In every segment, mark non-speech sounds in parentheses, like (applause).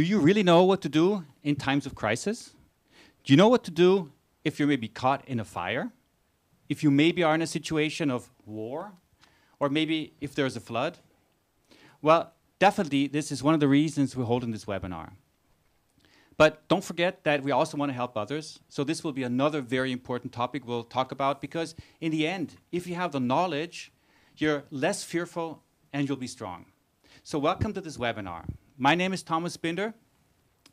Do you really know what to do in times of crisis? Do you know what to do if you're maybe caught in a fire? If you maybe are in a situation of war? Or maybe if there's a flood? Well, definitely this is one of the reasons we're holding this webinar. But don't forget that we also want to help others. So this will be another very important topic we'll talk about because in the end, if you have the knowledge, you're less fearful and you'll be strong. So welcome to this webinar. My name is Thomas Binder.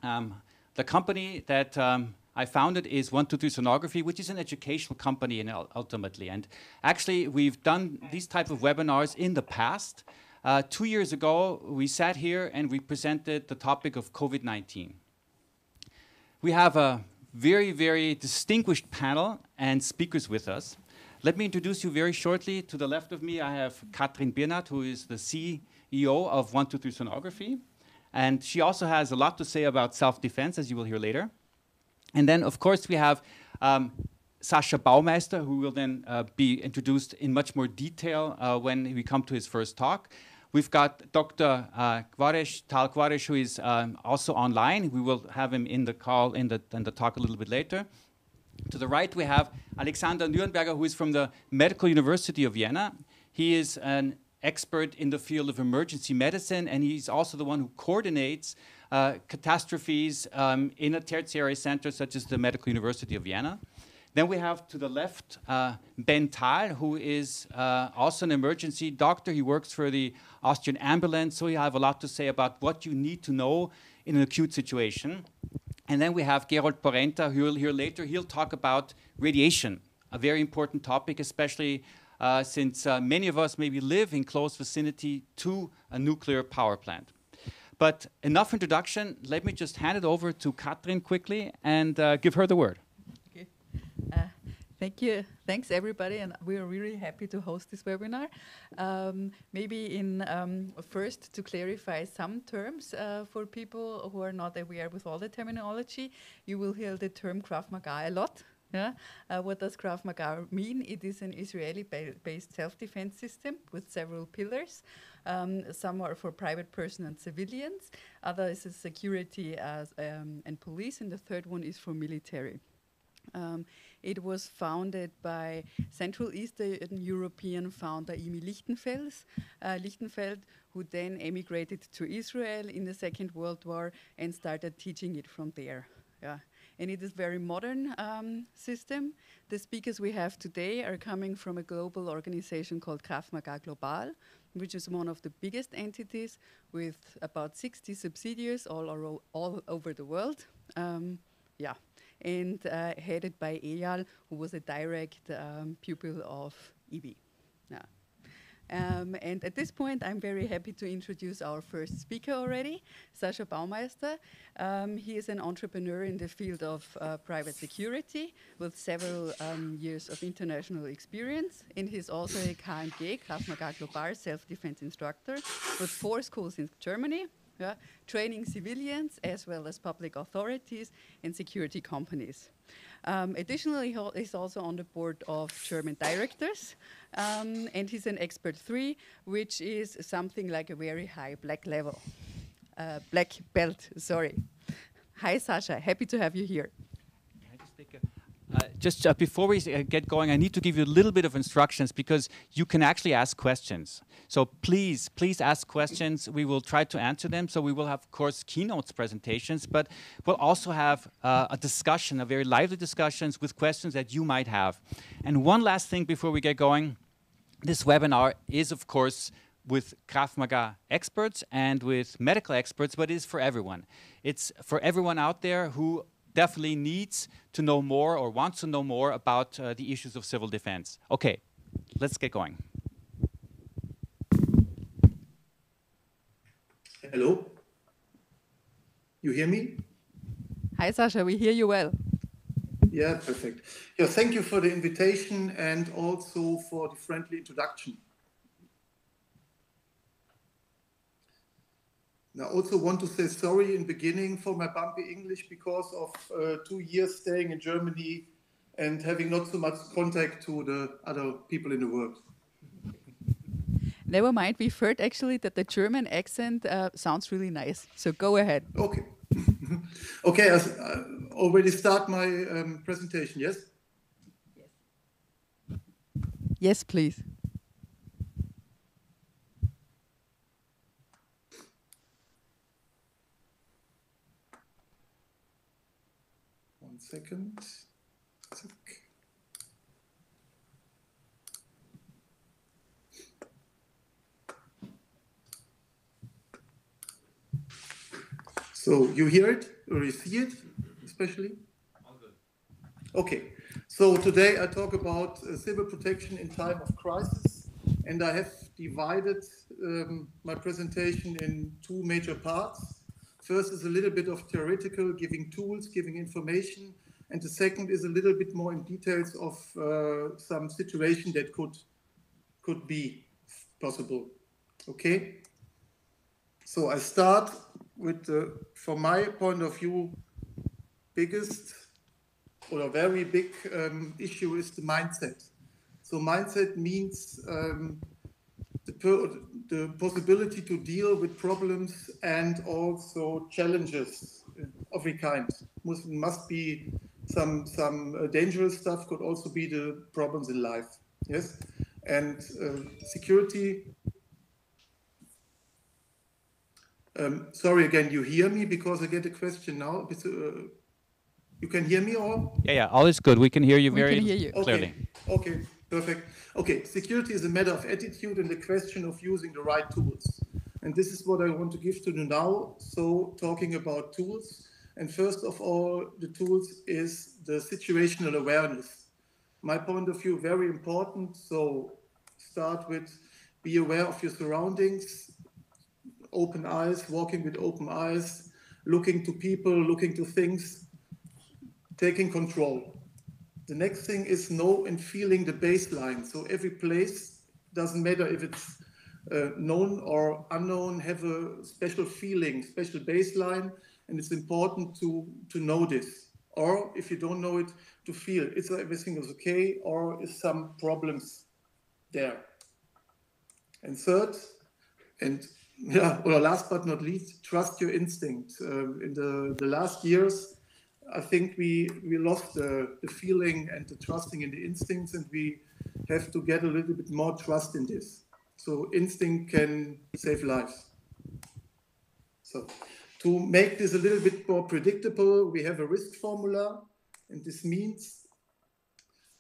Um, the company that um, I founded is 123 Sonography, which is an educational company ultimately. And actually, we've done these type of webinars in the past. Uh, two years ago, we sat here and we presented the topic of COVID-19. We have a very, very distinguished panel and speakers with us. Let me introduce you very shortly. To the left of me, I have Katrin Birnat, who is the CEO of 123 Sonography. And she also has a lot to say about self-defense, as you will hear later. And then, of course, we have um, Sascha Baumeister, who will then uh, be introduced in much more detail uh, when we come to his first talk. We've got Dr. Uh, Tal Kvaresh, who is um, also online. We will have him in the call, in the, in the talk a little bit later. To the right, we have Alexander Nürnberger, who is from the Medical University of Vienna. He is an expert in the field of emergency medicine, and he's also the one who coordinates uh, catastrophes um, in a tertiary center such as the Medical University of Vienna. Then we have to the left uh, Ben Thal, who is uh, also an emergency doctor. He works for the Austrian ambulance, so you have a lot to say about what you need to know in an acute situation. And then we have Gerold Porenta, who you'll hear later. He'll talk about radiation, a very important topic, especially uh, since uh, many of us maybe live in close vicinity to a nuclear power plant. But enough introduction. Let me just hand it over to Katrin quickly and uh, give her the word. Uh, thank you. Thanks, everybody, and we are really happy to host this webinar. Um, maybe in um, first to clarify some terms uh, for people who are not aware with all the terminology, you will hear the term Krav Maga a lot. Yeah. Uh, what does Krav Maga mean? It is an Israeli-based self-defense system with several pillars. Um, some are for private person and civilians. Others is security as, um, and police, and the third one is for military. Um, it was founded by Central Eastern European founder Emil Lichtenfels, uh, Lichtenfeld, who then emigrated to Israel in the Second World War and started teaching it from there. Yeah. And it is very modern um, system. The speakers we have today are coming from a global organization called Krav Global, which is one of the biggest entities with about 60 subsidiaries all, all over the world. Um, yeah, and uh, headed by Eyal, who was a direct um, pupil of Imi. Um, and at this point, I'm very happy to introduce our first speaker already, Sascha Baumeister. Um, he is an entrepreneur in the field of uh, private security with several um, years of international experience. And he's also a KMG, Krav Global self-defense instructor with four schools in Germany, yeah, training civilians as well as public authorities and security companies. Um, additionally, he's also on the board of German directors, um, and he's an expert three, which is something like a very high black level, uh, black belt. Sorry. Hi, Sascha. Happy to have you here. Uh, just uh, before we uh, get going, I need to give you a little bit of instructions because you can actually ask questions. So please, please ask questions. We will try to answer them. So we will have, of course, keynotes presentations, but we'll also have uh, a discussion, a very lively discussions with questions that you might have. And one last thing before we get going, this webinar is, of course, with Krav Maga experts and with medical experts, but it is for everyone. It's for everyone out there who definitely needs to know more or wants to know more about uh, the issues of civil defense. Okay, let's get going. Hello? You hear me? Hi, Sascha, we hear you well. Yeah, perfect. Yeah, thank you for the invitation and also for the friendly introduction. I also want to say sorry in beginning for my bumpy English because of uh, two years staying in Germany and having not so much contact to the other people in the world. Never mind, we've heard actually that the German accent uh, sounds really nice. So go ahead. Okay, (laughs) okay, I uh, already start my um, presentation, yes? Yes. Yes, please. Second. So you hear it or you see it, especially? Okay. So today I talk about uh, civil protection in time of crisis, and I have divided um, my presentation in two major parts. First is a little bit of theoretical, giving tools, giving information, and the second is a little bit more in details of uh, some situation that could could be possible. Okay. So I start with the, from my point of view, biggest or a very big um, issue is the mindset. So mindset means um, the, the possibility to deal with problems and also challenges of every kind. Must, must be some some uh, dangerous stuff. Could also be the problems in life. Yes, and uh, security Um, sorry again, you hear me because I get a question now. Uh, you can hear me all? Yeah, yeah, all is good. We can hear you we very can hear you. clearly. Okay, okay, perfect. Okay, security is a matter of attitude and the question of using the right tools. And this is what I want to give to you now. So, talking about tools. And first of all, the tools is the situational awareness. My point of view, very important. So, start with be aware of your surroundings, open eyes, walking with open eyes, looking to people, looking to things, taking control. The next thing is know and feeling the baseline. So every place doesn't matter if it's uh, known or unknown, have a special feeling, special baseline, and it's important to to know this. Or if you don't know it, to feel is everything is okay, or is some problems there. And third, and yeah, well, last but not least, trust your instinct. Uh, in the, the last years, I think we we lost the, the feeling and the trusting in the instincts, and we have to get a little bit more trust in this. So instinct can save lives. So to make this a little bit more predictable, we have a risk formula, and this means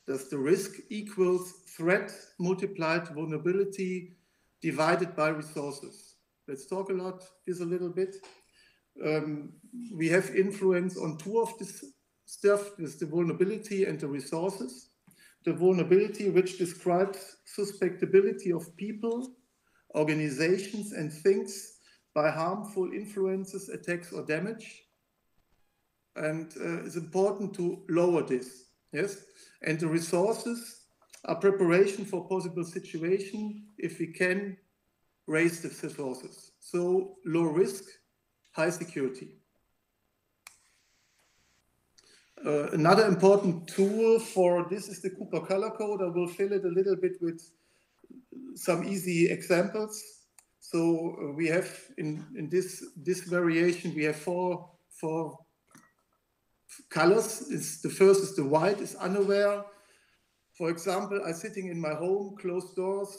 that the risk equals threat multiplied vulnerability divided by resources let's talk a lot this a little bit. Um, we have influence on two of this stuff, with the vulnerability and the resources. The vulnerability, which describes susceptibility of people, organizations, and things by harmful influences, attacks, or damage. And uh, it's important to lower this. Yes, and the resources are preparation for possible situation if we can raise the resources. So low risk, high security. Uh, another important tool for this is the Cooper color code. I will fill it a little bit with some easy examples. So uh, we have in, in this, this variation, we have four, four colors. It's, the first is the white, is unaware. For example, I'm sitting in my home, closed doors,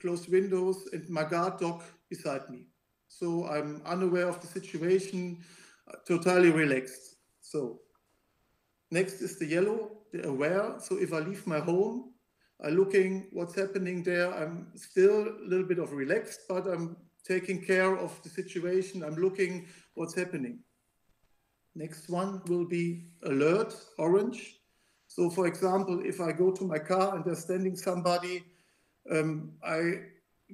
closed windows, and my guard dog beside me. So I'm unaware of the situation, uh, totally relaxed. So next is the yellow, the aware. So if I leave my home, I'm looking what's happening there. I'm still a little bit of relaxed, but I'm taking care of the situation. I'm looking what's happening. Next one will be alert, orange. So for example, if I go to my car and there's standing somebody um, I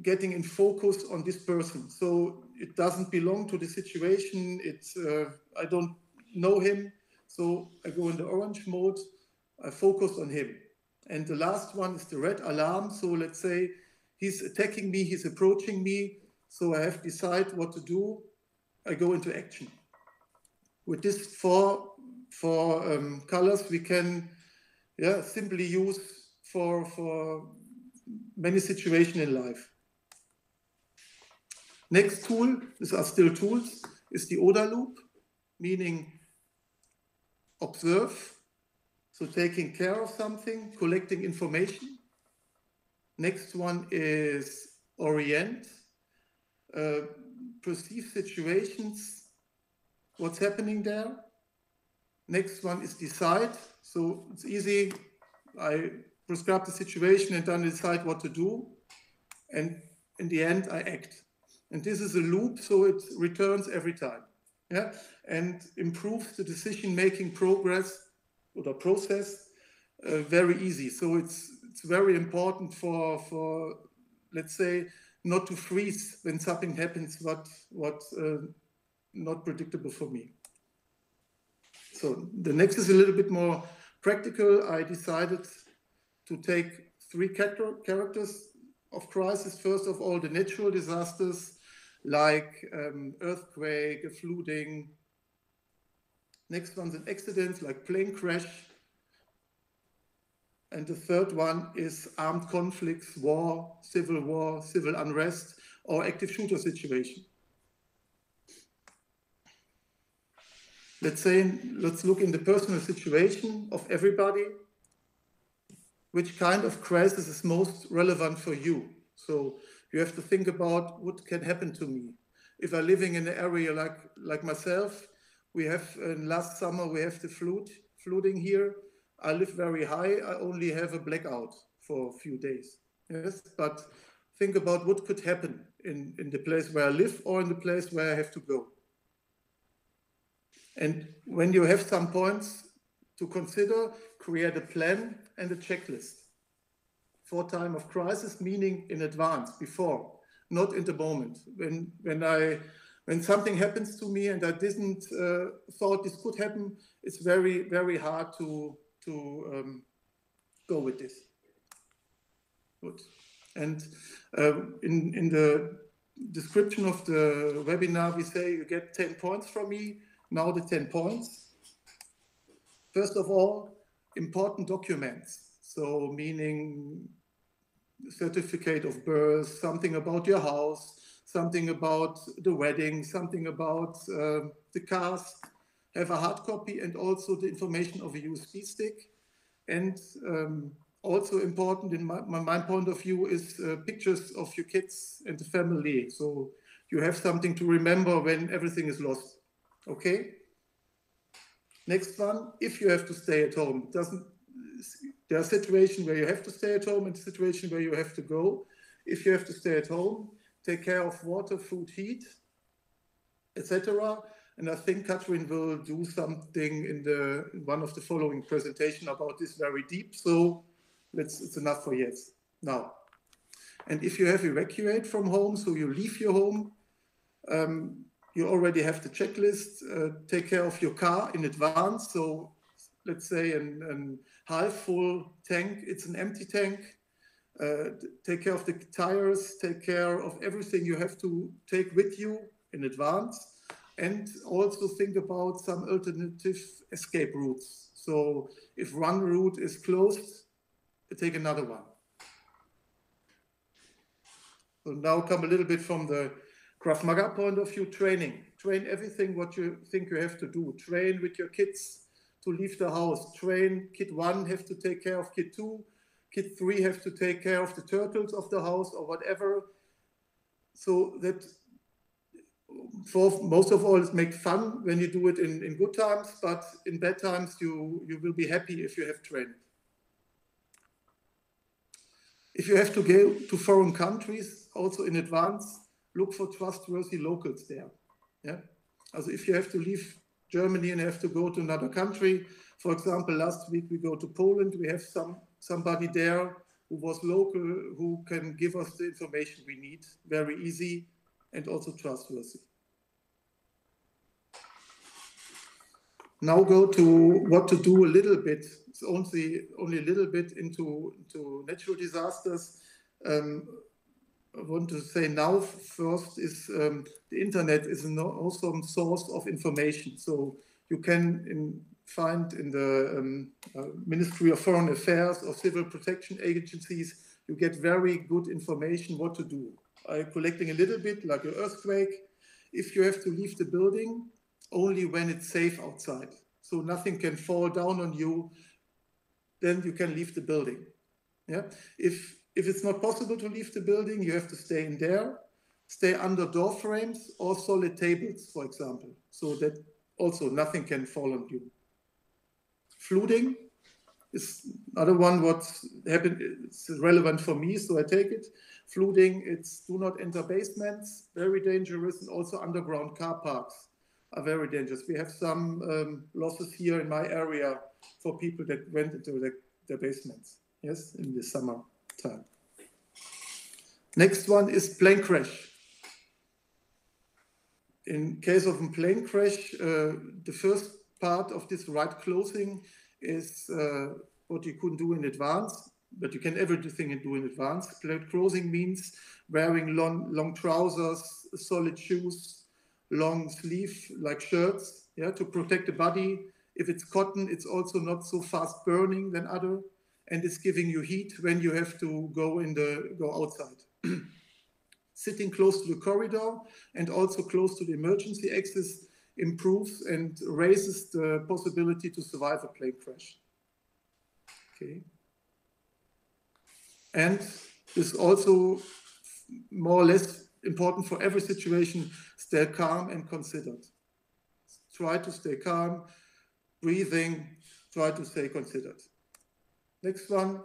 getting in focus on this person. So it doesn't belong to the situation. It's uh, I don't know him, so I go in the orange mode. I focus on him. And the last one is the red alarm. So let's say he's attacking me, he's approaching me. So I have to decide what to do. I go into action. With this four four um, colors, we can yeah simply use for for many situations in life. Next tool, these are still tools, is the OODA loop. meaning observe, so taking care of something, collecting information. Next one is orient, uh, perceive situations, what's happening there. Next one is decide. So it's easy. I prescribe the situation and then decide what to do. And in the end, I act. And this is a loop, so it returns every time. Yeah, and improves the decision-making progress or the process uh, very easy. So it's it's very important for for let's say not to freeze when something happens what what uh, not predictable for me. So the next is a little bit more practical. I decided to take three characters of crisis. First of all, the natural disasters like um, earthquake, flooding. Next one's an accident like plane crash. And the third one is armed conflicts, war, civil war, civil unrest, or active shooter situation. Let's say, let's look in the personal situation of everybody. Which kind of crisis is most relevant for you? So you have to think about what can happen to me. If I'm living in an area like, like myself, we have in last summer we have the flood flooding here. I live very high. I only have a blackout for a few days. Yes, but think about what could happen in, in the place where I live or in the place where I have to go. And when you have some points to consider, create a plan and a checklist for time of crisis, meaning in advance, before, not in the moment. When when I when something happens to me and I didn't uh, thought this could happen, it's very very hard to to um, go with this. Good. And uh, in in the description of the webinar, we say you get 10 points from me. Now the 10 points. First of all, important documents. So meaning certificate of birth, something about your house, something about the wedding, something about uh, the cast, have a hard copy and also the information of a USB stick. And um, also important in my, my, point of view is uh, pictures of your kids and the family. So you have something to remember when everything is lost. Okay? Next one, if you have to stay at home, doesn't there are situations where you have to stay at home and situations where you have to go. If you have to stay at home, take care of water, food, heat, etc. And I think Katrin will do something in the in one of the following presentation about this very deep. So let's it's enough for yes now. And if you have evacuate from home, so you leave your home, um, you already have the checklist. Uh, take care of your car in advance. So let's say an, a half full tank, it's an empty tank. Uh, take care of the tires, take care of everything you have to take with you in advance, and also think about some alternative escape routes. So if one route is closed, take another one. So now come a little bit from the Krav Maga point of view, training. Train everything what you think you have to do. Train with your kids, to leave the house. Train kid one have to take care of kid two, kid three have to take care of the turtles of the house or whatever. So that for most of all, it make fun when you do it in, in good times, but in bad times, you, you will be happy if you have trained. If you have to go to foreign countries, also in advance, look for trustworthy locals there. Yeah. Also, if you have to leave Germany and have to go to another country. For example, last week we go to Poland. We have some somebody there who was local who can give us the information we need very easy and also trustworthy. Now go to what to do a little bit. It's only only a little bit into into natural disasters. Um, I want to say now first is um, the internet is an awesome source of information. So you can in, find in the um, uh, Ministry of Foreign Affairs or civil protection agencies, you get very good information what to do. I'm collecting a little bit like an earthquake. If you have to leave the building only when it's safe outside. So nothing can fall down on you, then you can leave the building. Yeah. If if it's not possible to leave the building, you have to stay in there, stay under door frames or solid tables, for example, so that also nothing can fall on you. Flooding is another one what happened. It's relevant for me, so I take it. Flooding, it's do not enter basements, very dangerous, and also underground car parks are very dangerous. We have some um, losses here in my area for people that went into the, the basements, yes, in the summer time. Next one is plane crash. In case of a plane crash, uh, the first part of this right closing is uh, what you couldn't do in advance, but you can everything and do in advance. Plate closing means wearing long, long trousers, solid shoes, long sleeve like shirts, yeah, to protect the body. If it's cotton, it's also not so fast burning than other, and it's giving you heat when you have to go in the go outside. (clears throat) Sitting close to the corridor and also close to the emergency exit improves and raises the possibility to survive a plane crash. Okay. And this also more or less important for every situation, stay calm and considered. Try to stay calm, breathing, try to stay considered. Next one,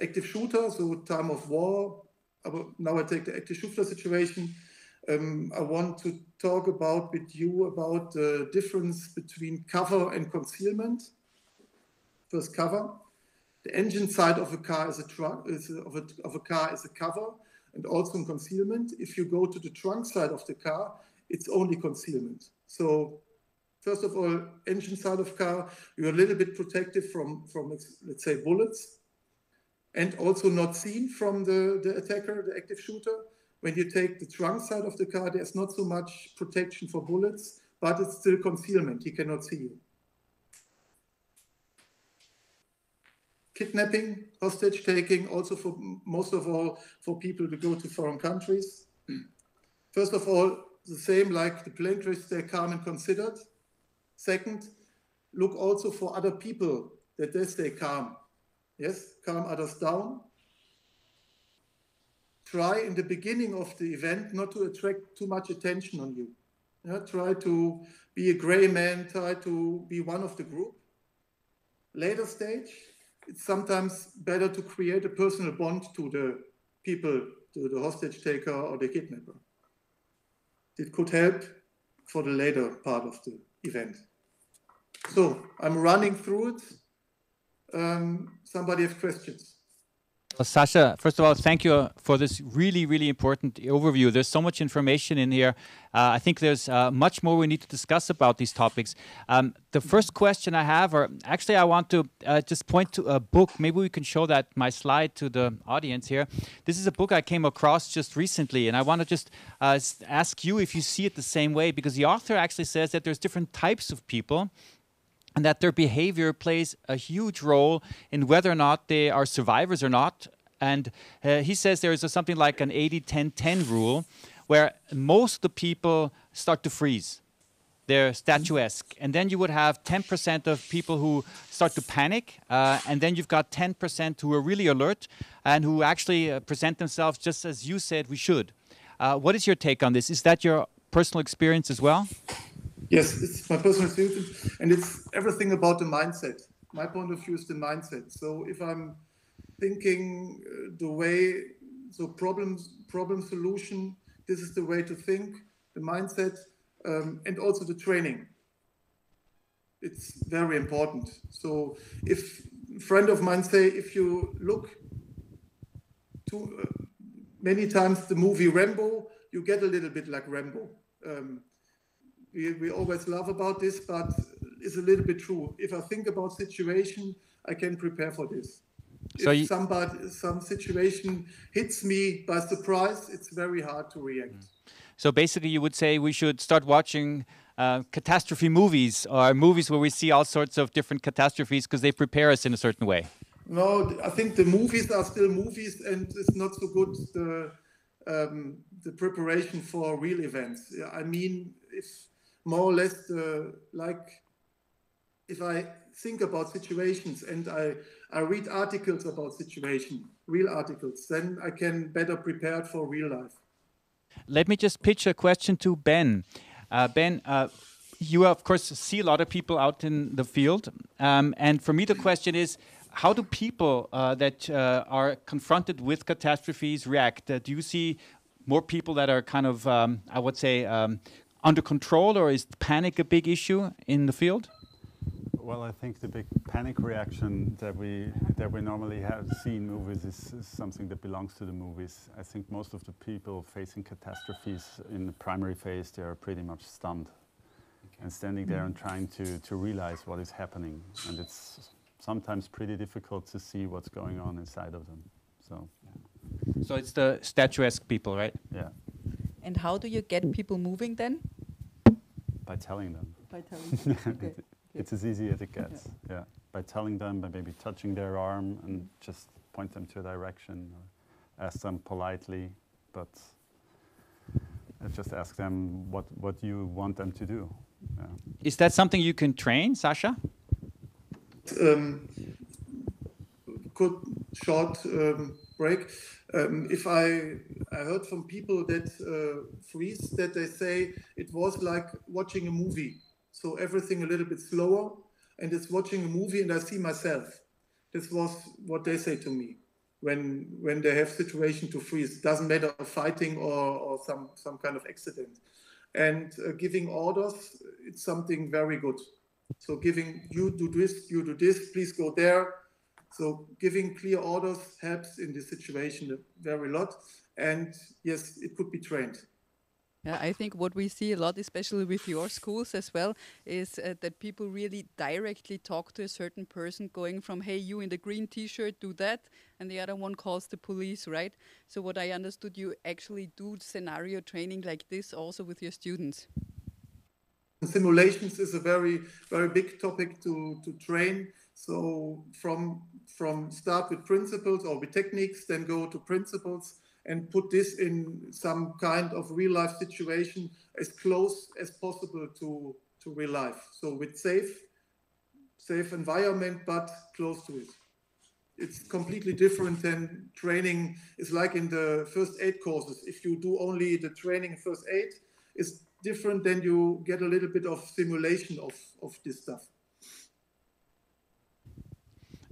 active shooter, so time of war. Now I take the active shooter situation. Um, I want to talk about with you about the difference between cover and concealment. First, cover. The engine side of a car is a truck is a, of, a, of a car is a cover and also in concealment. If you go to the trunk side of the car, it's only concealment. So first of all, engine side of car, you're a little bit protected from, from let's say, bullets and also not seen from the, the attacker, the active shooter. When you take the trunk side of the car, there's not so much protection for bullets, but it's still concealment. He cannot see you. kidnapping, hostage taking, also for most of all for people to go to foreign countries. (clears throat) First of all, the same like the plane crash, stay calm and considered. Second, look also for other people that they stay calm. Yes, calm others down. Try in the beginning of the event not to attract too much attention on you. Yeah, try to be a gray man, try to be one of the group. Later stage, it's sometimes better to create a personal bond to the people, to the hostage taker or the kidnapper. It could help for the later part of the event. So I'm running through it. Um, somebody have questions? Well, Sascha, first of all, thank you for this really, really important overview. There's so much information in here. Uh, I think there's uh, much more we need to discuss about these topics. Um, the first question I have, or actually, I want to uh, just point to a book. Maybe we can show that my slide to the audience here. This is a book I came across just recently, and I want to just uh, ask you if you see it the same way, because the author actually says that there's different types of people and that their behavior plays a huge role in whether or not they are survivors or not. And uh, he says there is a, something like an 80 10 10 rule where most of the people start to freeze. They're statuesque. And then you would have 10% of people who start to panic. Uh, and then you've got 10% who are really alert and who actually uh, present themselves just as you said we should. Uh, what is your take on this? Is that your personal experience as well? Yes, it's my personal experience, and it's everything about the mindset. My point of view is the mindset. So if I'm thinking uh, the way, so problems, problem solution, this is the way to think, the mindset, um, and also the training. It's very important. So if friend of mine say, if you look to uh, many times the movie Rambo, you get a little bit like Rambo. Um, we, we always laugh about this, but it's a little bit true. If I think about situation, I can prepare for this. So if somebody, some situation hits me by surprise, it's very hard to react. So basically, you would say we should start watching uh, catastrophe movies or movies where we see all sorts of different catastrophes because they prepare us in a certain way. No, I think the movies are still movies, and it's not so good the um, the preparation for real events. I mean, if more or less uh, like if I think about situations and I, I read articles about situation, real articles, then I can better prepare for real life. Let me just pitch a question to Ben. Uh, ben, uh, you of course see a lot of people out in the field, um, and for me the question is, how do people uh, that uh, are confronted with catastrophes react? Uh, do you see more people that are kind of, um, I would say, um, under control, or is panic a big issue in the field? Well, I think the big panic reaction that we that we normally have seen in movies is, is, something that belongs to the movies. I think most of the people facing catastrophes in the primary phase they are pretty much stunned okay. and standing there and mm. trying to to realize what is happening, and it's sometimes pretty difficult to see what's going on inside of them. So, yeah. so it's the statuesque people, right? Yeah. And how do you get people moving then? By telling them. By telling (laughs) them. okay. It's as easy as it gets. Yeah. yeah. By telling them, by maybe touching their arm and just point them to a direction or ask them politely, but just ask them what, what you want them to do. Yeah. Is that something you can train, Sascha? Um, good short um, break. Um, if I, I heard from people that uh, freeze, that they say it was like watching a movie so everything a little bit slower. And it's watching a movie, and I see myself. This was what they say to me when when they have situation to freeze. Doesn't matter fighting or, or some some kind of accident. And uh, giving orders, it's something very good. So giving you do this, you do this, please go there. So giving clear orders helps in this situation very lot. And yes, it could be trained. Yeah, I think what we see a lot, especially with your schools as well, is uh, that people really directly talk to a certain person, going from, hey, you in the green t shirt, do that, and the other one calls the police, right? So, what I understood, you actually do scenario training like this also with your students. Simulations is a very, very big topic to, to train. So, from, from start with principles or with techniques, then go to principles and put this in some kind of real life situation as close as possible to, to real life. So with safe, safe environment, but close to it. It's completely different than training is like in the first aid courses. If you do only the training first aid, it's different than you get a little bit of simulation of, of this stuff.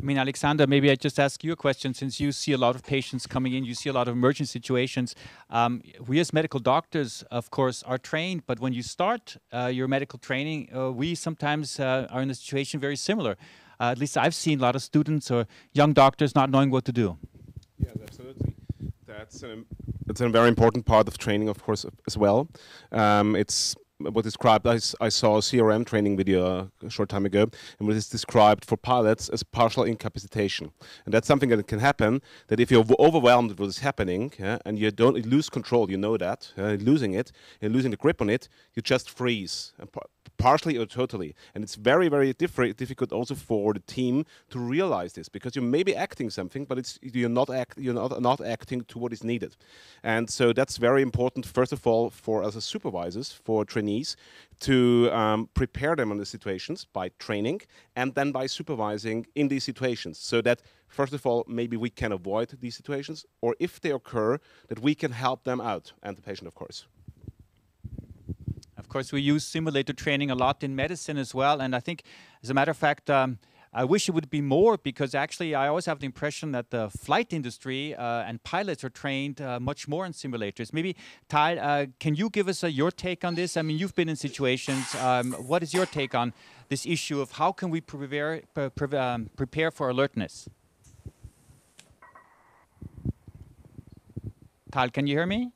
I mean, Alexander, maybe I just ask you a question since you see a lot of patients coming in, you see a lot of emergency situations. Um, we, as medical doctors, of course, are trained, but when you start uh, your medical training, uh, we sometimes uh, are in a situation very similar. Uh, at least I've seen a lot of students or young doctors not knowing what to do. Yes, absolutely. That's an, it's a very important part of training, of course, as well. Um, it's what described I, I saw a CRM training video a short time ago and what is described for pilots as partial incapacitation and that's something that can happen that if you're overwhelmed with what's happening yeah, and you don't you lose control you know that uh, losing it you're losing the grip on it you just freeze partially or totally. And it's very, very difficult also for the team to realize this because you may be acting something, but it's you're not act you're not, not acting to what is needed. And so that's very important, first of all, for as supervisors, for trainees, to um, prepare them on the situations by training and then by supervising in these situations so that first of all maybe we can avoid these situations or if they occur that we can help them out and the patient of course of course, we use simulator training a lot in medicine as well. And I think, as a matter of fact, um, I wish it would be more because actually I always have the impression that the flight industry uh, and pilots are trained uh, much more in simulators. Maybe, Ty, uh, can you give us uh, your take on this? I mean, you've been in situations. Um, what is your take on this issue of how can we prepare, pre um, prepare for alertness? Tal, can you hear me?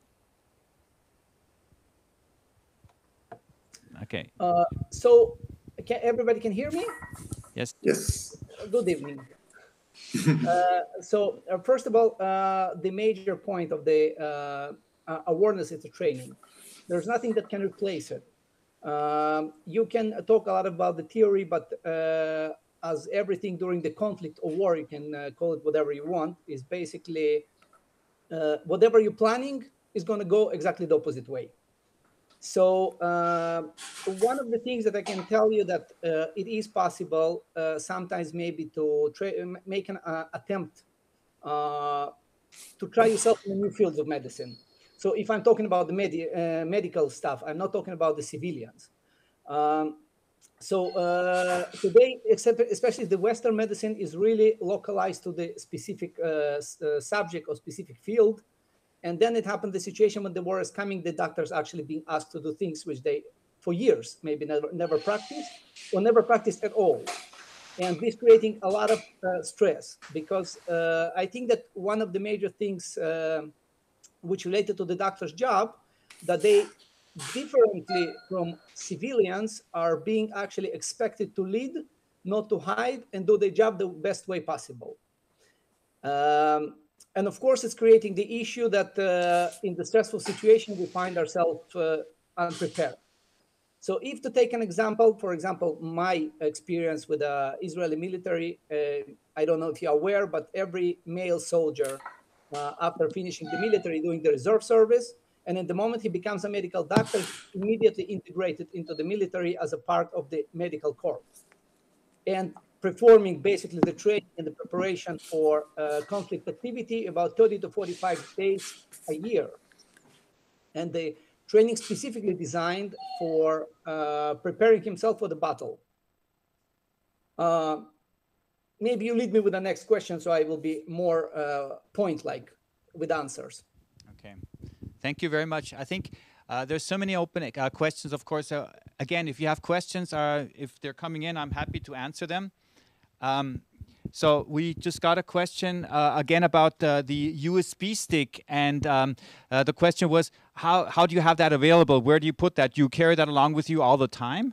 Okay. Uh, so, can, everybody can hear me? Yes. Yes. Good evening. (laughs) uh, so, uh, first of all, uh, the major point of the uh, uh, awareness is the training. There's nothing that can replace it. Um, you can talk a lot about the theory, but as everything during the conflict or war, you can call it whatever you want, is basically whatever you're planning is going to go exactly the opposite way So uh, one of the things that I can tell you that uh, it is possible uh, sometimes maybe to make an uh, attempt uh, to try yourself in new fields of medicine. So if I'm talking about the med- uh, medical stuff, I'm not talking about the civilians. Um, so today, except especially the Western medicine is really localized to the specific subject or specific field. And then it happened the situation when the war is coming, the doctors actually being asked to do things which they, for years, maybe never, never practiced or never practiced at all. And this creating a lot of uh, stress because uh, I think that one of the major things uh, which related to the doctor's job that they differently from civilians are being actually expected to lead not to hide and do the job the best way possible um, and of course it's creating the issue that uh, in the stressful situation we find ourselves uh, unprepared so if to take an example for example my experience with the israeli military uh, i don't know if you're aware but every male soldier uh, after finishing the military, doing the reserve service. And in the moment he becomes a medical doctor, immediately integrated into the military as a part of the medical corps. And performing basically the training and the preparation for uh, conflict activity about 30 to 45 days a year. And the training specifically designed for uh, preparing himself for the battle. Uh, maybe you lead me with the next question so I will be more uh, point like with answers. Okay. Thank you very much. I think uh, there's so many open uh, questions, of course. Uh, again, if you have questions, uh, if they're coming in, I'm happy to answer them. Um, so we just got a question uh, again about uh, the USB stick, and um, uh, the question was, how how do you have that available? Where do you put that? Do you carry that along with you all the time?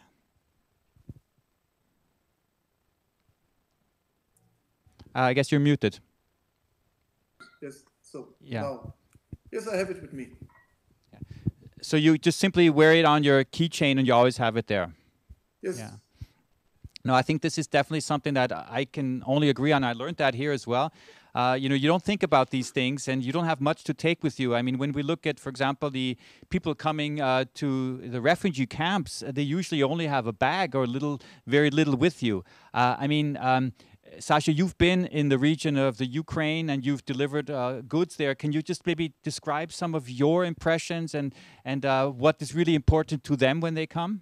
Uh, I guess you're muted. Yes. So yeah. Now, yes, I have it with me. Yeah. So you just simply wear it on your keychain and you always have it there. Yes. Yeah. No, I think this is definitely something that I can only agree on. I learned that here as well. Uh, you know, you don't think about these things, and you don't have much to take with you. I mean, when we look at, for example, the people coming uh, to the refugee camps, they usually only have a bag or little, very little with you. Uh, I mean, um, Sascha, you've been in the region of the Ukraine and you've delivered uh, goods there. Can you just maybe describe some of your impressions and and uh, what is really important to them when they come?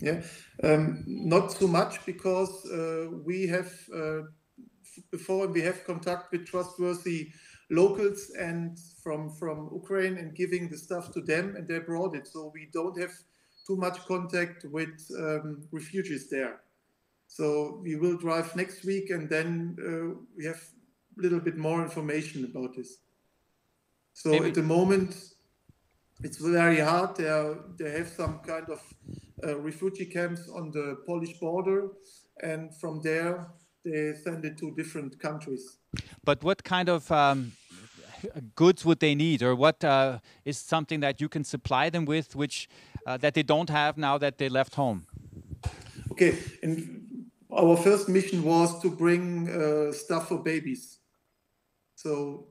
Yeah, um, not so much because uh, we have uh, before we have contact with trustworthy locals and from from Ukraine and giving the stuff to them and they brought it. So we don't have too much contact with um, refugees there. So we will drive next week, and then uh, we have a little bit more information about this. So Maybe. at the moment, it's very hard. They, are, they have some kind of uh, refugee camps on the Polish border, and from there they send it to different countries. But what kind of um, goods would they need, or what uh, is something that you can supply them with, which uh, that they don't have now that they left home? Okay, and our first mission was to bring uh, stuff for babies. So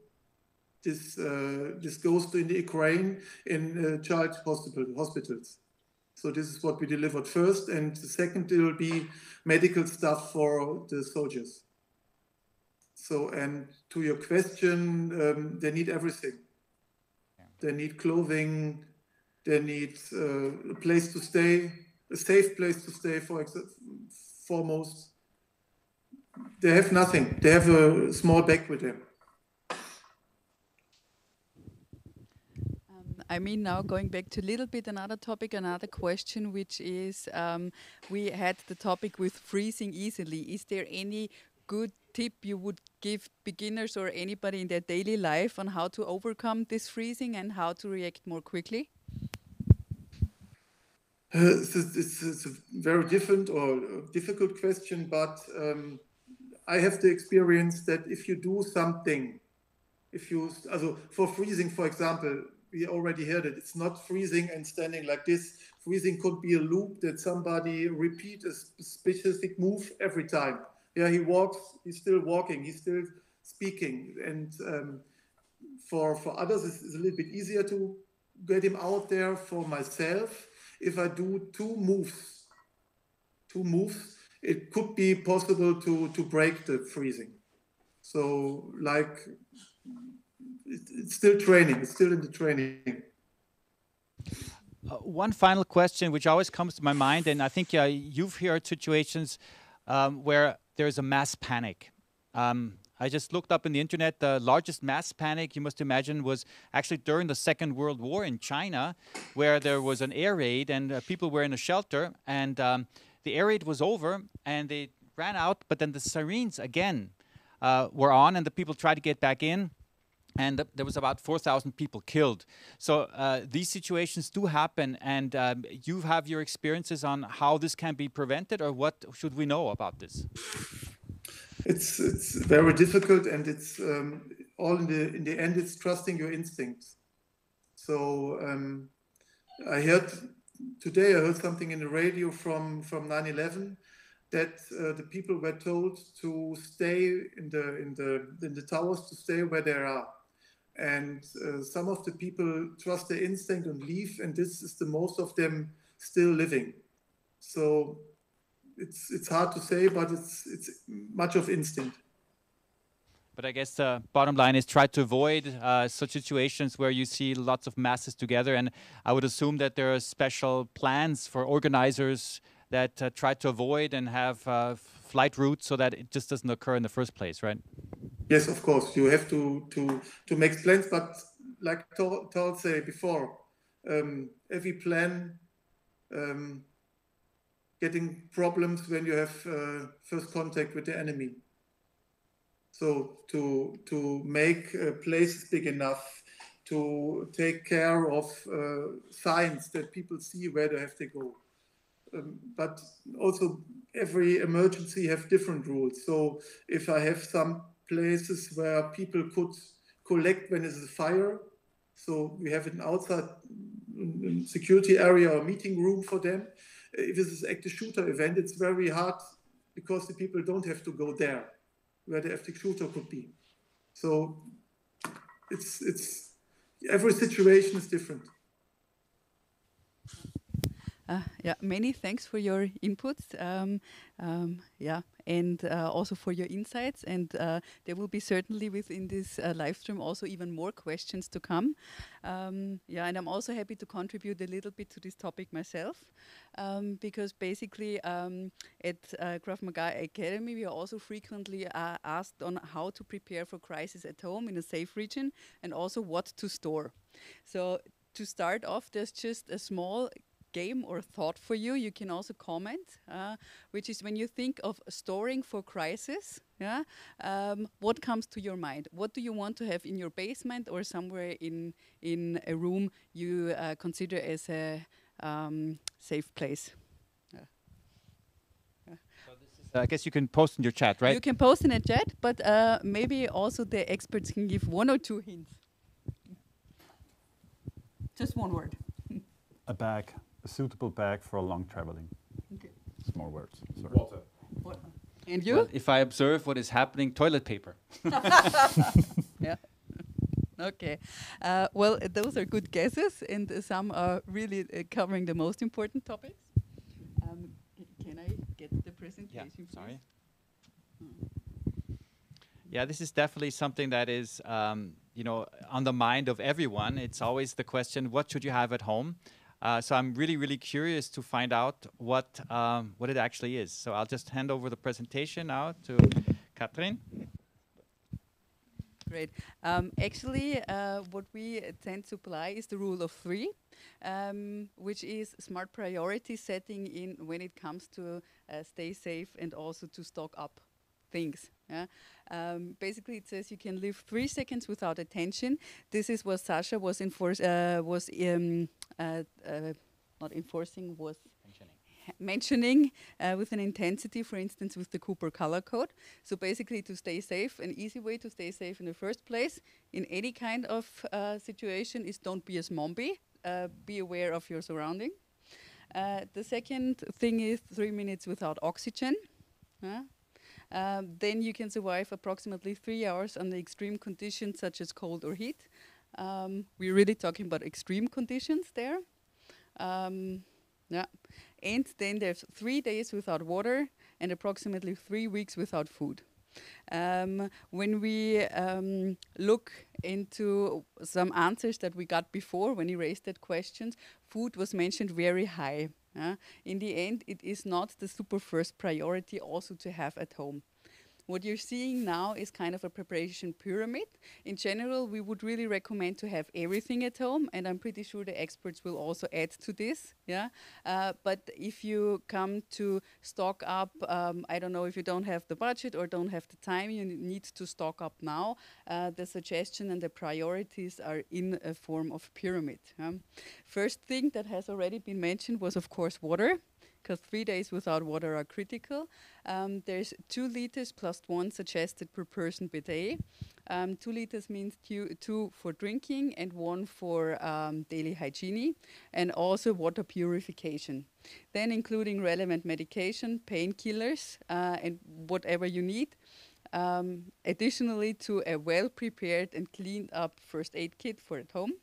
this uh, this goes to in the Ukraine in uh, child hospital hospitals. So this is what we delivered first, and the second will be medical stuff for the soldiers. So and to your question, um, they need everything. Yeah. They need clothing. They need uh, a place to stay, a safe place to stay. For example foremost. They have nothing. They have a small bag with them. I mean, now going back to a little bit another topic, another question, which is um, we had the topic with freezing easily. Is there any good tip you would give beginners or anybody in their daily life on how to overcome this freezing and how to react more quickly? Uh, it's, it's, it's, a very different or difficult question, but um, I have the experience that if you do something, if you, also for freezing, for example, we already heard it, it's not freezing and standing like this. Freezing could be a loop that somebody repeat a specific move every time. Yeah, he walks, he's still walking, he's still speaking. And um, for, for others, it's, it's a little bit easier to get him out there for myself if I do two moves, two moves, it could be possible to, to break the freezing. So like, it's still training, it's still in the training. Uh, one final question, which always comes to my mind, and I think uh, you've heard situations um, where there's a mass panic. Um, I just looked up in the internet. The largest mass panic you must imagine was actually during the Second World War in China, where there was an air raid and uh, people were in a shelter, and um, the air raid was over, and they ran out. But then the sirens again uh, were on, and the people tried to get back in and th there was about 4,000 people killed. So uh, these situations do happen, and um, you have your experiences on how this can be prevented, or what should we know about this? It's it's very difficult, and it's um, all in the in the end. It's trusting your instincts. So um, I heard today. I heard something in the radio from from 9/11 that uh, the people were told to stay in the in the in the towers to stay where they are and uh, some of the people trust their instinct and leave and this is the most of them still living so it's it's hard to say but it's it's much of instinct but I guess the bottom line is try to avoid uh, such situations where you see lots of masses together. And I would assume that there are special plans for organizers that uh, try to avoid and have uh, flight routes so that it just doesn't occur in the first place, right? Yes, of course. You have to to to make plans, but like told say before, um, every plan um, getting problems when you have uh, first contact with the enemy. So to to make uh, places big enough to take care of uh, signs that people see where they have to go. Um, but also every emergency have different rules. So if I have some places where people could collect when there's a fire. So we have an outside mm, security area or meeting room for them. If this is active shooter event, it's very hard because the people don't have to go there where the active shooter could be. So it's it's every situation is different. Uh, yeah, many thanks for your inputs. Um, um, yeah, and uh, also for your insights. And uh, there will be certainly within this uh, live stream also even more questions to come. Um, yeah, and I'm also happy to contribute a little bit to this topic myself, um, because basically um, at uh, Krav Maga Academy we are also frequently uh, asked on how to prepare for crisis at home in a safe region, and also what to store. So to start off, there's just a small game or thought for you. You can also comment, uh, which is when you think of storing for crisis, yeah, um, what comes to your mind? What do you want to have in your basement or somewhere in in a room you uh, consider as a um, safe place? I guess you can post in your chat, right? You can post in a chat, but uh, maybe also the experts can give one or two hints. Just one word. A bag a suitable bag for a long traveling. Okay. Small words. Sorry. Water. What? And you? Well, if I observe what is happening, toilet paper. (laughs) (laughs) yeah. Okay. Uh, well, uh, those are good guesses, and uh, some are really uh, covering the most important topics. Um, can I get the presentation? Yeah, sorry. Hmm. Yeah, this is definitely something that is, um, you know, on the mind of everyone. It's always the question: What should you have at home? Uh, so I'm really, really curious to find out what um, what it actually is. So I'll just hand over the presentation now to Katrin. Great. Um, actually, uh, what we tend to apply is the rule of three, um, which is smart priority setting in when it comes to uh, stay safe and also to stock up things. Yeah? Um, basically, it says you can live three seconds without attention. This is what Sascha was enforce uh, was um, uh, uh, not enforcing was mentioning, mentioning uh, with an intensity, for instance, with the Cooper color code. So basically, to stay safe, an easy way to stay safe in the first place in any kind of uh, situation is don't be a zombie. Uh, be aware of your surrounding. the second thing is three minutes without oxygen. Um, then you can survive approximately three hours under extreme conditions such as cold or heat. Um, we're really talking about extreme conditions there. Um, Yeah. And then there's three days without water and approximately three weeks without food. Um, when we um, look into some answers that we got before when you raised that question, food was mentioned very high. In the end, it is not the super first priority also to have at home. What you're seeing now is kind of a preparation pyramid. In general, we would really recommend to have everything at home, and I'm pretty sure the experts will also add to this. Yeah, uh, but if you come to stock up, um, I don't know if you don't have the budget or don't have the time, you need to stock up now. Uh, the suggestion and the priorities are in a form of pyramid. First thing that has already been mentioned was, of course, water because three days without water are critical. Um, there's two liters plus one suggested per person per day. Um, two liters means two, two, for drinking and one for um, daily hygiene, and also water purification. Then including relevant medication, painkillers, uh, and whatever you need. Um, additionally to a well-prepared and cleaned up first aid kit for at home,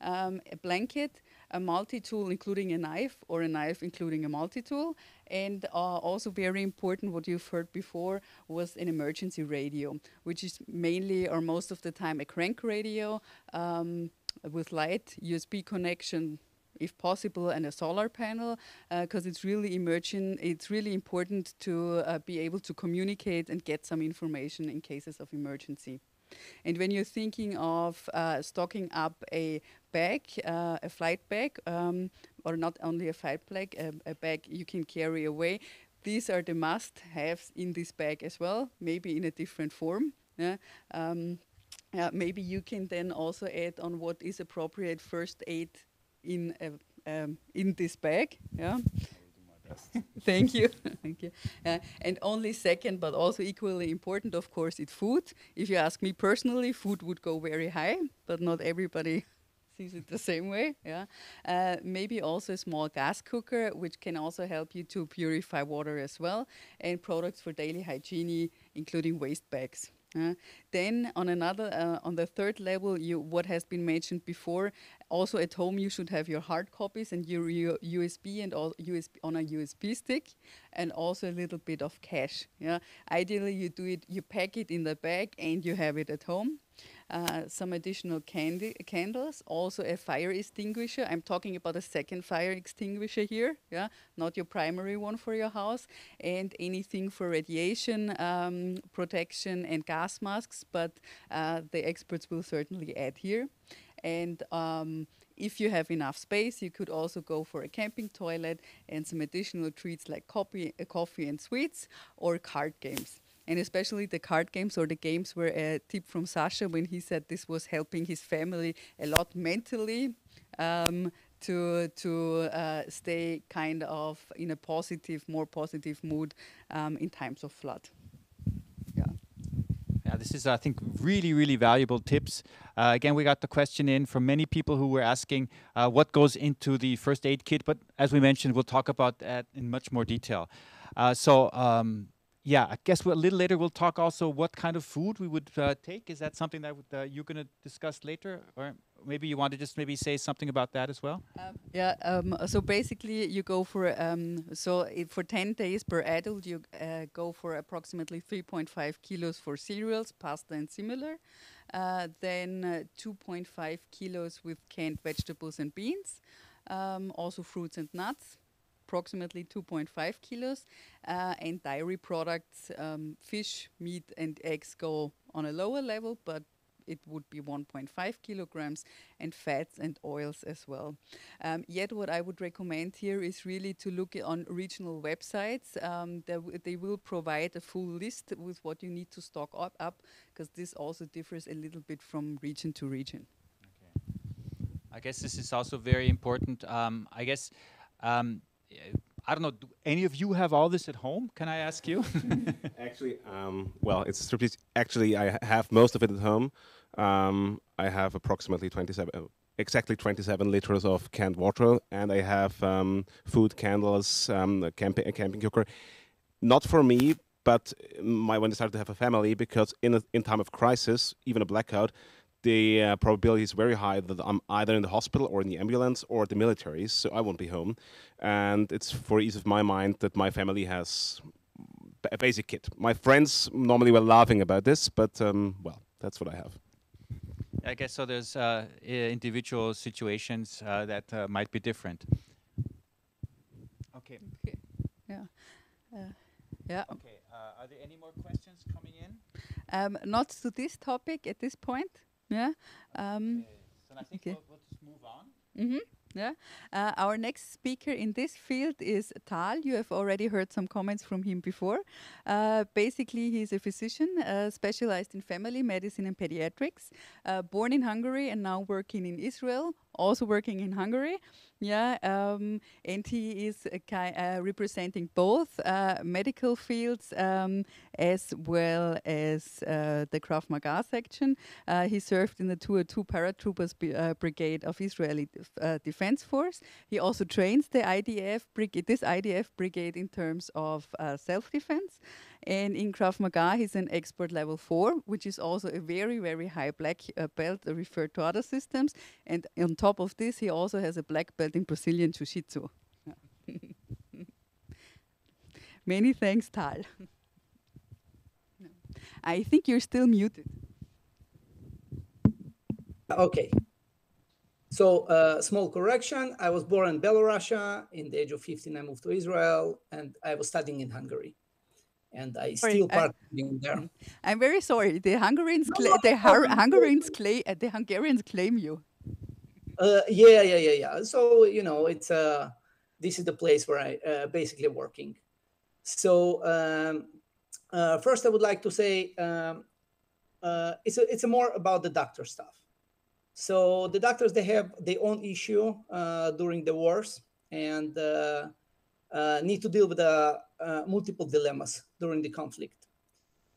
um, a blanket, a multi-tool including a knife or a knife including a multi-tool. And uh, also very important, what you've heard before, was an emergency radio, which is mainly or most of the time a crank radio um, with light, USB connection, if possible, and a solar panel, because uh, it's really emerging. It's really important to uh, be able to communicate and get some information in cases of emergency. And when you're thinking of uh, stocking up a bag, uh, a flight bag, um, or not only a flight bag, a, a, bag you can carry away, these are the must-haves in this bag as well, maybe in a different form. Yeah? Um, uh, maybe you can then also add on what is appropriate first aid in a, um, in this bag. Yeah. (laughs) Thank you. (laughs) Thank you. Uh, and only second, but also equally important, of course, is food. If you ask me personally, food would go very high, but not everybody sees it the same way. Yeah. Uh, maybe also a small gas cooker, which can also help you to purify water as well, and products for daily hygiene, including waste bags. Uh, then on another, uh, on the third level, you what has been mentioned before. Also at home, you should have your hard copies and your, your USB and all USB on a USB stick, and also a little bit of cash. Yeah, ideally you do it, you pack it in the bag, and you have it at home. Uh, some additional candy, candles, also a fire extinguisher. I'm talking about a second fire extinguisher here, yeah, not your primary one for your house, and anything for radiation um, protection and gas masks, but uh, the experts will certainly add here. And um, if you have enough space, you could also go for a camping toilet and some additional treats like coffee, uh, coffee and sweets or card games and especially the card games or the games were a tip from Sascha when he said this was helping his family a lot mentally um, to to uh, stay kind of in a positive, more positive mood um, in times of flood. Yeah. Yeah, this is I think really really valuable tips. Uh, again, we got the question in from many people who were asking uh, what goes into the first aid kit, but as we mentioned, we'll talk about that in much more detail. Uh, so. Um, yeah, I guess a little later we'll talk also what kind of food we would uh, take. Is that something that uh, you're going to discuss later, or maybe you want to just maybe say something about that as well? Um, yeah. Um, so basically, you go for um, so for 10 days per adult, you uh, go for approximately 3.5 kilos for cereals, pasta, and similar. Uh, then uh, 2.5 kilos with canned vegetables and beans. Um, also fruits and nuts approximately 2.5 kilos, uh, and dairy products, um, fish, meat, and eggs go on a lower level, but it would be 1.5 kilograms, and fats and oils as well. Um, yet, what I would recommend here is really to look on regional websites. Um, they will provide a full list with what you need to stock up, because this also differs a little bit from region to region. I guess this is also very important. Um, I guess um, I don't know. Do any of you have all this at home? Can I ask you? (laughs) actually, um, well, it's. Actually, I have most of it at home. Um, I have approximately 27, uh, exactly 27 liters of canned water, and I have um, food, candles, um, a, camping, a camping cooker. Not for me, but my when I started to have a family, because in a, in time of crisis, even a blackout, the uh, probability is very high that I'm either in the hospital or in the ambulance or the military, so I won't be home. And it's for ease of my mind that my family has a basic kit. My friends normally were laughing about this, but um, well, that's what I have. I guess so. There's uh, individual situations uh, that uh, might be different. Okay. Okay. Yeah. Uh, yeah. Okay. Uh, are there any more questions coming in? Um, not to this topic at this point. Yeah. Um, Okay. So I think okay. we'll, we'll just move on. hmm Yeah. Uh, our next speaker in this field is Tal. You have already heard some comments from him before. Uh, basically, he's a physician uh, specialized in family medicine and pediatrics, uh, born in Hungary and now working in Israel, also working in Hungary. Yeah, um, and he is uh, representing both uh, medical fields um, as well as uh, the Krav Maga section. Uh, he served in the 202 Paratroopers b- uh, Brigade of Israeli def- uh, Defense Force. He also trains the IDF brigade, this IDF brigade in terms of uh, self-defense. And in Krav Maga, he's an expert level four, which is also a very, very high black uh, belt referred to other systems. And on top of this, he also has a black belt in Brazilian Jiu Jitsu. (laughs) Many thanks, Tal. I think you're still muted. Okay. So, uh, small correction. I was born in Belarusia. In the age of 15, I moved to Israel, and I was studying in Hungary. And I Sorry, still part there. (laughs) I'm very sorry. The Hungarians, No, the Hungarians, cla- uh, the Hungarians claim you. Uh, yeah, yeah, yeah, yeah. So you know, it's uh, this is the place where I uh, basically working. So um, uh, first, I would like to say um, uh, it's a, it's a more about the doctor stuff. So the doctors they have their own issue uh, during the wars and uh, uh, need to deal with uh, uh, multiple dilemmas during the conflict.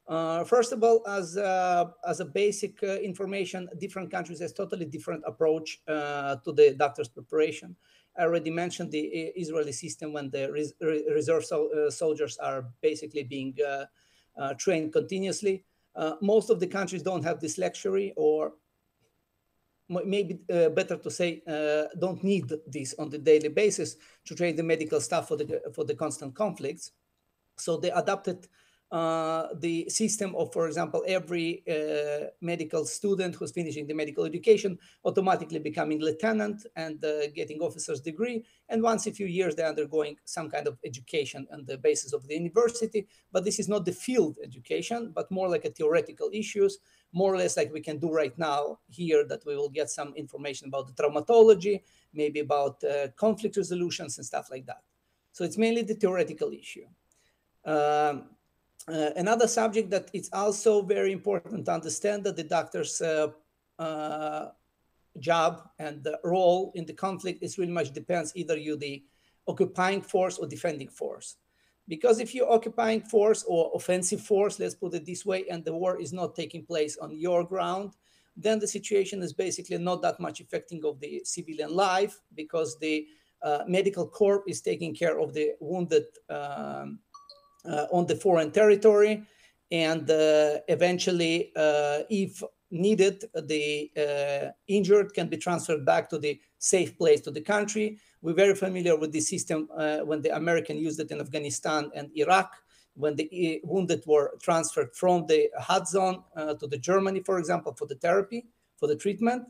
Uh, first of all, as uh, as a basic uh, information, different countries has totally different approach uh, to the doctor's preparation. I already mentioned the Israeli system when the res- reserve uh, soldiers are basically being trained continuously. Most of the countries don't have this luxury, or maybe uh, better to say, uh, don't need this on the daily basis to train the medical staff for the for the constant conflicts. So they adapted the system of, for example, every uh, medical student who's finishing the medical education automatically becoming lieutenant and uh, getting officer's degree. And once a few years, they're undergoing some kind of education on the basis of the university. But this is not the field education, but more like a theoretical issues, more or less like we can do right now here, that we will get some information about the traumatology, maybe about uh, conflict resolutions and stuff like that. So it's mainly the theoretical issue. Um, uh, another subject that it's also very important to understand that the doctor's uh, uh, job and the role in the conflict is really much depends either you the occupying force or defending force. Because if you're occupying force or offensive force let's put it this way and the war is not taking place on your ground then the situation is basically not that much affecting of the civilian life because the uh, medical corps is taking care of the wounded um, on the foreign territory. And uh, eventually, uh, if needed, the uh, injured can be transferred back to the safe place to the country. We're very familiar with this system uh, when the American used it in Afghanistan and Iraq, when the uh, wounded were transferred from the hot zone uh, to the Germany, for example, for the therapy, for the treatment.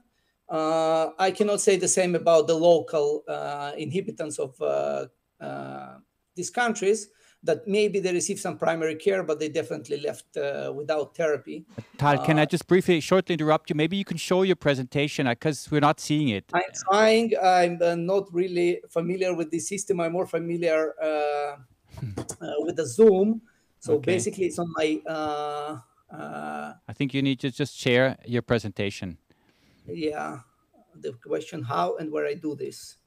Uh, I cannot say the same about the local uh, inhabitants of uh, uh, these countries that maybe they received some primary care, but they definitely left uh, without therapy. Tal, can I Uh, just briefly, shortly interrupt you? Maybe you can show your presentation because we're not seeing it. I'm trying. I'm uh, not really familiar with the system. I'm more familiar uh, (laughs) uh, with the Zoom. So Okay. basically, it's on my. Uh, uh, I think you need to just share your presentation. yeah, the question how and where I do this.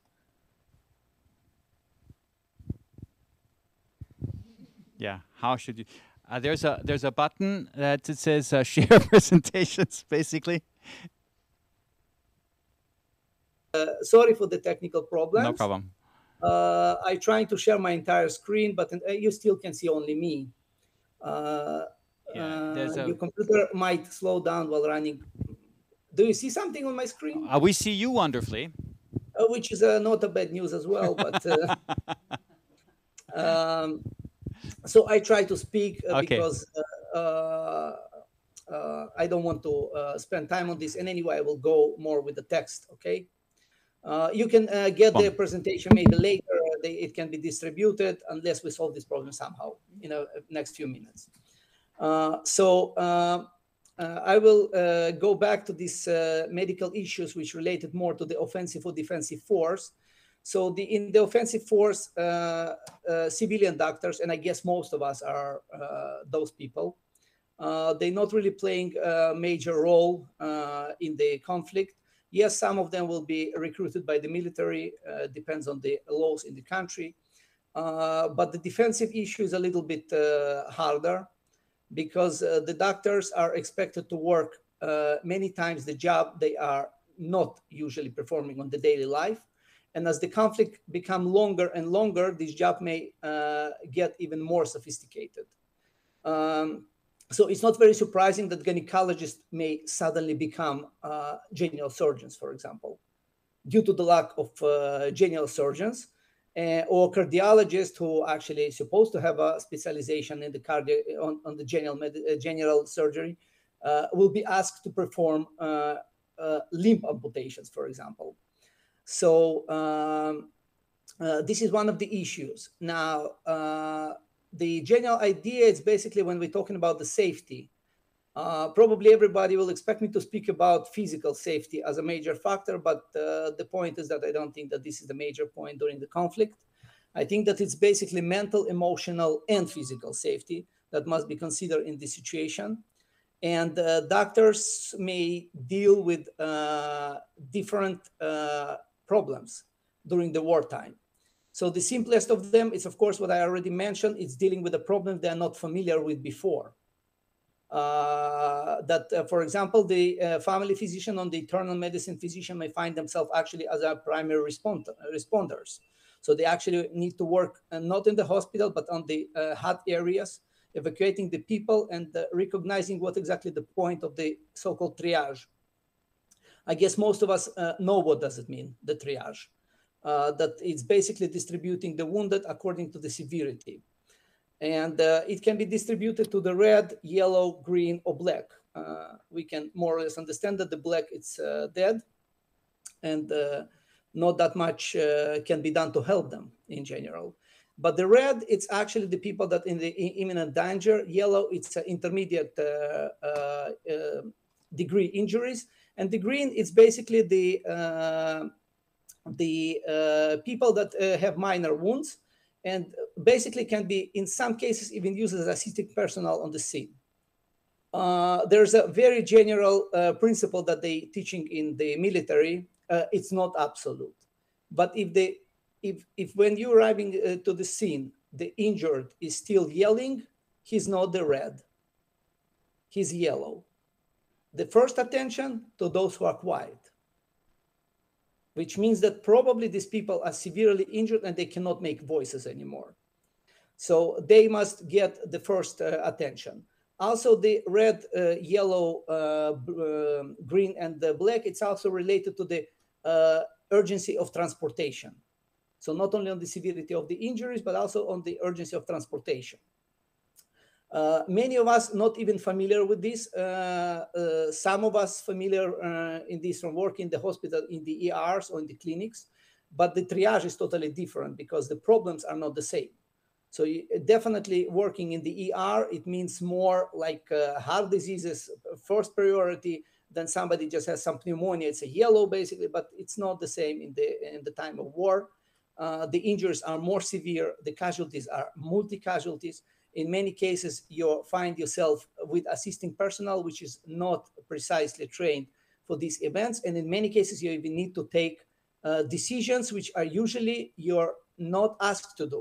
Yeah. How should you? Uh, there's a there's a button that it says uh, (laughs) share presentations, basically. Uh, sorry for the technical problems. No problem. Uh, I trying to share my entire screen, but uh, you still can see only me. Uh, Yeah, a- your computer might slow down while running do you see something on my screen? Uh, we see you wonderfully. Uh, which is uh, not a bad news as well. But uh, (laughs) um, so I try to speak uh, Okay. because uh, uh, uh, I don't want to uh, spend time on this. And anyway, I will go more with the text. Okay. Uh, you can uh, get the presentation maybe later. They, it can be distributed unless we solve this problem somehow in the next few minutes. Uh, so uh, uh, I will uh, go back to these uh, medical issues which related more to the offensive or defensive force. So the in the offensive force, uh, uh, civilian doctors, and I guess most of us are uh, those people. They're not really playing a major role in the conflict. Yes, some of them will be recruited by the military. Depends on the laws in the country. Uh, but the defensive issue is a little bit uh, harder because uh, the doctors are expected to work many times the job they are not usually performing on the daily life. And as the conflict become longer and longer, this job may uh, get even more sophisticated. Um, so it's not very surprising that gynecologists may suddenly become uh, general surgeons, for example, due to the lack of uh, general surgeons uh, or cardiologists who actually supposed to have a specialization in the cardio on, on the general med- uh, general surgery uh, will be asked to perform uh, limb amputations, for example. So um, uh, this is one of the issues. Now, uh, the general idea is basically when we're talking about the safety, uh, probably everybody will expect me to speak about physical safety as a major factor, but uh, the point is that I don't think that this is the major point during the conflict. I think that it's basically mental, emotional, and physical safety that must be considered in this situation. And uh, doctors may deal with uh, different uh, problems during the wartime. So the simplest of them is, of course, what I already mentioned. It's dealing with a problem they're not familiar with before. Uh, that, uh, for example, the uh, family physician on the internal medicine physician may find themselves actually as a primary respond- responders. So they actually need to work uh, not in the hospital, but on the uh, hot areas, evacuating the people and uh, recognizing what exactly the point of the so-called triage. I guess most of us uh, know what does it mean, the triage. Uh, that it's basically distributing the wounded according to the severity. And uh, it can be distributed to the red, yellow, green, or black. Uh, we can more or less understand that the black it's uh, dead, and uh, not that much can be done to help them in general. But the red, it's actually the people that in the imminent danger. Yellow, it's intermediate degree injuries, and the green, is basically the uh, the uh, people that uh, have minor wounds and basically can be in some cases even used as assisting personnel on the scene. Uh, there's a very general uh, principle that they teaching in the military uh, it's not absolute. But if they if if when you're arriving to the scene the injured is still yelling he's not the red. He's yellow the first attention to those who are quiet which means that probably these people are severely injured and they cannot make voices anymore. So they must get the first uh, attention. Also, the red, uh, yellow, uh, um, green, and the black, it's also related to the uh, urgency of transportation. So not only on the severity of the injuries, but also on the urgency of transportation. Uh, many of us not even familiar with this. Uh, uh, some of us familiar uh, in this from work in the hospital, in the ERs or in the clinics, but the triage is totally different because the problems are not the same. So you, definitely working in the ER, it means more like uh, heart diseases first priority than somebody just has some pneumonia. It's a yellow basically, but it's not the same in the in the time of war. The injuries are more severe. The casualties are multi casualties in many cases you find yourself with assisting personnel which is not precisely trained for these events and in many cases you even need to take uh, decisions which are usually you're not asked to do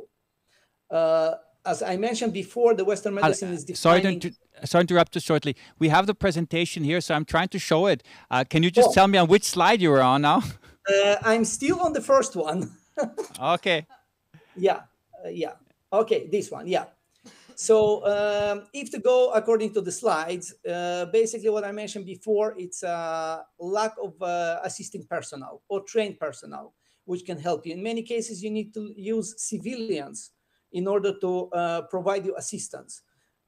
uh, as i mentioned before the western medicine is sorry to, inter- sorry to interrupt you shortly. We have the presentation here, so I'm trying to show it. Uh, can you just Oh. tell me on which slide you are on now? (laughs) uh, i'm still on the first one (laughs) okay. yeah uh, yeah okay this one yeah So um, if to go according to the slides, uh, basically what I mentioned before, it's a lack of uh, assisting personnel or trained personnel, which can help you. In many cases, you need to use civilians in order to uh, provide you assistance.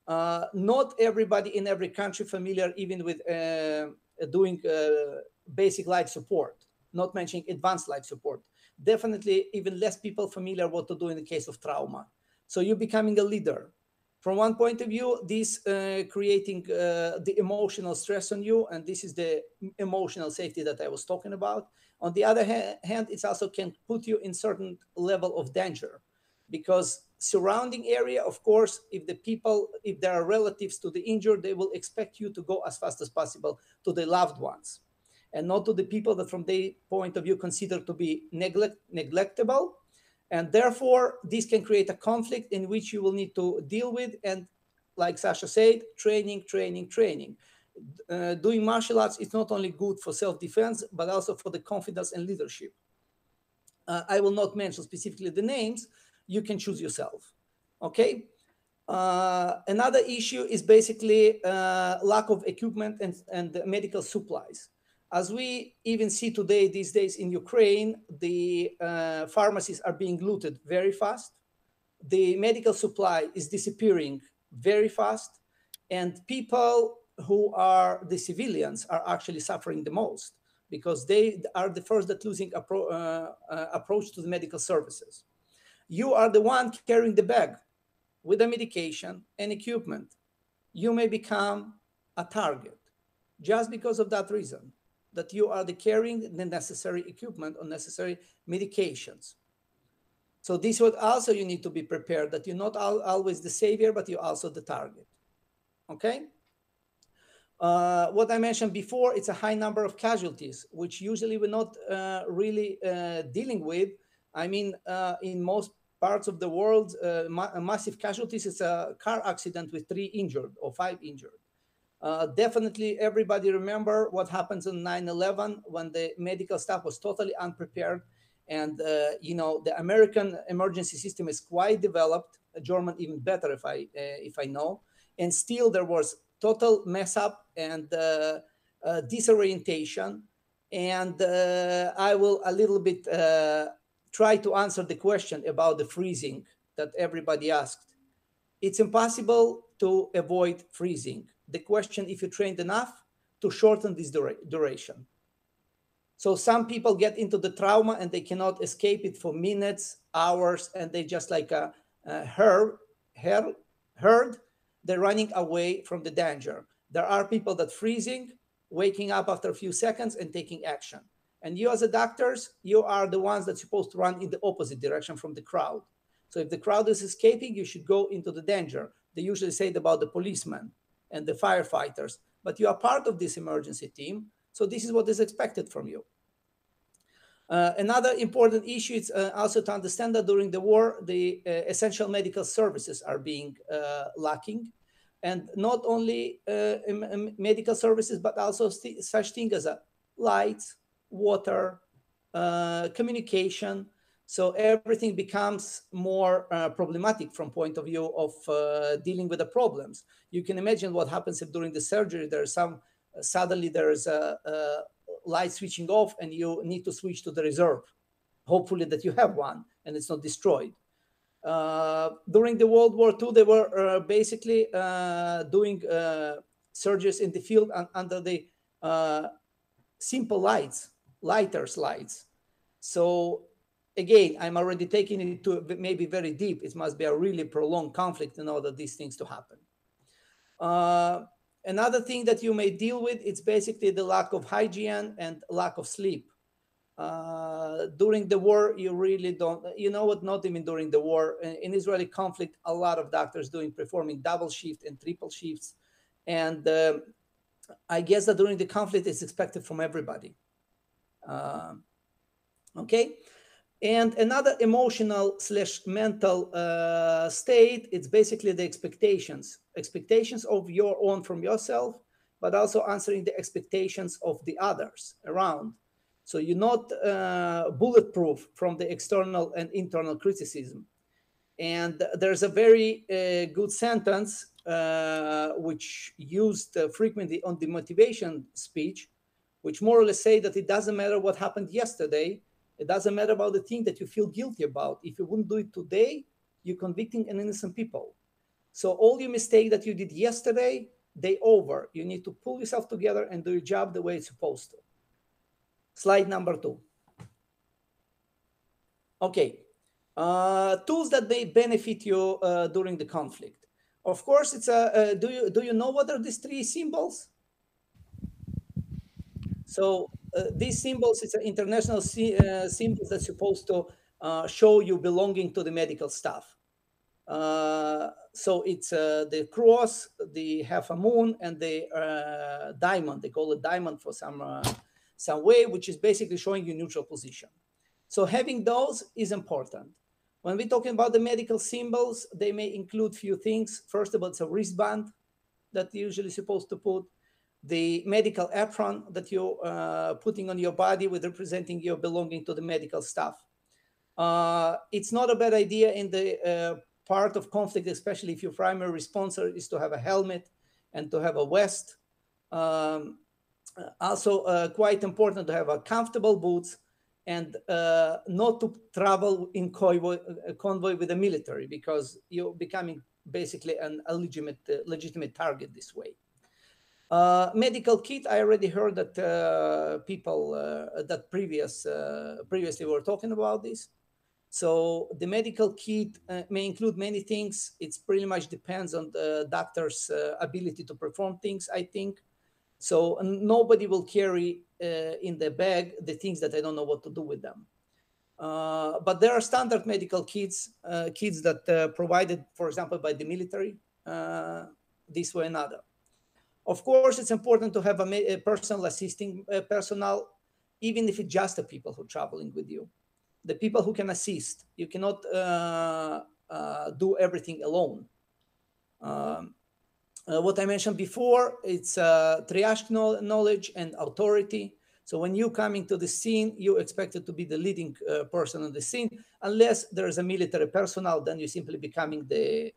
Uh, not everybody in every country familiar even with uh, doing uh, basic life support, not mentioning advanced life support. Definitely even less people familiar what to do in the case of trauma. So you're becoming a leader from one point of view, this uh, creating uh, the emotional stress on you, and this is the emotional safety that I was talking about. On the other ha- hand, it also can put you in certain level of danger, because surrounding area, of course, if the people, if there are relatives to the injured, they will expect you to go as fast as possible to the loved ones, and not to the people that, from their point of view, consider to be neglect neglectable and therefore, this can create a conflict in which you will need to deal with. And like Sascha said, training, training, training. Uh, doing martial arts is not only good for self-defense, but also for the confidence and leadership. Uh, I will not mention specifically the names. You can choose yourself. Okay. Uh, another issue is basically uh, lack of equipment and, and medical supplies. As we even see today, these days in Ukraine, the uh, pharmacies are being looted very fast. The medical supply is disappearing very fast. And people who are the civilians are actually suffering the most because they are the first that losing appro- uh, uh, approach to the medical services. You are the one carrying the bag with the medication and equipment. You may become a target just because of that reason that you are the carrying the necessary equipment or necessary medications. So this would also you need to be prepared that you're not al- always the savior, but you're also the target. Okay. Uh, what I mentioned before, it's a high number of casualties, which usually we're not uh, really uh, dealing with. I mean, uh, in most parts of the world, uh, ma- massive casualties is a car accident with three injured or five injured. Uh, definitely, everybody remember what happens on 9/11 when the medical staff was totally unprepared, and uh, you know the American emergency system is quite developed. German even better, if I uh, if I know, and still there was total mess up and uh, uh, disorientation. And uh, I will a little bit try to answer the question about the freezing that everybody asked. It's impossible to avoid freezing the question if you trained enough to shorten this dura- duration. So some people get into the trauma and they cannot escape it for minutes, hours, and they just like uh, uh, a, a herd, herd, herd, they're running away from the danger. There are people that freezing, waking up after a few seconds and taking action. And you as a doctors, you are the ones that's supposed to run in the opposite direction from the crowd. So if the crowd is escaping, you should go into the danger. They usually say it about the policeman and the firefighters, but you are part of this emergency team. So this is what is expected from you. Uh, another important issue is uh, also to understand that during the war, the uh, essential medical services are being uh, lacking. And not only uh, medical services, but also such things as uh, lights, water, communication, so everything becomes more uh, problematic from point of view of uh, dealing with the problems. You can imagine what happens if during the surgery there's some uh, suddenly there's a, a, light switching off and you need to switch to the reserve. Hopefully that you have one and it's not destroyed. Uh, during the World War II, they were uh, basically uh, doing surgeries in the field under the simple lights, lighters lights. So again, I'm already taking it to maybe very deep. It must be a really prolonged conflict in order these things to happen. Uh, another thing that you may deal with is basically the lack of hygiene and lack of sleep. Uh, during the war, you really don't, you know what, not even during the war. In, in, Israeli conflict, a lot of doctors doing performing double shift and triple shifts. And uh, I guess that during the conflict, it's expected from everybody. Uh, okay. And another emotional slash mental uh, state, it's basically the expectations, expectations of your own from yourself, but also answering the expectations of the others around. So you're not uh, bulletproof from the external and internal criticism. And there's a very uh, good sentence uh, which used uh, frequently on the motivation speech, which more or less say that it doesn't matter what happened yesterday. It doesn't matter about the thing that you feel guilty about. If you wouldn't do it today, you're convicting an innocent people. So all your mistake that you did yesterday, they over. You need to pull yourself together and do your job the way it's supposed to. Slide number two. Okay, uh, tools that may benefit you uh, during the conflict. Of course, it's a. Uh, do you do you know what are these three symbols? So these symbols, it's an international si uh, symbols that's supposed to uh, show you belonging to the medical staff. Uh, so it's uh, the cross, the half a moon, and the uh, diamond. They call it diamond for some some way, which is basically showing you neutral position. So having those is important. When we're talking about the medical symbols, they may include few things. First of all, it's a wristband that you're usually supposed to put, the medical apron that you're uh, putting on your body with representing your belonging to the medical staff. Uh, it's not a bad idea in the uh, part of conflict, especially if your primary sponsor is to have a helmet and to have a vest. Um, also, uh, quite important to have a comfortable boots and uh, not to travel in convoy, uh, convoy with the military because you're becoming basically an, a legitimate, uh, legitimate target this way. Uh, medical kit, I already heard that uh, people uh, that previous previously were talking about this. So the medical kit may include many things. It's pretty much depends on the doctor's ability to perform things, I think. So nobody will carry uh, in the bag the things that I don't know what to do with them. Uh, but there are standard medical kits, uh, kits that uh, provided, for example, by the military, uh, this way or another. Of course, it's important to have a, a personal assisting uh, personnel, even if it's just the people who are traveling with you, the people who can assist. You cannot do everything alone. Um, uh, what I mentioned before, it's uh, triage knowledge and authority. So when you come into the scene, you expected to be the leading uh, person on the scene. Unless there is a military personnel, then you're simply becoming the,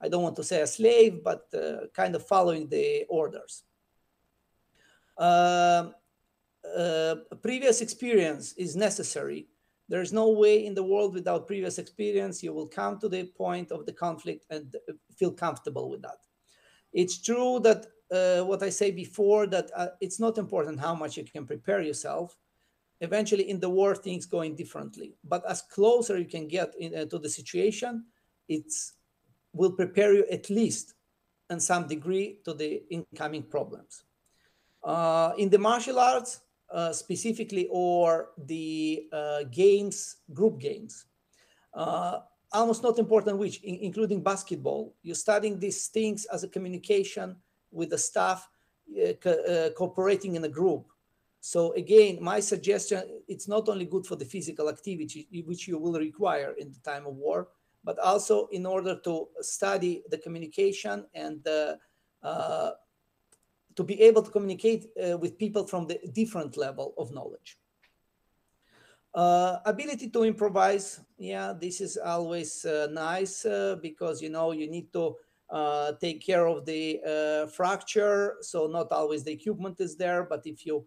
I don't want to say a slave, but uh, kind of following the orders. Um, uh, previous experience is necessary. There is no way in the world without previous experience you will come to the point of the conflict and feel comfortable with that. It's true that uh, what I say before that uh, it's not important how much you can prepare yourself. Eventually, in the war, things going differently. But as closer you can get in, uh, to the situation, it's will prepare you at least in some degree to the incoming problems. Uh, in the martial arts, uh, specifically, or the uh, games, group games, almost not important which, in, including basketball. You're studying these things as a communication with the staff, uh, co uh, cooperating in a group. So again, my suggestion, it's not only good for the physical activity, which you will require in the time of war, but also in order to study the communication and uh, uh, to be able to communicate uh, with people from the different level of knowledge. Uh, ability to improvise, yeah, this is always uh, nice uh, because you know you need to take care of the fracture. So not always the equipment is there, but if you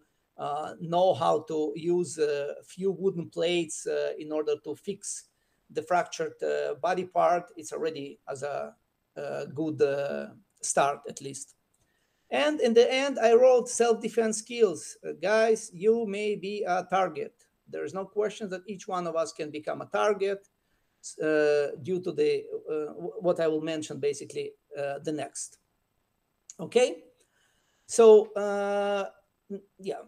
know how to use a few wooden plates in order to fix the fractured body part, it's already as a, a good start at least. And in the end, I wrote self-defense skills. guys, you may be a target there is no question that each one of us can become a target uh, due to the uh, what I will mention basically uh, the next. Okay, so uh, yeah,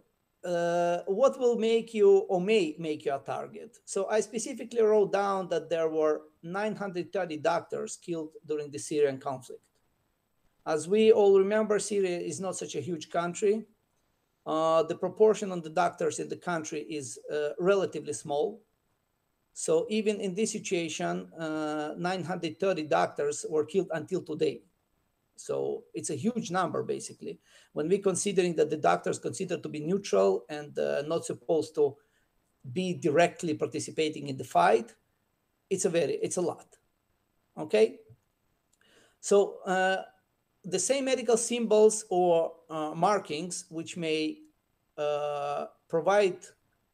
uh, what will make you or may make you a target? So I specifically wrote down that there were 930 doctors killed during the Syrian conflict. As we all remember, Syria is not such a huge country uh, the proportion of the doctors in the country is uh, relatively small. So even in this situation, uh, 930 doctors were killed until today. So it's a huge number, basically. When we're considering that the doctors considered to be neutral and uh, not supposed to be directly participating in the fight, it's a very, it's a lot. Okay? So uh, the same medical symbols or uh, markings which may uh, provide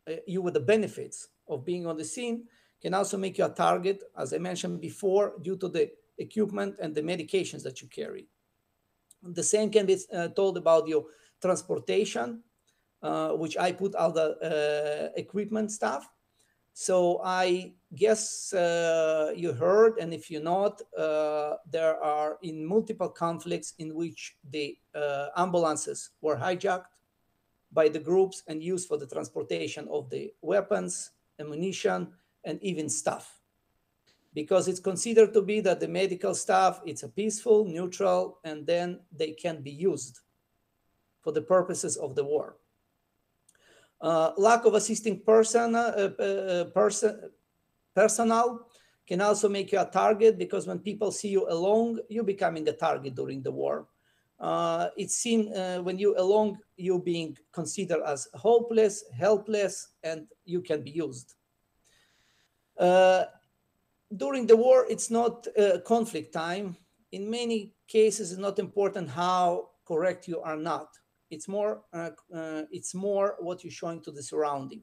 uh, you with the benefits of being on the scene can also make you a target, as I mentioned before, due to the equipment and the medications that you carry. The same can be uh, told about your transportation, uh, which I put all the uh, equipment stuff. So I guess uh, you heard, and if you not, uh, there are in multiple conflicts in which the uh, ambulances were hijacked by the groups and used for the transportation of the weapons, ammunition, and even staff. Because it's considered to be that the medical staff, it's a peaceful, neutral, and then they can be used for the purposes of the war. Uh, lack of assisting person, uh, uh, person, personnel can also make you a target because when people see you alone, you're becoming a target during the war. Uh, it's seen uh, when you alone, you being considered as hopeless, helpless, and you can be used. Uh, during the war, it's not conflict time. In many cases, it's not important how correct you are not. It's more, uh, uh, it's more what you're showing to the surrounding.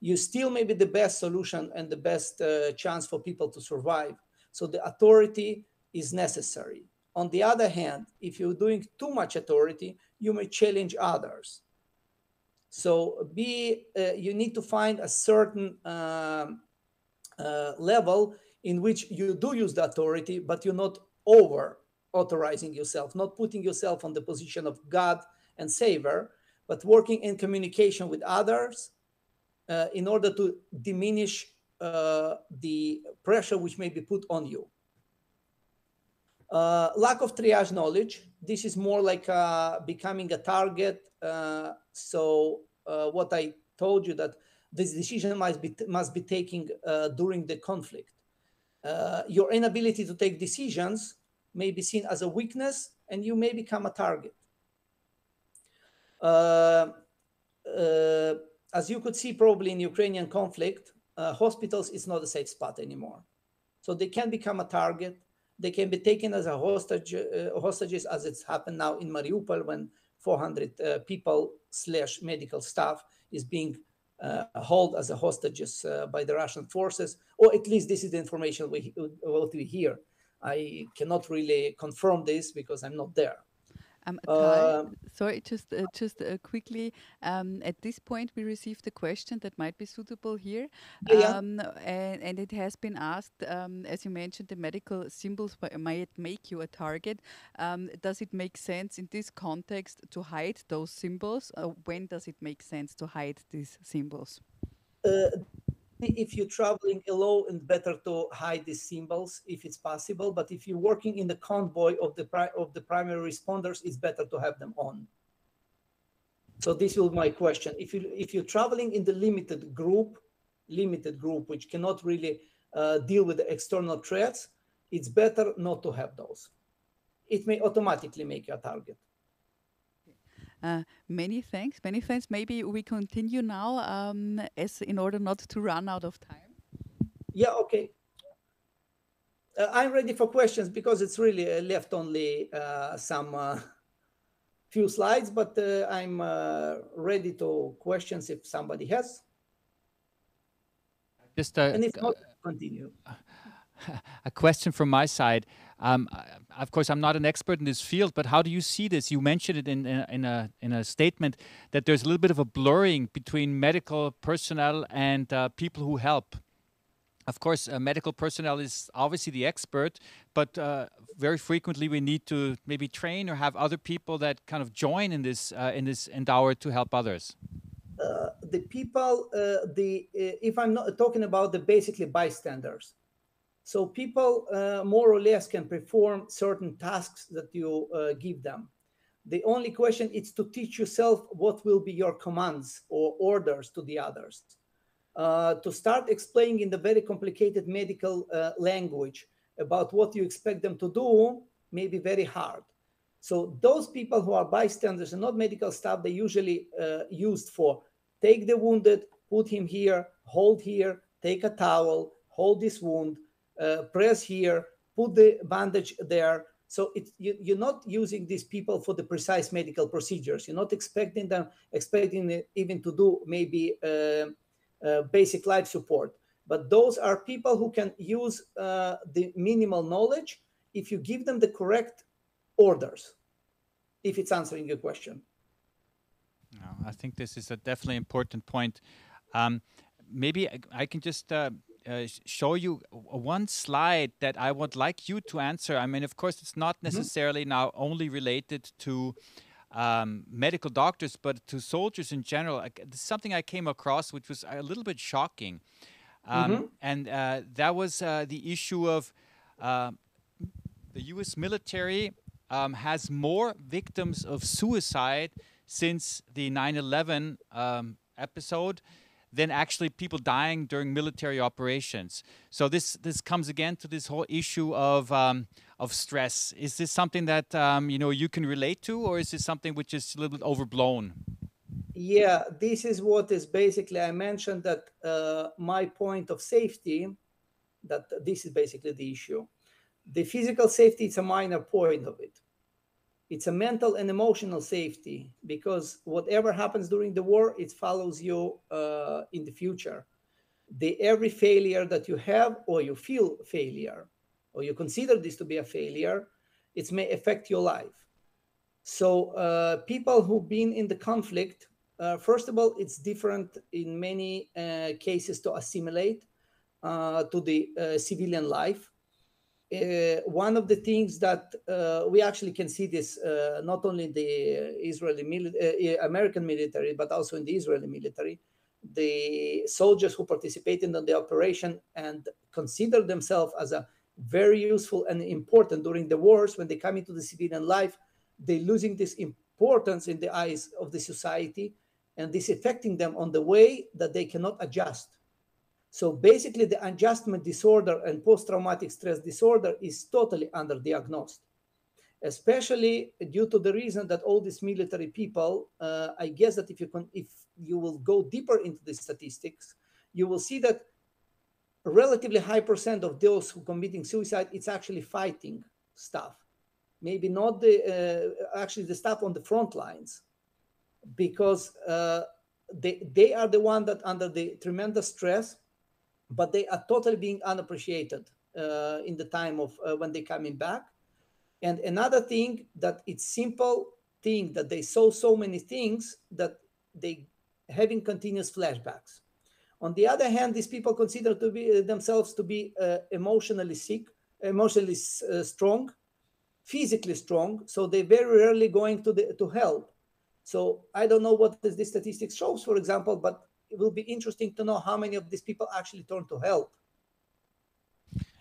You still may be the best solution and the best uh, chance for people to survive. So the authority is necessary. On the other hand, if you're doing too much authority, you may challenge others. So be uh, you need to find a certain um, uh, level in which you do use the authority, but you're not over authorizing yourself, not putting yourself on the position of God and Savior, but working in communication with others uh, in order to diminish uh, the pressure which may be put on you. Uh, lack of triage knowledge. This is more like uh, becoming a target. Uh, so uh, what I told you that this decision must be must be taken during the conflict. Your inability to take decisions may be seen as a weakness, and you may become a target. Uh, uh, as you could see probably in the Ukrainian conflict, uh, hospitals is not a safe spot anymore. So they can become a target. They can be taken as a hostage, hostages, as it's happened now in Mariupol when 400 people slash medical staff is being uh, held as a hostages uh, by the Russian forces, or at least this is the information we what we hear. I cannot really confirm this because I'm not there. Um, uh, sorry, just uh, just uh, quickly. Um, at this point, we received a question that might be suitable here, yeah. um, and, and, it has been asked, um, as you mentioned, the medical symbols might make you a target. Um, does it make sense in this context to hide those symbols? when does it make sense to hide these symbols? Uh, if you're traveling alone and better to hide these symbols if it's possible but if you're working in the convoy of the of the primary responders it's better to have them on. So this will my question. If you if you're traveling in the limited group limited group which cannot really uh, deal with the external threats it's better not to have those. It may automatically make you a target uh, many thanks. Many thanks. Maybe we continue now, um, as in order not to run out of time. Yeah. Okay. Uh, I'm ready for questions because it's really uh, left only uh, some uh, (laughs) few slides, but uh, I'm ready to questions if somebody has. Just and if not, continue. (laughs) A question from my side. Um, of course, I'm not an expert in this field, but how do you see this? You mentioned it in, in, in, a, in a statement that there's a little bit of a blurring between medical personnel and uh, people who help. Of course, uh, medical personnel is obviously the expert, but uh, very frequently we need to maybe train or have other people that kind of join in this uh, in this endeavor to help others. Uh, the people, uh, the if I'm not talking about the basically bystanders, so people uh, more or less can perform certain tasks that you uh, give them. The only question is to teach yourself what will be your commands or orders to the others. Uh, to start explaining in the very complicated medical uh, language about what you expect them to do may be very hard. So those people who are bystanders and not medical staff, they usually uh, used for take the wounded, put him here, hold here, take a towel, hold this wound, uh, press here, put the bandage there. So it, you, you're not using these people for the precise medical procedures. You're not expecting them, expecting even to do maybe uh, uh, basic life support. But those are people who can use uh, the minimal knowledge if you give them the correct orders, if it's answering your question. No, I think this is a definitely important point. Um, maybe I, I can just uh, uh, show you one slide that I would like you to answer. I mean, of course, it's not Mm-hmm. necessarily now only related to um, medical doctors, but to soldiers in general. This is something I came across, which was a little bit shocking, um, Mm-hmm. and uh, that was uh, the issue of uh, the U.S. military um, has more victims of suicide since the 9/11 um, episode than actually people dying during military operations. So this this comes again to this whole issue of um, of stress. Is this something that um, you know you can relate to, or is this something which is a little bit overblown? Yeah, this is what is basically I mentioned that uh, my point of safety, that this is basically the issue. The physical safety is a minor point of it. It's a mental and emotional safety because whatever happens during the war, it follows you uh, in the future. The every failure that you have, or you feel failure, or you consider this to be a failure, it may affect your life. So uh, people who've been in the conflict, uh, first of all, it's different in many uh, cases to assimilate uh, to the uh, civilian life. Uh, one of the things that uh, we actually can see this uh, not only in the Israeli mili- uh, American military, but also in the Israeli military. The soldiers who participated in the operation and consider themselves as a very useful and important during the wars when they come into the civilian life they're losing this importance in the eyes of the society and this affecting them on the way that they cannot adjust so basically the adjustment disorder and post-traumatic stress disorder is totally underdiagnosed especially due to the reason that all these military people uh, i guess that if you can if you will go deeper into the statistics you will see that a relatively high percent of those who committing suicide it's actually fighting stuff maybe not the uh, actually the staff on the front lines because uh, they they are the one that under the tremendous stress but they are totally being unappreciated uh, in the time of uh, when they coming back and another thing that it's simple thing that they saw so many things that they having continuous flashbacks on the other hand these people consider to be themselves to be uh, emotionally sick emotionally uh, strong physically strong, so they very rarely going to the to help. So I don't know what this, this statistics shows, for example, but it will be interesting to know how many of these people actually turn to help.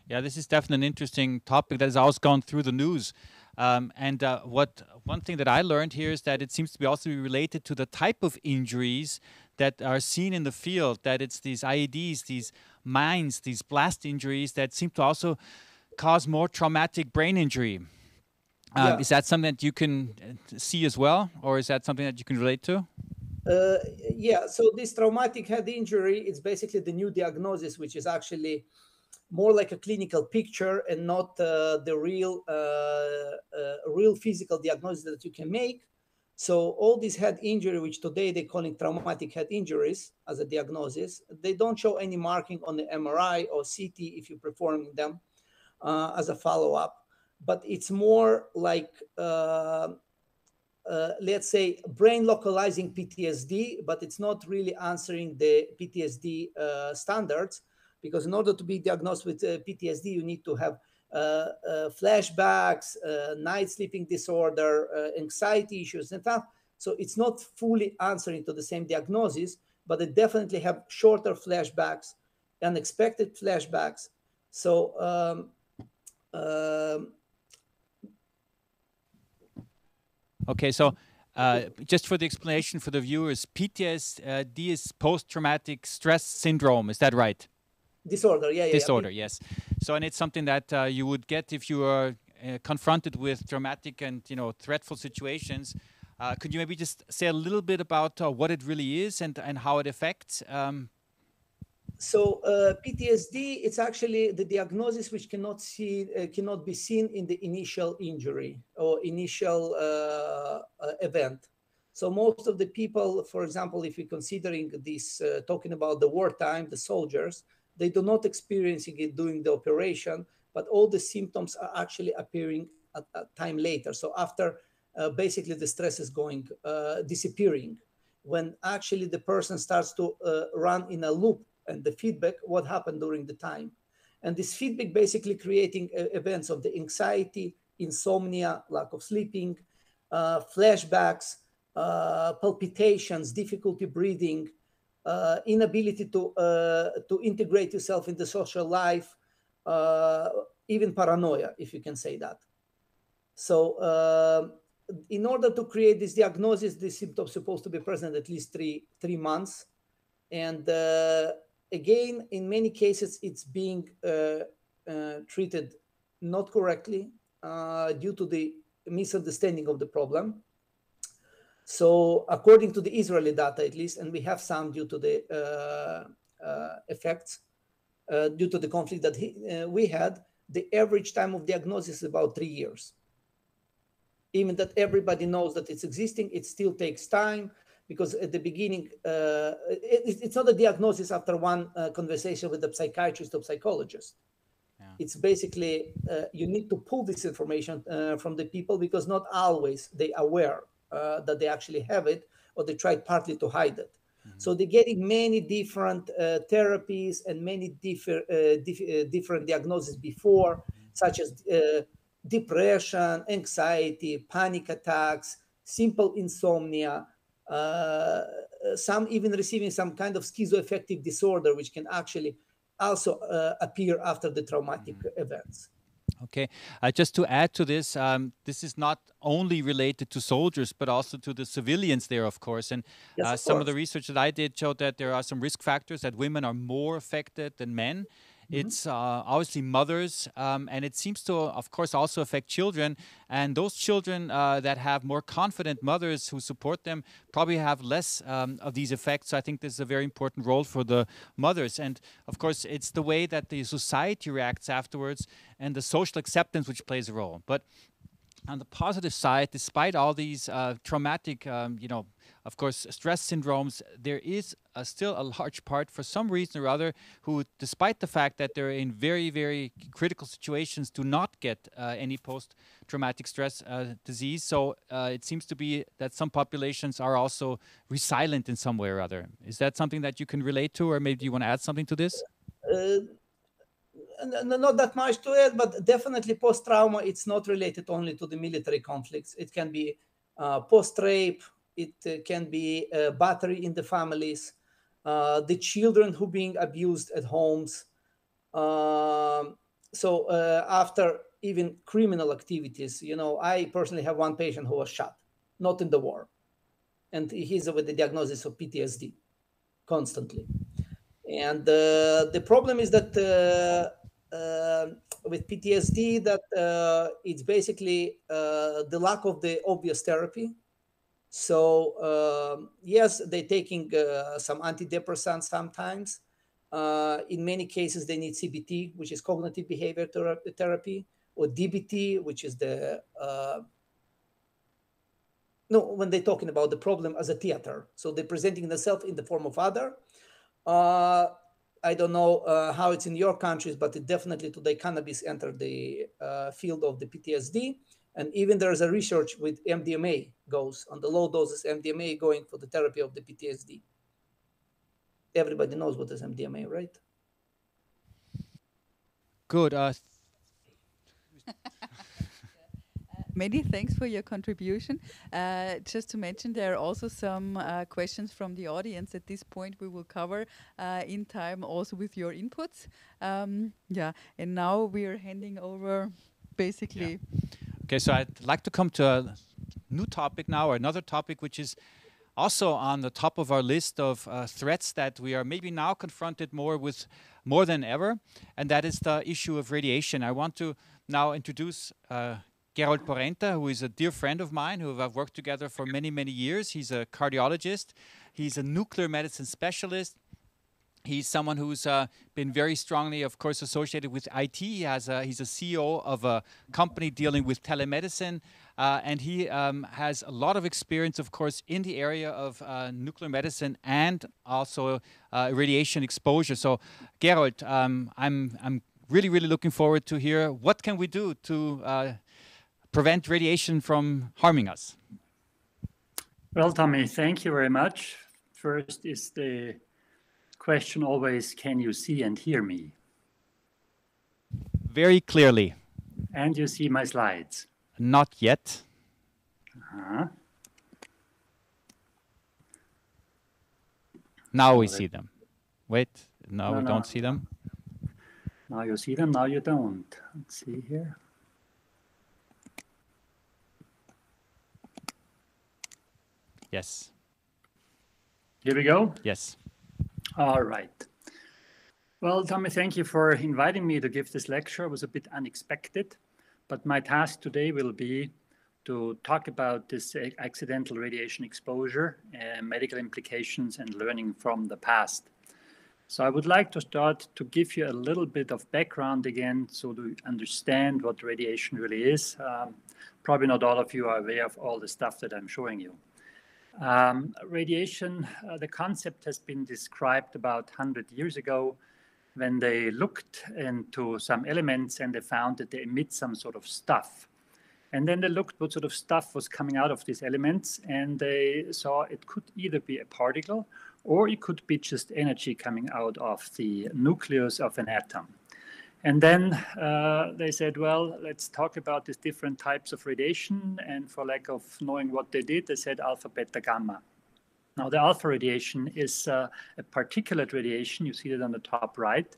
Yeah, this is definitely an interesting topic that has also gone through the news. Um, and uh, what one thing that I learned here is that it seems to be also related to the type of injuries that are seen in the field. That it's these IEDs, these mines, these blast injuries that seem to also cause more traumatic brain injury. Um, Yeah. Is that something that you can uh, see as well, or is that something that you can relate to? Uh, yeah, so this traumatic head injury is basically the new diagnosis, which is actually more like a clinical picture and not uh, the real, uh, uh, real physical diagnosis that you can make. So all these head injury, which today they call it traumatic head injuries as a diagnosis, they don't show any marking on the MRI or CT if you're performing them uh, as a follow-up. But it's more like uh, let's say brain localizing PTSD, but it's not really answering the PTSD uh, standards because in order to be diagnosed with uh, PTSD, you need to have uh, uh, flashbacks, uh, night sleeping disorder, anxiety issues, and stuff. So it's not fully answering to the same diagnosis, but they definitely have shorter flashbacks, unexpected flashbacks. So um, um, Okay, so uh, just for the explanation for the viewers, PTSD is post-traumatic stress syndrome. Is that right? disorder, yeah, yeah, yeah. Disorder, yes. So, and it's something that uh, you would get if you are uh, confronted with dramatic and you know threatful situations. Uh, could you maybe just say a little bit about uh, what it really is and and how it affects? Um, so uh, PTSD, it's actually the diagnosis which cannot see uh, cannot be seen in the initial injury or initial uh, uh event. So most of the people, for example, if you're considering this, uh, talking about the wartime, the soldiers, they do not experiencing it during the operation, but all the symptoms are actually appearing at a time later. So after uh, basically the stress is going disappearing, when actually the person starts to run in a loop and the feedback, what happened during the time. And this feedback basically creating uh, events of the anxiety, insomnia, lack of sleeping, uh, flashbacks, uh, palpitations, difficulty breathing, uh, inability to, uh, to integrate yourself in the social life, uh, even paranoia, if you can say that. So in order to create this diagnosis, the symptoms supposed to be present at least three, three months. And again, in many cases, it's being uh, uh, treated not correctly uh, due to the misunderstanding of the problem. So, according to the Israeli data, at least, and we have some due to the effects due to the conflict that he, we had, the average time of diagnosis is about three years. Even that everybody knows that it's existing, it still takes time because at the beginning, uh, it, it's not a diagnosis after one uh, conversation with a psychiatrist or psychologist. Yeah. It's basically uh, you need to pull this information uh, from the people because not always they are aware uh, that they actually have it or they try partly to hide it. Mm-hmm. So they're getting many different uh, therapies and many different dif- different diagnoses before, mm-hmm. such as depression, anxiety, panic attacks, simple insomnia, some even receiving some kind of schizoaffective disorder, which can actually also uh, appear after the traumatic mm-hmm. events. Okay, uh, just to add to this, um, this is not only related to soldiers, but also to the civilians there, of course. And yes, uh, of some course. of the research that I did showed that there are some risk factors that women are more affected than men. Mm-hmm. It's uh, obviously mothers, um, and it seems to, of course, also affect children. And those children uh, that have more confident mothers who support them probably have less um, of these effects. So I think this is a very important role for the mothers. And of course, it's the way that the society reacts afterwards and the social acceptance which plays a role. But on the positive side, despite all these uh, traumatic, um, you know, of course, stress syndromes, there is a, still a large part, for some reason or other, who, despite the fact that they're in very, very critical situations, do not get uh, any post-traumatic stress uh, disease. So uh, it seems to be that some populations are also resilient in some way or other. Is that something that you can relate to, or maybe you want to add something to this? Uh, not that much to it, but definitely post-trauma. It's not related only to the military conflicts. It can be uh, post-rape, it uh, can be a battery in the families, uh, the children who being abused at homes. Um, so uh, after even criminal activities, you know, I personally have one patient who was shot, not in the war, and he's with the diagnosis of PTSD constantly. And uh, the problem is that uh, uh, with PTSD, that it's basically the lack of the obvious therapy so um, yes, they're taking uh, some antidepressants sometimes. Uh, in many cases, they need CBT, which is cognitive behavior therapy, or DBT, which is the uh, no when they're talking about the problem as a theater. So they're presenting themselves in the form of other. Uh, I don't know uh, how it's in your countries, but it definitely today cannabis entered the uh, field of the PTSD and even there's a research with MDMA goes on the low doses MDMA going for the therapy of the PTSD. Everybody knows what is MDMA, right? Good. Uh, (laughs) Many thanks for your contribution. Uh, just to mention, there are also some uh, questions from the audience at this point we will cover uh, in time also with your inputs. Um, yeah, and now we are handing over basically. Yeah. Okay, so I'd like to come to a new topic now, or another topic which is also on the top of our list of uh, threats that we are maybe now confronted more with more than ever, and that is the issue of radiation. I want to now introduce uh, Gerold Porenta, who is a dear friend of mine, who I've worked together for many, many years. He's a cardiologist, he's a nuclear medicine specialist, He's someone who's uh, been very strongly, of course, associated with IT. He has a, he's a CEO of a company dealing with telemedicine, uh, and he um, has a lot of experience, of course, in the area of uh, nuclear medicine and also uh, radiation exposure. So, Gerold, um, I'm I'm really really looking forward to hear what can we do to uh, prevent radiation from harming us. Well, Tommy, thank you very much. First is the question always can you see and hear me? Very clearly. And you see my slides? Not yet. Uh-huh. Now we see them. Wait, now No, we no. don't see them. Now you see them, now you don't. Let's see here. Yes, Here we go. yes. All right. Well, Tommy, thank you for inviting me to give this lecture. It was a bit unexpected, but my task today will be to talk about this accidental radiation exposure, uh, medical implications, and learning from the past. So I would like to start to give you a little bit of background again so to understand what radiation really is. Um, probably not all of you are aware of all the stuff that I'm showing you. Um, radiation, uh, the concept has been described about 100 years ago when they looked into some elements and they found that they emit some sort of stuff. And then they looked what sort of stuff was coming out of these elements and they saw it could either be a particle or it could be just energy coming out of the nucleus of an atom. And then uh, they said, well, let's talk about these different types of radiation. And for lack of knowing what they did, they said alpha, beta, gamma. Now, the alpha radiation is uh, a particulate radiation. You see it on the top right,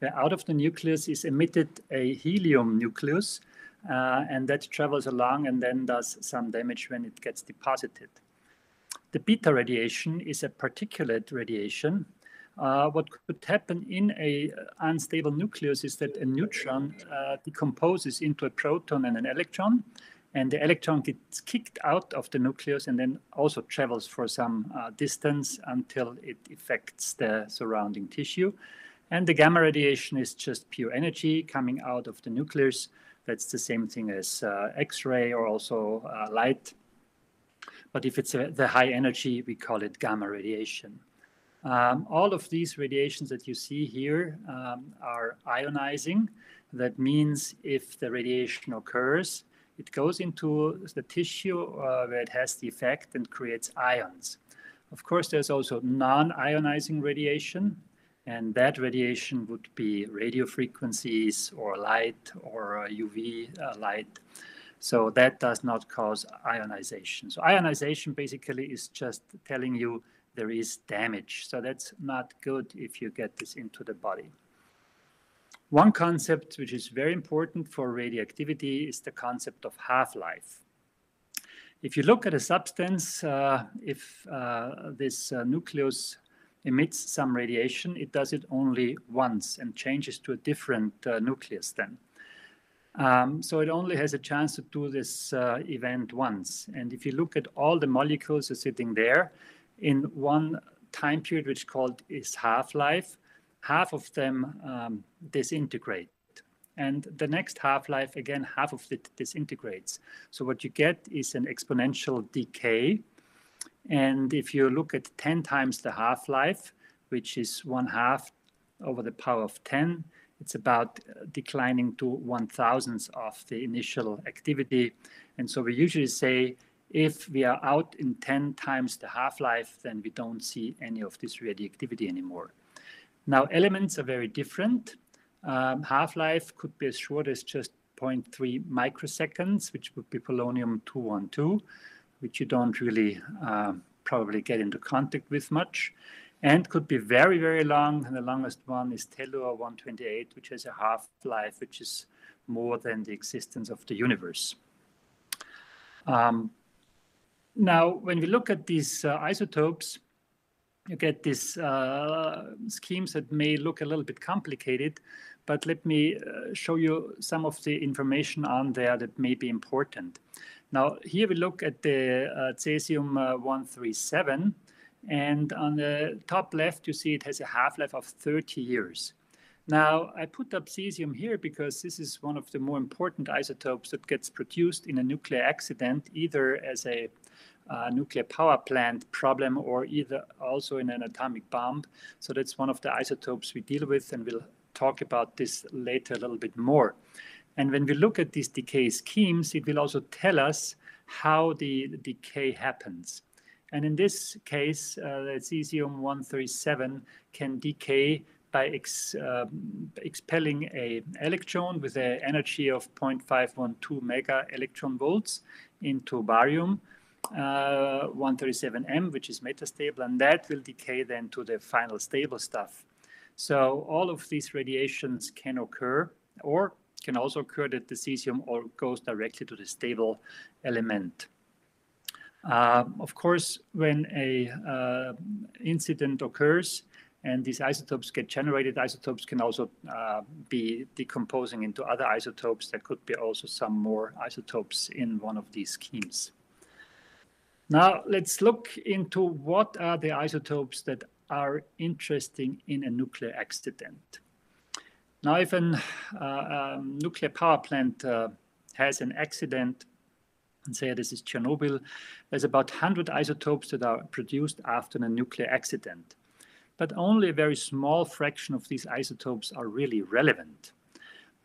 where out of the nucleus is emitted a helium nucleus, uh, and that travels along and then does some damage when it gets deposited. The beta radiation is a particulate radiation. Uh, what could happen in a unstable nucleus is that a neutron uh, decomposes into a proton and an electron, and the electron gets kicked out of the nucleus and then also travels for some uh, distance until it affects the surrounding tissue. And the gamma radiation is just pure energy coming out of the nucleus. That's the same thing as uh, X-ray or also uh, light. But if it's a, the high energy, we call it gamma radiation. Um, all of these radiations that you see here um, are ionizing. That means if the radiation occurs, it goes into the tissue uh, where it has the effect and creates ions. Of course, there's also non-ionizing radiation, and that radiation would be radio frequencies or light or uh, UV uh, light. So that does not cause ionization. So ionization basically is just telling you there is damage. So that's not good if you get this into the body. One concept which is very important for radioactivity is the concept of half-life. If you look at a substance, uh, if uh, this uh, nucleus emits some radiation, it does it only once and changes to a different uh, nucleus then. Um, so it only has a chance to do this uh, event once. And if you look at all the molecules are sitting there, in one time period, which called is half-life, half of them um, disintegrate. And the next half-life, again, half of it disintegrates. So what you get is an exponential decay. And if you look at 10 times the half-life, which is one half over the power of 10, it's about declining to one thousandth of the initial activity. And so we usually say if we are out in 10 times the half-life, then we don't see any of this radioactivity anymore. Now, elements are very different. Um, half-life could be as short as just 0.3 microseconds, which would be polonium-212, which you don't really um, probably get into contact with much, and could be very, very long. And the longest one is tellur-128, which has a half-life which is more than the existence of the universe. Um, now, when we look at these uh, isotopes, you get these uh, schemes that may look a little bit complicated, but let me uh, show you some of the information on there that may be important. Now, here we look at the uh, cesium-137, And on the top left, you see it has a half-life of 30 years. Now, I put up cesium here because this is one of the more important isotopes that gets produced in a nuclear accident, either as a uh, nuclear power plant problem or either also in an atomic bomb. So that's one of the isotopes we deal with, and we'll talk about this later a little bit more. And when we look at these decay schemes, it will also tell us how the, decay happens. And in this case, uh, the cesium-137 can decay by ex, um, expelling a electron with an energy of 0.512 mega electron volts into barium uh, 137M, which is metastable, and that will decay then to the final stable stuff. So all of these radiations can occur, or can also occur that the cesium or goes directly to the stable element. Uh, of course, when a uh, incident occurs, and these isotopes get generated. Isotopes can also uh, be decomposing into other isotopes. There could be also some more isotopes in one of these schemes. Now let's look into what are the isotopes that are interesting in a nuclear accident. Now if a uh, um, nuclear power plant uh, has an accident, and say this is Chernobyl, there's about 100 isotopes that are produced after a nuclear accident but only a very small fraction of these isotopes are really relevant.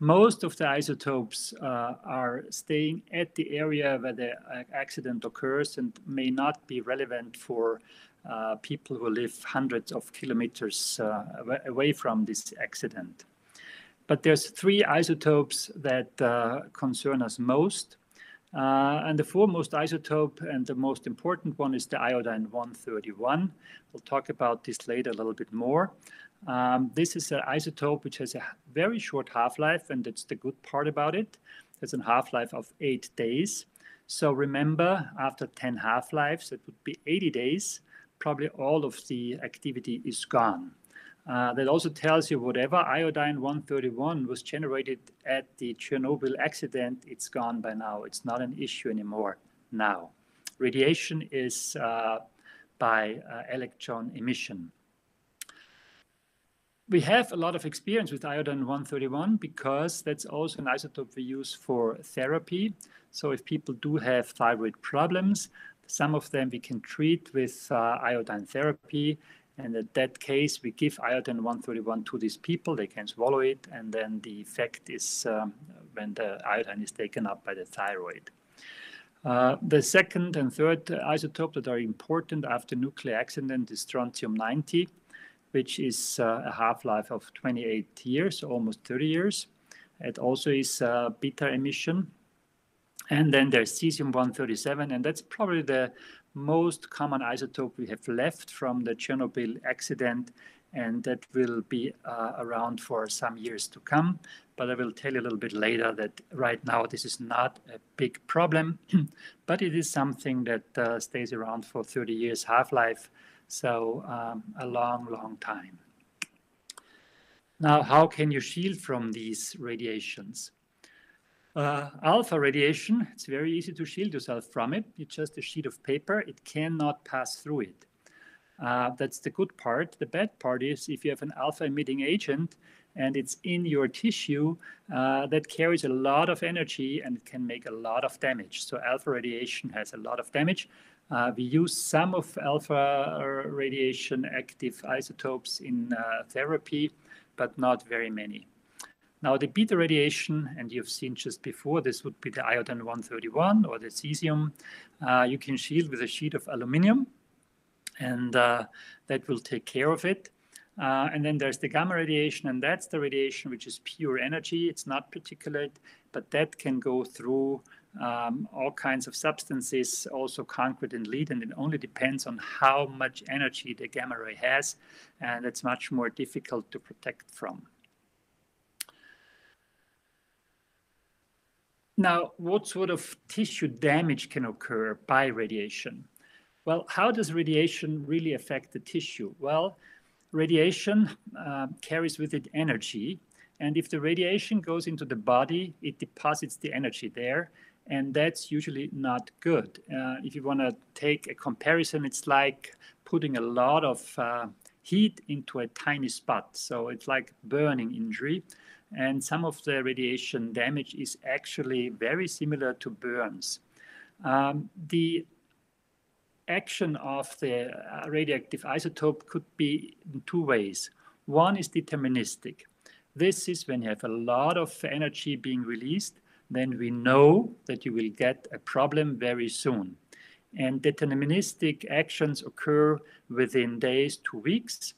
Most of the isotopes uh, are staying at the area where the uh, accident occurs and may not be relevant for uh, people who live hundreds of kilometers uh, away from this accident. But there's three isotopes that uh, concern us most. Uh, and the foremost isotope and the most important one is the iodine 131. We'll talk about this later a little bit more. Um, this is an isotope which has a very short half-life, and that's the good part about it. It's a half-life of eight days. So remember, after 10 half-lives, that would be 80 days, probably all of the activity is gone. Uh, that also tells you whatever iodine 131 was generated at the Chernobyl accident, it's gone by now. It's not an issue anymore now. Radiation is uh, by uh, electron emission. We have a lot of experience with iodine 131 because that's also an isotope we use for therapy. So if people do have thyroid problems, some of them we can treat with uh, iodine therapy and in that case, we give iodine 131 to these people. They can swallow it, and then the effect is um, when the iodine is taken up by the thyroid. Uh, the second and third isotope that are important after nuclear accident is strontium 90, which is uh, a half-life of 28 years, almost 30 years. It also is uh, beta emission. And then there's cesium 137, and that's probably the most common isotope we have left from the Chernobyl accident, and that will be uh, around for some years to come. But I will tell you a little bit later that right now this is not a big problem, (clears throat) but it is something that uh, stays around for 30 years half-life, so um, a long, long time. Now, how can you shield from these radiations? Uh, alpha radiation, it's very easy to shield yourself from it. It's just a sheet of paper. It cannot pass through it. Uh, that's the good part. The bad part is if you have an alpha emitting agent and it's in your tissue, uh, that carries a lot of energy and it can make a lot of damage. So alpha radiation has a lot of damage. Uh, we use some of alpha radiation active isotopes in uh, therapy, but not very many. Now the beta radiation, and you've seen just before, this would be the iodine 131 or the cesium. Uh, you can shield with a sheet of aluminum, and uh, that will take care of it. Uh, and then there's the gamma radiation, and that's the radiation which is pure energy. It's not particulate, but that can go through um, all kinds of substances, also concrete and lead, and it only depends on how much energy the gamma ray has, and it's much more difficult to protect from. Now, what sort of tissue damage can occur by radiation? Well, how does radiation really affect the tissue? Well, radiation uh, carries with it energy. And if the radiation goes into the body, it deposits the energy there. And that's usually not good. Uh, if you want to take a comparison, it's like putting a lot of uh, heat into a tiny spot. So it's like burning injury. And some of the radiation damage is actually very similar to burns. Um, the action of the uh, radioactive isotope could be in two ways. One is deterministic. This is when you have a lot of energy being released, then we know that you will get a problem very soon. And deterministic actions occur within days to weeks,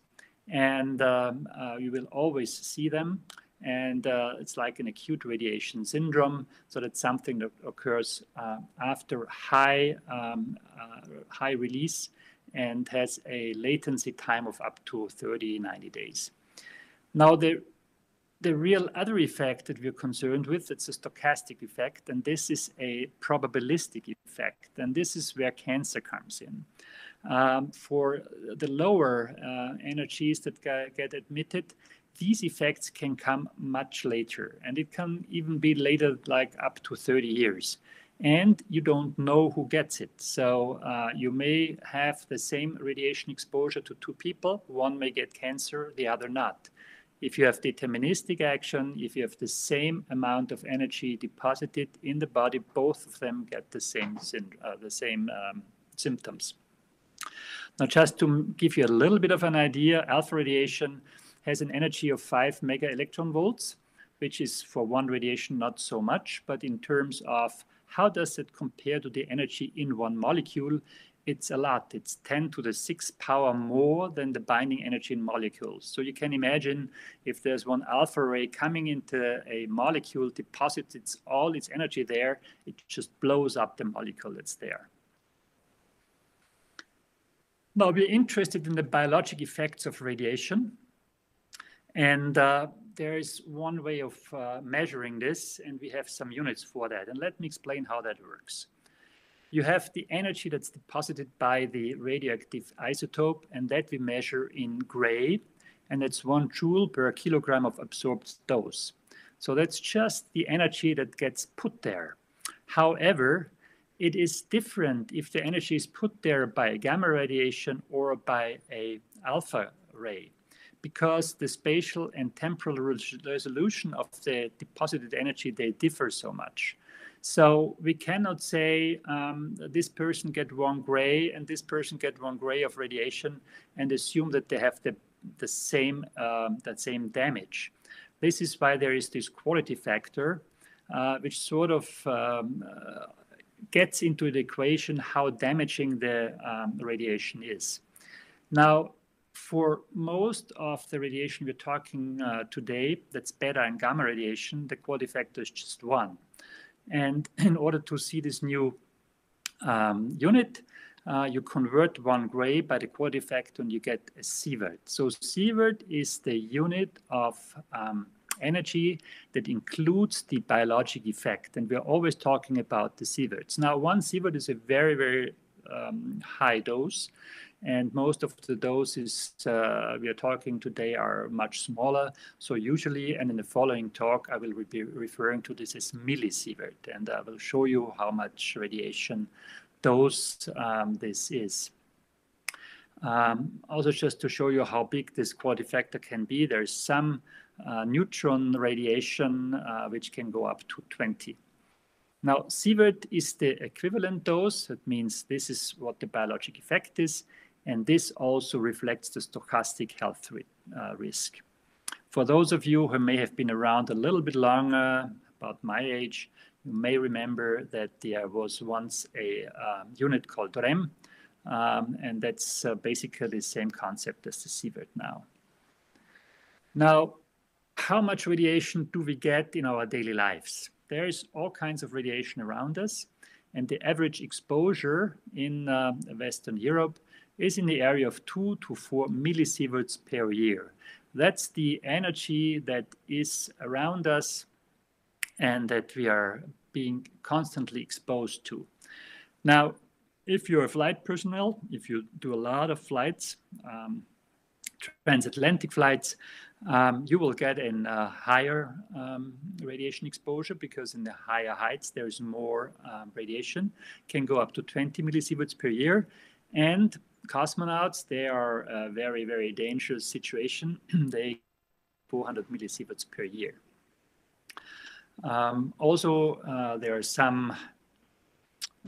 and um, uh, you will always see them. And uh, it's like an acute radiation syndrome, so that's something that occurs uh, after high, um, uh, high release and has a latency time of up to 30, 90 days. Now, the the real other effect that we're concerned with, it's a stochastic effect, and this is a probabilistic effect, and this is where cancer comes in. Um, for the lower uh, energies that get admitted, these effects can come much later, and it can even be later, like up to 30 years. And you don't know who gets it. So uh, you may have the same radiation exposure to two people. One may get cancer, the other not. If you have deterministic action, if you have the same amount of energy deposited in the body, both of them get the same, uh, the same um, symptoms. Now, just to give you a little bit of an idea, alpha radiation has an energy of 5 mega electron volts, which is for one radiation not so much, but in terms of how does it compare to the energy in one molecule, it's a lot. It's 10 to the 6 power more than the binding energy in molecules. So you can imagine if there's one alpha ray coming into a molecule, deposits its, all its energy there, it just blows up the molecule that's there. Now we're interested in the biologic effects of radiation. And uh, there is one way of uh, measuring this, and we have some units for that. And let me explain how that works you have the energy that's deposited by the radioactive isotope, and that we measure in gray, and that's one joule per kilogram of absorbed dose. So that's just the energy that gets put there. However, it is different if the energy is put there by gamma radiation or by a alpha ray because the spatial and temporal resolution of the deposited energy they differ so much so we cannot say um, this person get one gray and this person get one gray of radiation and assume that they have the, the same um, that same damage. This is why there is this quality factor, uh, which sort of um, uh, gets into the equation how damaging the um, radiation is. Now, for most of the radiation we're talking uh, today, that's beta and gamma radiation, the quality factor is just one. And (laughs) in order to see this new um, unit, uh, you convert one gray by the quality factor and you get a sievert. So sievert is the unit of um, energy that includes the biologic effect. And we're always talking about the sieverts. Now, one sievert is a very, very um, high dose and most of the doses uh, we are talking today are much smaller. So usually, and in the following talk, I will be referring to this as millisievert, and I will show you how much radiation dose um, this is. Um, also, just to show you how big this quality factor can be, there's some uh, neutron radiation uh, which can go up to 20. Now, sievert is the equivalent dose. That means this is what the biologic effect is. And this also reflects the stochastic health uh, risk. For those of you who may have been around a little bit longer, about my age, you may remember that there was once a um, unit called REM, um, and that's uh, basically the same concept as the sievert now. Now, how much radiation do we get in our daily lives? There's all kinds of radiation around us, and the average exposure in uh, Western Europe is in the area of 2 to 4 millisieverts per year. That's the energy that is around us and that we are being constantly exposed to. Now, if you're a flight personnel, if you do a lot of flights, um, transatlantic flights, um, you will get a uh, higher um, radiation exposure because in the higher heights there's more um, radiation, can go up to 20 millisieverts per year. And cosmonauts, they are a very, very dangerous situation. (clears throat) they 400 millisieverts per year. Um, also, uh, there are some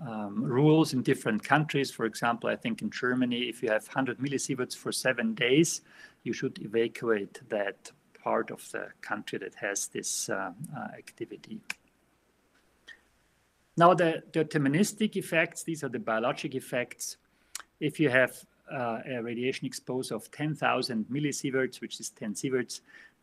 um, rules in different countries. For example, I think in Germany, if you have 100 millisieverts for seven days, you should evacuate that part of the country that has this uh, uh, activity. Now, the deterministic effects, these are the biologic effects. If you have uh, a radiation exposure of 10,000 millisieverts, which is 10 sieverts,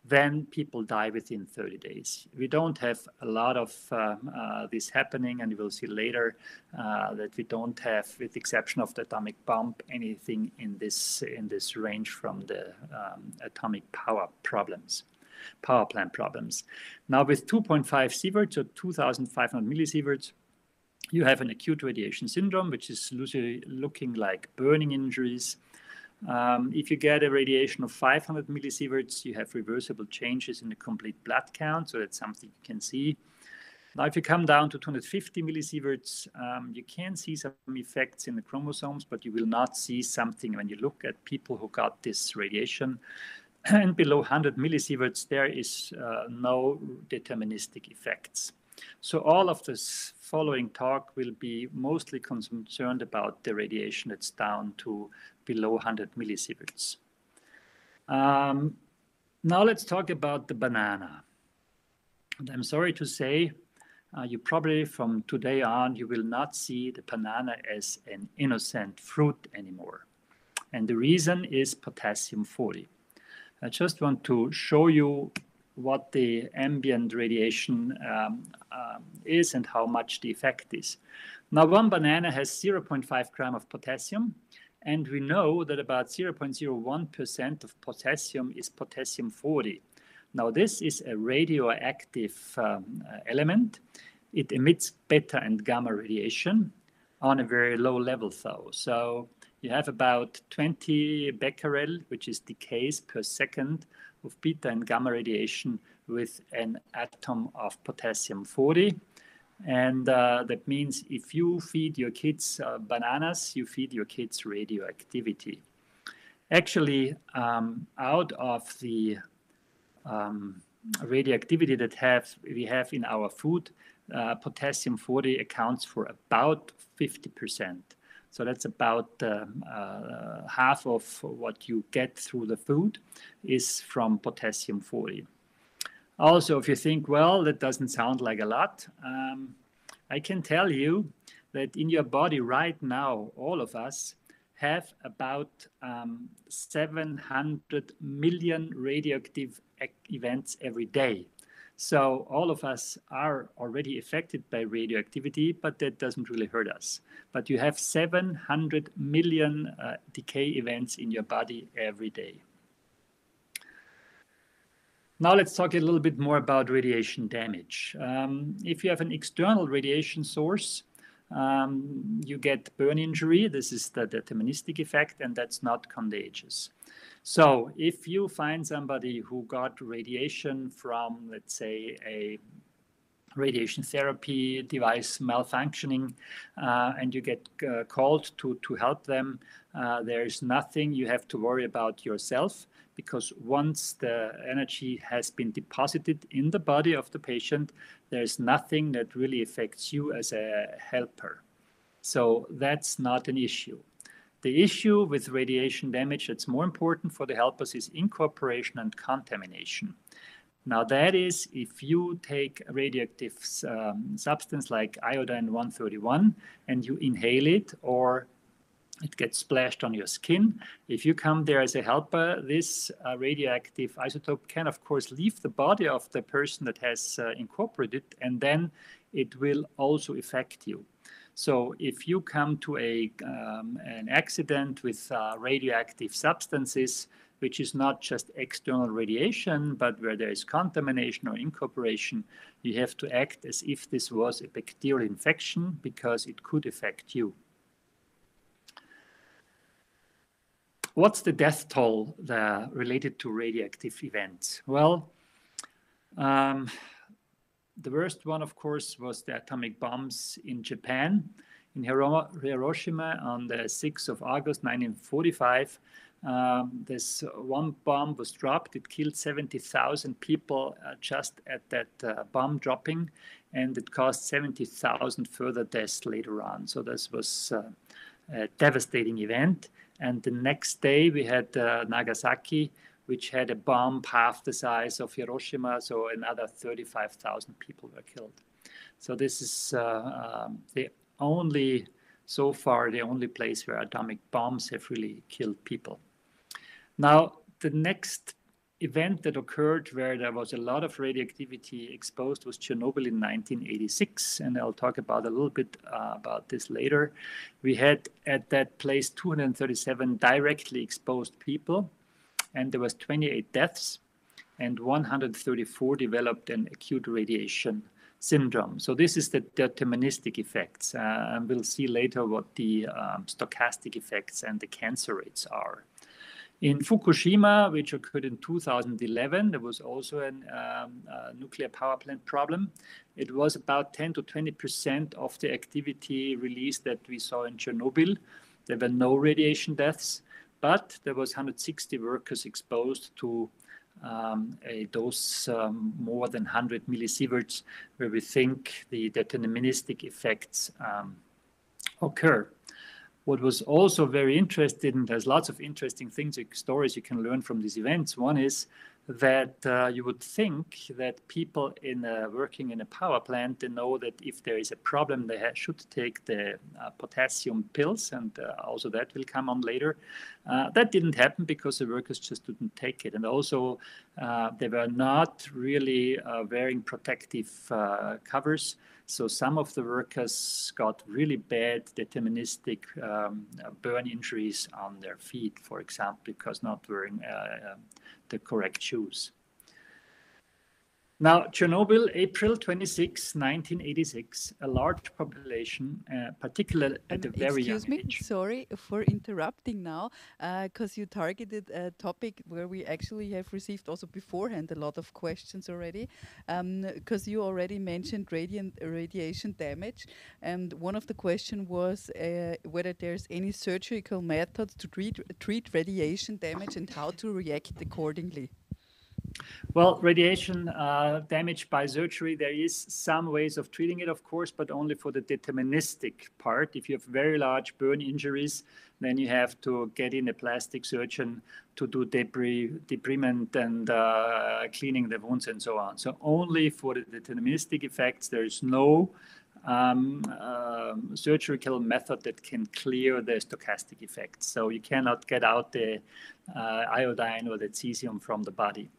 then people die within 30 days. We don't have a lot of uh, uh, this happening, and you will see later uh, that we don't have, with the exception of the atomic bomb, anything in this in this range from the um, atomic power problems, power plant problems. Now with 2.5 sieverts or 2,500 millisieverts, you have an acute radiation syndrome, which is looking like burning injuries. Um, if you get a radiation of 500 millisieverts, you have reversible changes in the complete blood count, so that's something you can see. Now, if you come down to 250 millisieverts, um, you can see some effects in the chromosomes, but you will not see something when you look at people who got this radiation. (clears throat) And below 100 millisieverts, there is uh, no deterministic effects. So all of this following talk will be mostly concerned about the radiation that's down to below 100 millisieverts. Um, now let's talk about the banana. And I'm sorry to say, uh, you probably from today on, you will not see the banana as an innocent fruit anymore. And the reason is potassium 40. I just want to show you what the ambient radiation um, um, is and how much the effect is. Now, one banana has 0.5 gram of potassium, and we know that about 0.01% of potassium is potassium 40. Now, this is a radioactive um, uh, element. It emits beta and gamma radiation on a very low level, though. So you have about 20 becquerel, which is decays per second of beta and gamma radiation with an atom of potassium 40. And uh, that means if you feed your kids uh, bananas, you feed your kids radioactivity. Actually, um, out of the um, radioactivity that have we have in our food, uh, potassium 40 accounts for about 50%. So that's about um, uh, half of what you get through the food is from potassium 40. Also, if you think, well, that doesn't sound like a lot, um, I can tell you that in your body right now, all of us have about um, 700 million radioactive events every day. So all of us are already affected by radioactivity, but that doesn't really hurt us. But you have 700 million uh, decay events in your body every day. Now let's talk a little bit more about radiation damage. Um, if you have an external radiation source, um, you get burn injury. This is the deterministic effect, and that's not contagious. So if you find somebody who got radiation from, let's say, a radiation therapy device malfunctioning uh, and you get uh, called to, to help them, uh, there's nothing you have to worry about yourself because once the energy has been deposited in the body of the patient, there's nothing that really affects you as a helper. So that's not an issue. The issue with radiation damage that's more important for the helpers is incorporation and contamination. Now, that is if you take a radioactive um, substance like iodine 131 and you inhale it or it gets splashed on your skin. If you come there as a helper, this uh, radioactive isotope can, of course, leave the body of the person that has uh, incorporated, and then it will also affect you. So if you come to a, um, an accident with uh, radioactive substances, which is not just external radiation, but where there is contamination or incorporation, you have to act as if this was a bacterial infection because it could affect you. What's the death toll the, related to radioactive events? Well, um, the worst one, of course, was the atomic bombs in Japan in Hiroshima on the 6th of August 1945. Um, this one bomb was dropped. It killed 70,000 people uh, just at that uh, bomb dropping, and it caused 70,000 further deaths later on. So this was uh, a devastating event. And the next day we had uh, Nagasaki, which had a bomb half the size of Hiroshima, so another 35,000 people were killed. So this is uh, um, the only, so far, the only place where atomic bombs have really killed people. Now, the next event that occurred where there was a lot of radioactivity exposed was Chernobyl in 1986, and I'll talk about a little bit uh, about this later. We had at that place 237 directly exposed people, and there was 28 deaths, and 134 developed an acute radiation syndrome. So this is the deterministic effects, uh, and we'll see later what the um, stochastic effects and the cancer rates are. In Fukushima, which occurred in 2011, there was also a um, nuclear power plant problem. It was about 10 to 20 percent of the activity release that we saw in Chernobyl. There were no radiation deaths, but there was 160 workers exposed to um, a dose um, more than 100 millisieverts, where we think the deterministic effects um, occur. What was also very interesting, and there's lots of interesting things, stories you can learn from these events. One is that uh, you would think that people in working in a power plant they know that if there is a problem they should take the uh, potassium pills and uh, also that will come on later. Uh, that didn't happen because the workers just didn't take it. And also uh, they were not really wearing protective covers so some of the workers got really bad deterministic um, burn injuries on their feet for example because not wearing um, the correct shoes. Now, Chernobyl, April 26, 1986, a large population, uh, particularly at um, a very excuse young me, age. sorry for interrupting now, because uh, you targeted a topic where we actually have received also beforehand a lot of questions already, because um, you already mentioned radiant, radiation damage, and one of the question was uh, whether there's any surgical methods to treat, treat radiation damage and how to react accordingly. Well, radiation uh, damage by surgery, there is some ways of treating it, of course, but only for the deterministic part. If you have very large burn injuries, then you have to get in a plastic surgeon to do debris, debridement and uh, cleaning the wounds and so on. So only for the deterministic effects, there is no um, uh, surgical method that can clear the stochastic effects. So you cannot get out the uh, iodine or the cesium from the body.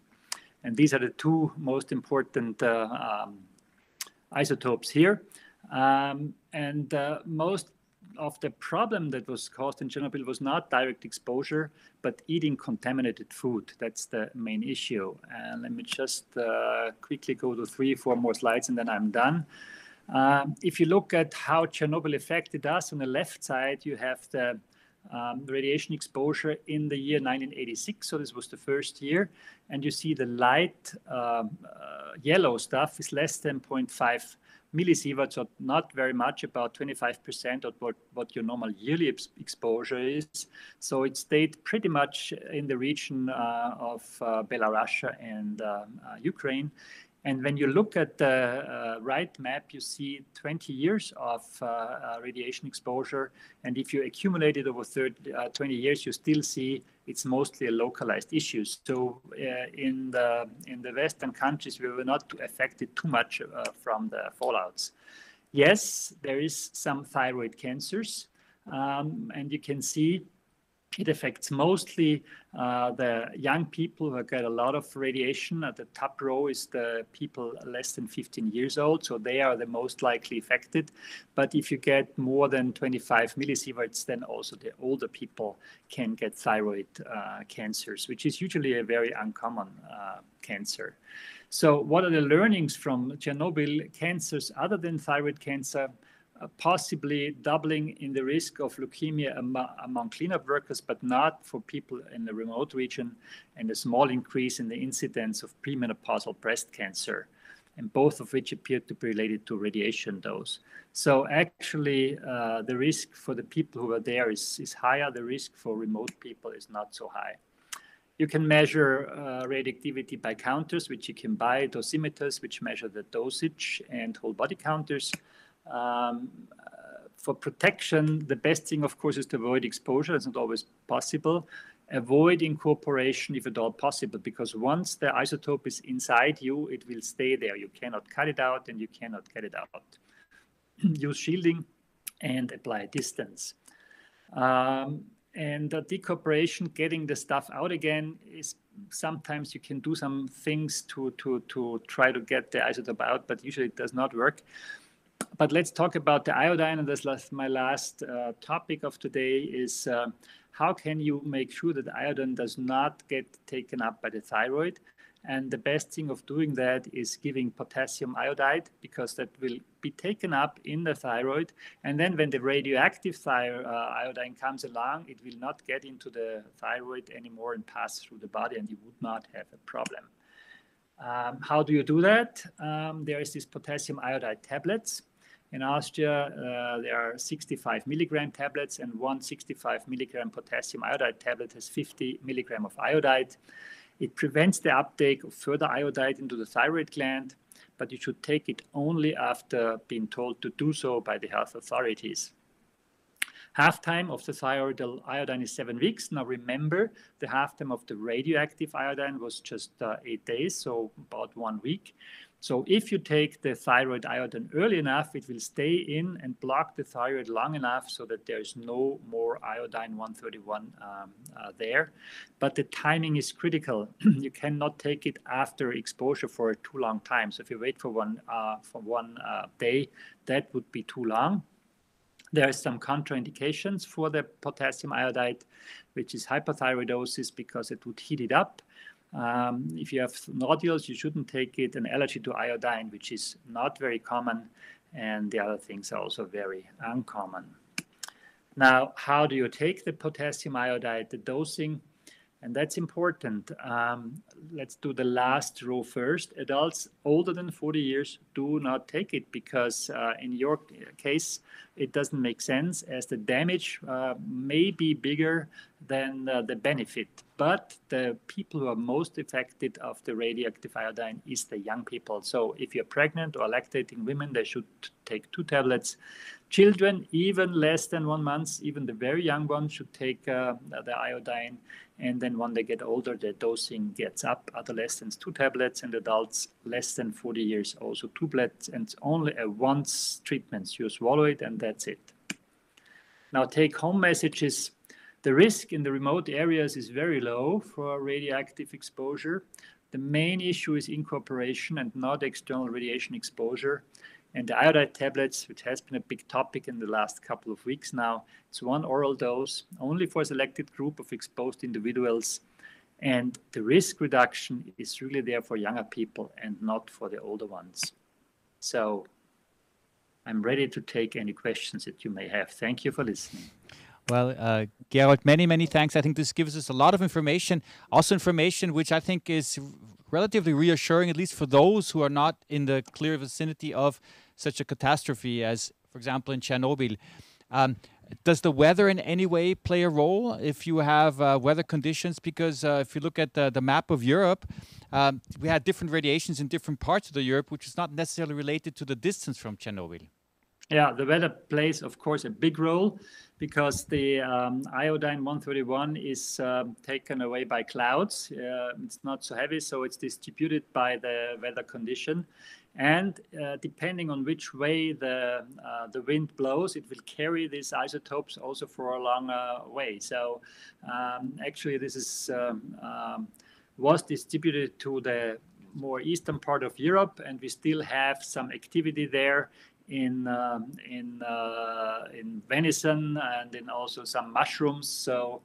And these are the two most important uh, um, isotopes here. Um, and uh, most of the problem that was caused in Chernobyl was not direct exposure, but eating contaminated food. That's the main issue. And let me just uh, quickly go to three, four more slides, and then I'm done. Um, if you look at how Chernobyl affected us, on the left side, you have the um, radiation exposure in the year 1986. So this was the first year. And you see the light um, uh, yellow stuff is less than 0.5 millisieverts, so not very much, about 25% of what, what your normal yearly ex exposure is. So it stayed pretty much in the region uh, of uh, Belarus and um, uh, Ukraine. And when you look at the uh, right map, you see 20 years of uh, uh, radiation exposure. And if you accumulate it over 30, uh, 20 years, you still see it's mostly a localized issue. So uh, in the in the Western countries, we were not affected too much uh, from the fallouts. Yes, there is some thyroid cancers, um, and you can see it affects mostly uh, the young people who get a lot of radiation. At the top row is the people less than 15 years old, so they are the most likely affected. But if you get more than 25 millisieverts, then also the older people can get thyroid uh, cancers, which is usually a very uncommon uh, cancer. So, what are the learnings from Chernobyl cancers other than thyroid cancer? Uh, possibly doubling in the risk of leukemia among, cleanup workers, but not for people in the remote region, and a small increase in the incidence of premenopausal breast cancer. and both of which appear to be related to radiation dose. So actually, uh, the risk for the people who are there is, is higher. The risk for remote people is not so high. You can measure uh, radioactivity by counters, which you can buy, dosimeters, which measure the dosage, and whole body counters. Um, uh, for protection, the best thing, of course, is to avoid exposure. It's not always possible. Avoid incorporation if at all possible, because once the isotope is inside you, it will stay there. You cannot cut it out and you cannot get it out. (clears throat) Use shielding and apply distance. Um, and the decorporation, getting the stuff out again, is sometimes you can do some things to, to, to try to get the isotope out, but usually it does not work. But let's talk about the iodine, and that's my last uh, topic of today is uh, how can you make sure that iodine does not get taken up by the thyroid? And the best thing of doing that is giving potassium iodide because that will be taken up in the thyroid. And then when the radioactive uh, iodine comes along, it will not get into the thyroid anymore and pass through the body, and you would not have a problem. Um, how do you do that? Um, there is these potassium iodide tablets. In Austria, uh, there are 65 milligram tablets, and one 65 milligram potassium iodide tablet has 50 milligram of iodide. It prevents the uptake of further iodide into the thyroid gland, but you should take it only after being told to do so by the health authorities. Half time of the thyroid iodine is seven weeks. Now remember, the half time of the radioactive iodine was just uh, eight days, so about one week. So if you take the thyroid iodine early enough, it will stay in and block the thyroid long enough so that there's no more iodine 131 um, uh, there. But the timing is critical. (clears throat) you cannot take it after exposure for a too long time. So if you wait for one uh, for one uh, day, that would be too long. There are some contraindications for the potassium iodide, which is hyperthyroidosis because it would heat it up. Um, if you have nodules, you shouldn't take it. An allergy to iodine, which is not very common, and the other things are also very uncommon. Now, how do you take the potassium iodide? The dosing, and that's important. Um, let's do the last row first. Adults older than 40 years do not take it because, uh, in your case, it doesn't make sense as the damage uh, may be bigger than uh, the benefit. But the people who are most affected of the radioactive iodine is the young people. So if you're pregnant or lactating women, they should take two tablets. Children, even less than one month, even the very young ones should take uh, the iodine. And then when they get older, the dosing gets up. Adolescents, two tablets, and adults less than 40 years, also two tablets. And only a once treatment. You swallow it, and that's it. Now, take home messages the risk in the remote areas is very low for radioactive exposure. The main issue is incorporation and not external radiation exposure. And the iodide tablets, which has been a big topic in the last couple of weeks now, it's one oral dose only for a selected group of exposed individuals. And the risk reduction is really there for younger people and not for the older ones. So I'm ready to take any questions that you may have. Thank you for listening. Well, uh, Gerold, many, many thanks. I think this gives us a lot of information, also information which I think is relatively reassuring, at least for those who are not in the clear vicinity of such a catastrophe as, for example, in Chernobyl. Um, does the weather in any way play a role if you have uh, weather conditions? Because uh, if you look at the, the map of Europe, um, we had different radiations in different parts of the Europe, which is not necessarily related to the distance from Chernobyl. Yeah, the weather plays, of course, a big role because the um, iodine 131 is um, taken away by clouds. Uh, it's not so heavy, so it's distributed by the weather condition. And uh, depending on which way the uh, the wind blows, it will carry these isotopes also for a longer way. So um, actually, this is um, um, was distributed to the more eastern part of Europe, and we still have some activity there in um, in uh, in venison and in also some mushrooms. So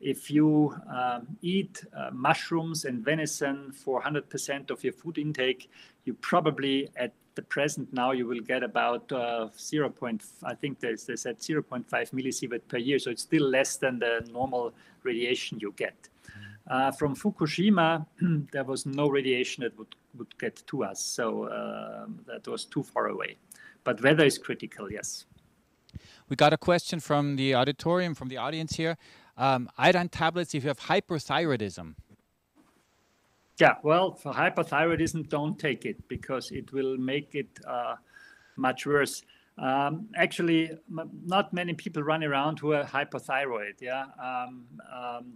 if you um, eat uh, mushrooms and venison for 100% of your food intake, you probably at the present now you will get about uh, 0. Point, I think they said 0.5 millisievert per year. So it's still less than the normal radiation you get. Uh, from Fukushima, (clears throat) there was no radiation that would, would get to us, so uh, that was too far away. But weather is critical, yes. We got a question from the auditorium, from the audience here. Um, iodine tablets if you have hyperthyroidism. Yeah, well, for hyperthyroidism, don't take it because it will make it uh, much worse. Um, actually, not many people run around who are hypothyroid. Yeah, um, um,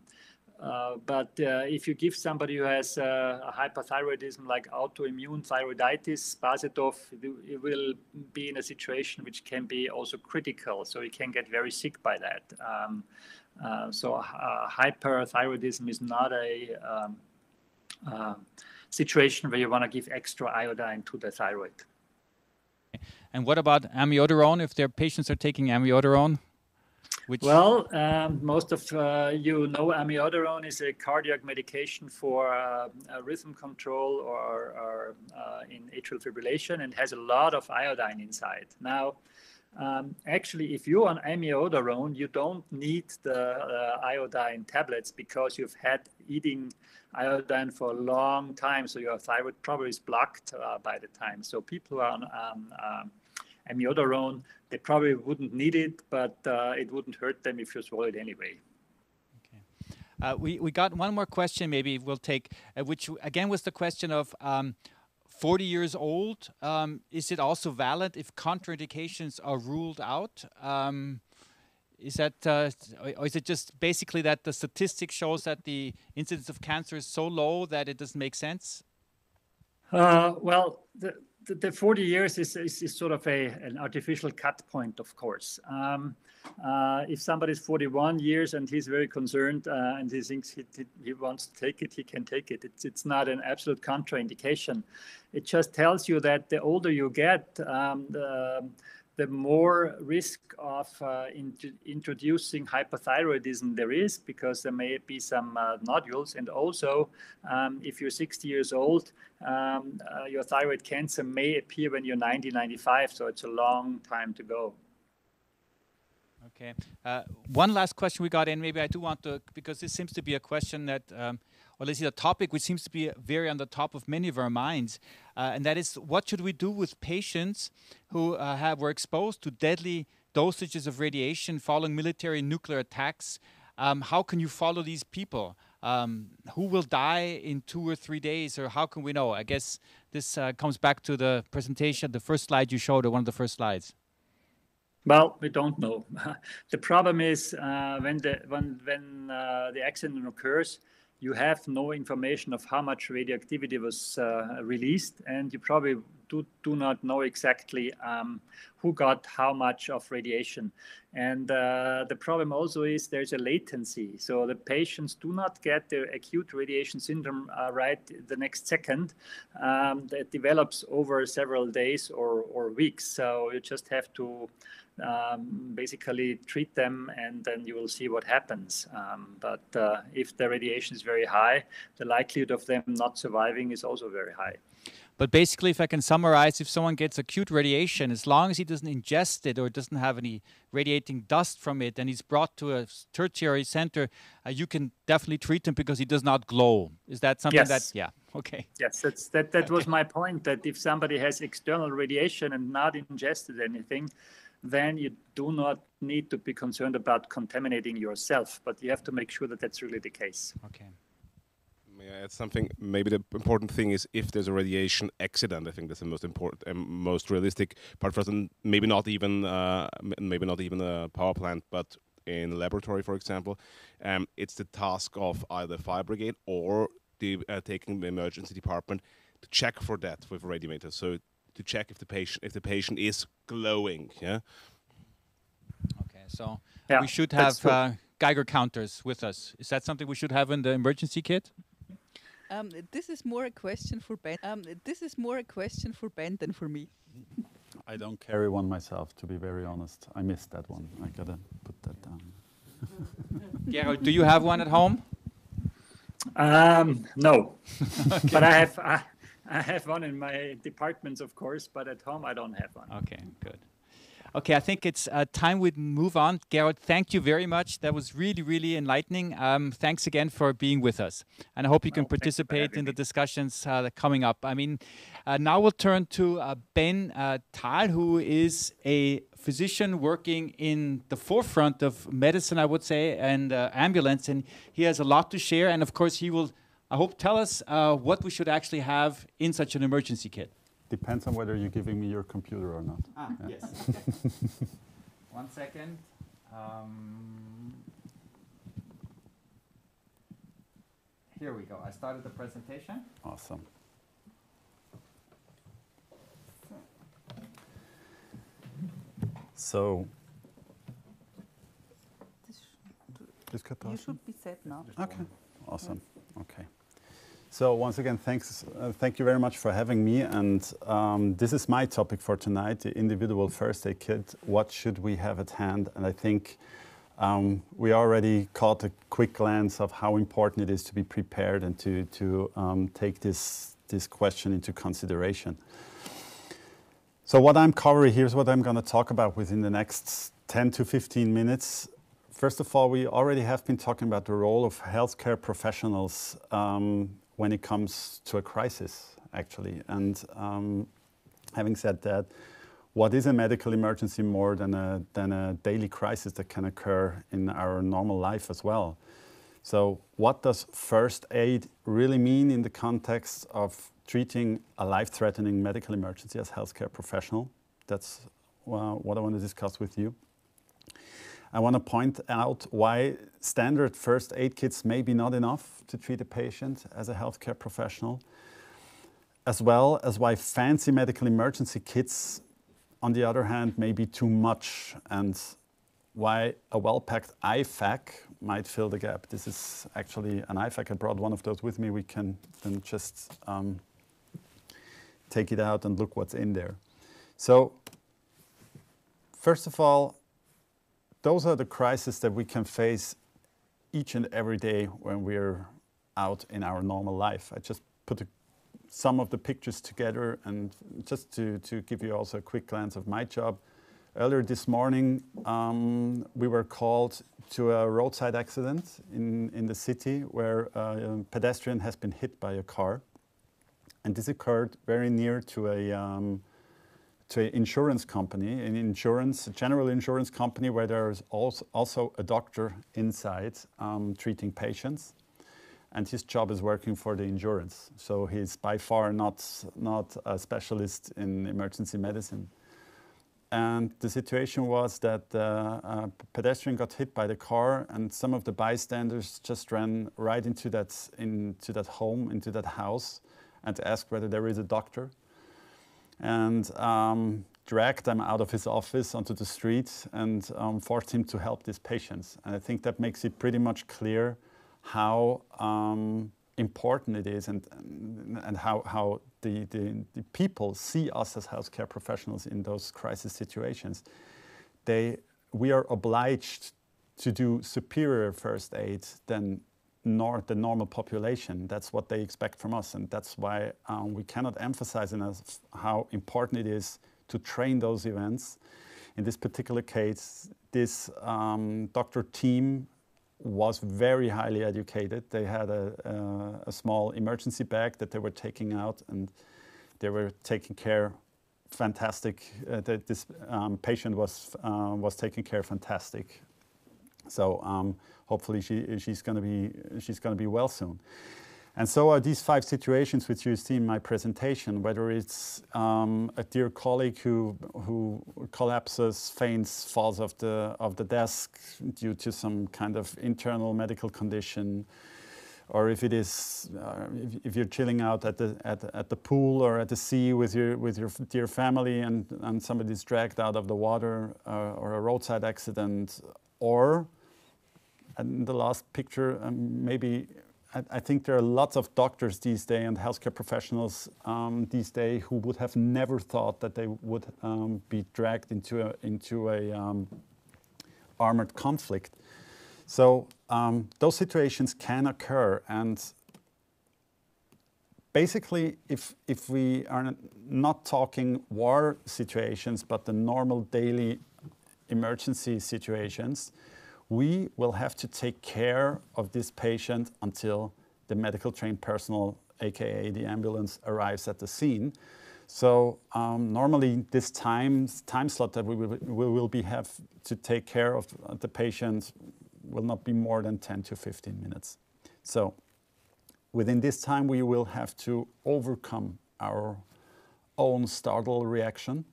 uh, but uh, if you give somebody who has uh, a hypothyroidism like autoimmune thyroiditis, Basedow, it will be in a situation which can be also critical. So you can get very sick by that. Um, uh, so uh, hyperthyroidism is not a um, uh, situation where you want to give extra iodine to the thyroid. And what about amiodarone? If their patients are taking amiodarone, which well, um, most of uh, you know amiodarone is a cardiac medication for uh, rhythm control or, or uh, in atrial fibrillation and has a lot of iodine inside. Now, um, actually, if you're on amiodarone, you don't need the uh, iodine tablets because you've had eating iodine for a long time, so your thyroid probably is blocked uh, by the time. So people who are on um, um, amiodarone, they probably wouldn't need it, but uh, it wouldn't hurt them if you swallow it anyway. Okay. Uh, we, we got one more question maybe we'll take, uh, which again was the question of um, 40 years old. Um, is it also valid if contraindications are ruled out? Is that, uh, or is it just basically that the statistic shows that the incidence of cancer is so low that it doesn't make sense? Uh, well, the, the, the 40 years is, is, is, sort of a, an artificial cut point, of course. Um, uh, if somebody's 41 years and he's very concerned uh, and he thinks he, he, wants to take it, he can take it. It's, it's not an absolute contraindication. It just tells you that the older you get, um, the, the more risk of uh, in introducing hypothyroidism there is because there may be some uh, nodules. And also, um, if you're 60 years old, um, uh, your thyroid cancer may appear when you're 90, 95. So it's a long time to go. Okay. Uh, one last question we got in. Maybe I do want to, because this seems to be a question that um, well, let's see, a topic which seems to be very on the top of many of our minds, uh, and that is what should we do with patients who uh, have were exposed to deadly dosages of radiation following military nuclear attacks? Um, how can you follow these people? Um, who will die in two or three days, or how can we know? I guess this uh, comes back to the presentation, the first slide you showed, or one of the first slides. Well, we don't know. (laughs) the problem is uh, when the when when uh, the accident occurs, you have no information of how much radioactivity was uh, released, and you probably do, do not know exactly um, who got how much of radiation. And uh, the problem also is there's a latency. So the patients do not get the acute radiation syndrome uh, right the next second. Um, that develops over several days or, or weeks. So you just have to um, basically treat them and then you will see what happens. Um, but uh, if the radiation is very high, the likelihood of them not surviving is also very high. But basically, if I can summarize, if someone gets acute radiation, as long as he doesn't ingest it or doesn't have any radiating dust from it, and he's brought to a tertiary center, uh, you can definitely treat him because he does not glow. Is that something yes. that? Yeah. Okay. Yes, that's that. That okay. was my point. That if somebody has external radiation and not ingested anything, then you do not need to be concerned about contaminating yourself, but you have to make sure that that's really the case. Okay. May I add something? Maybe the important thing is if there's a radiation accident. I think that's the most important and most realistic part for us. And maybe not even uh, maybe not even a power plant, but in a laboratory, for example, um, it's the task of either fire brigade or the uh, taking the emergency department to check for that with a radiometer. So to check if the patient if the patient is glowing. Yeah. Okay, so yeah, we should have uh, Geiger counters with us. Is that something we should have in the emergency kit? Um, this is more a question for Ben. Um, this is more a question for Ben than for me. I don't carry one myself, to be very honest. I missed that one. I gotta put that down. (laughs) Gerold, do you have one at home? Um, no, (laughs) okay. but I have. Uh, I have one in my departments, of course, but at home I don't have one. Okay, good. Okay, I think it's uh, time we move on. Gerold, thank you very much. That was really, really enlightening. Um, thanks again for being with us. And I hope you can participate in the discussions uh, coming up. I mean, uh, now we'll turn to uh, Ben uh, Thal, who is a physician working in the forefront of medicine, I would say, and uh, ambulance. And he has a lot to share. And of course, he will, I hope, tell us what we should actually have in such an emergency kit. Depends on whether you're giving me your computer or not. Ah, yeah. yes. (laughs) One second. Um, here we go. I started the presentation. Awesome. So, you should be set now. Okay, awesome. Okay. So once again, thanks, uh, thank you very much for having me. And um, this is my topic for tonight, the individual first aid kit. What should we have at hand? And I think um, we already caught a quick glance of how important it is to be prepared and to, to um, take this, this question into consideration. So what I'm covering, here's what I'm gonna talk about within the next 10 to 15 minutes. First of all, we already have been talking about the role of healthcare professionals um, when it comes to a crisis, actually. And um, having said that, what is a medical emergency more than a, than a daily crisis that can occur in our normal life as well? So, what does first aid really mean in the context of treating a life threatening medical emergency as a healthcare professional? That's uh, what I want to discuss with you. I want to point out why standard first aid kits may be not enough to treat a patient as a healthcare professional, as well as why fancy medical emergency kits, on the other hand, may be too much, and why a well-packed IFAK might fill the gap. This is actually an IFAK. I brought one of those with me. We can then just um, take it out and look what's in there. So, first of all, those are the crises that we can face each and every day when we're out in our normal life. I just put some of the pictures together and just to, to give you also a quick glance of my job. Earlier this morning, um, we were called to a roadside accident in, in the city where a pedestrian has been hit by a car. And this occurred very near to a um, to an insurance company, an insurance, a general insurance company where there's also, also a doctor inside um, treating patients. And his job is working for the insurance. So he's by far not, not a specialist in emergency medicine. And the situation was that uh, a pedestrian got hit by the car, and some of the bystanders just ran right into that, into that home, into that house, and asked whether there is a doctor and um, dragged them out of his office onto the street and um, forced him to help these patients. And I think that makes it pretty much clear how um, important it is and, and, and how, how the, the, the, people see us as healthcare professionals in those crisis situations. They, we are obliged to do superior first aid than nor the normal population. That's what they expect from us, and that's why um, we cannot emphasize enough how important it is to train those events. In this particular case, this um, doctor team was very highly educated. They had a, a, a, small emergency bag that they were taking out, and they were taking care fantastic. Uh, that this um, patient was uh, was taking care fantastic. So um, hopefully she, she's going to be she's going to be well soon. And so are these five situations which you see in my presentation, whether it's um, a dear colleague who, who collapses, faints, falls off the, off the desk due to some kind of internal medical condition, or if it is, uh, if, if, you're chilling out at the, at, at the pool or at the sea with your, with your dear family and, and somebody's dragged out of the water, uh, or a roadside accident, or and the last picture, um, maybe I, I, think there are lots of doctors these days and healthcare professionals um, these days who would have never thought that they would um, be dragged into a, into a um, armored conflict. So um, those situations can occur, and basically, if, if we are not talking war situations, but the normal daily emergency situations, we will have to take care of this patient until the medical trained personnel, aka the ambulance, arrives at the scene. So um, normally this time, time slot that we will, we will be have to take care of the patient will not be more than 10 to 15 minutes. So within this time, we will have to overcome our own startle reaction,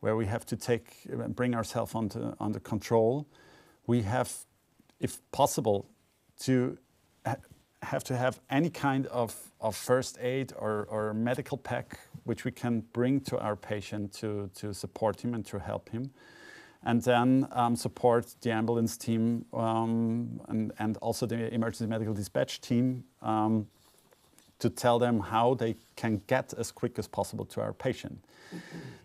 where we have to take, bring ourselves under, under control. We have, if possible, to have to have any kind of, of first aid or, or medical pack which we can bring to our patient to, to support him and to help him. And then um, support the ambulance team um, and, and also the emergency medical dispatch team um, to tell them how they can get as quick as possible to our patient.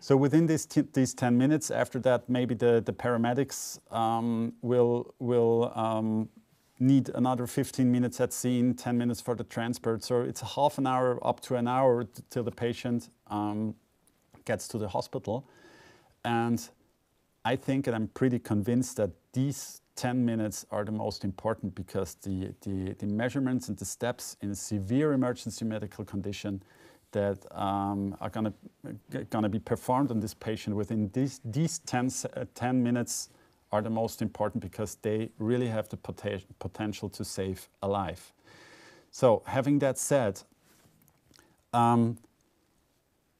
So within this these 10 minutes, after that, maybe the, the paramedics um, will, will um, need another 15 minutes at scene, 10 minutes for the transport. So it's a half an hour up to an hour till the patient um, gets to the hospital. And I think, and I'm pretty convinced that these 10 minutes are the most important because the, the, the measurements and the steps in a severe emergency medical condition that um, are going to be performed on this patient within these, these 10, uh, 10 minutes are the most important because they really have the poten potential to save a life. So having that said, um,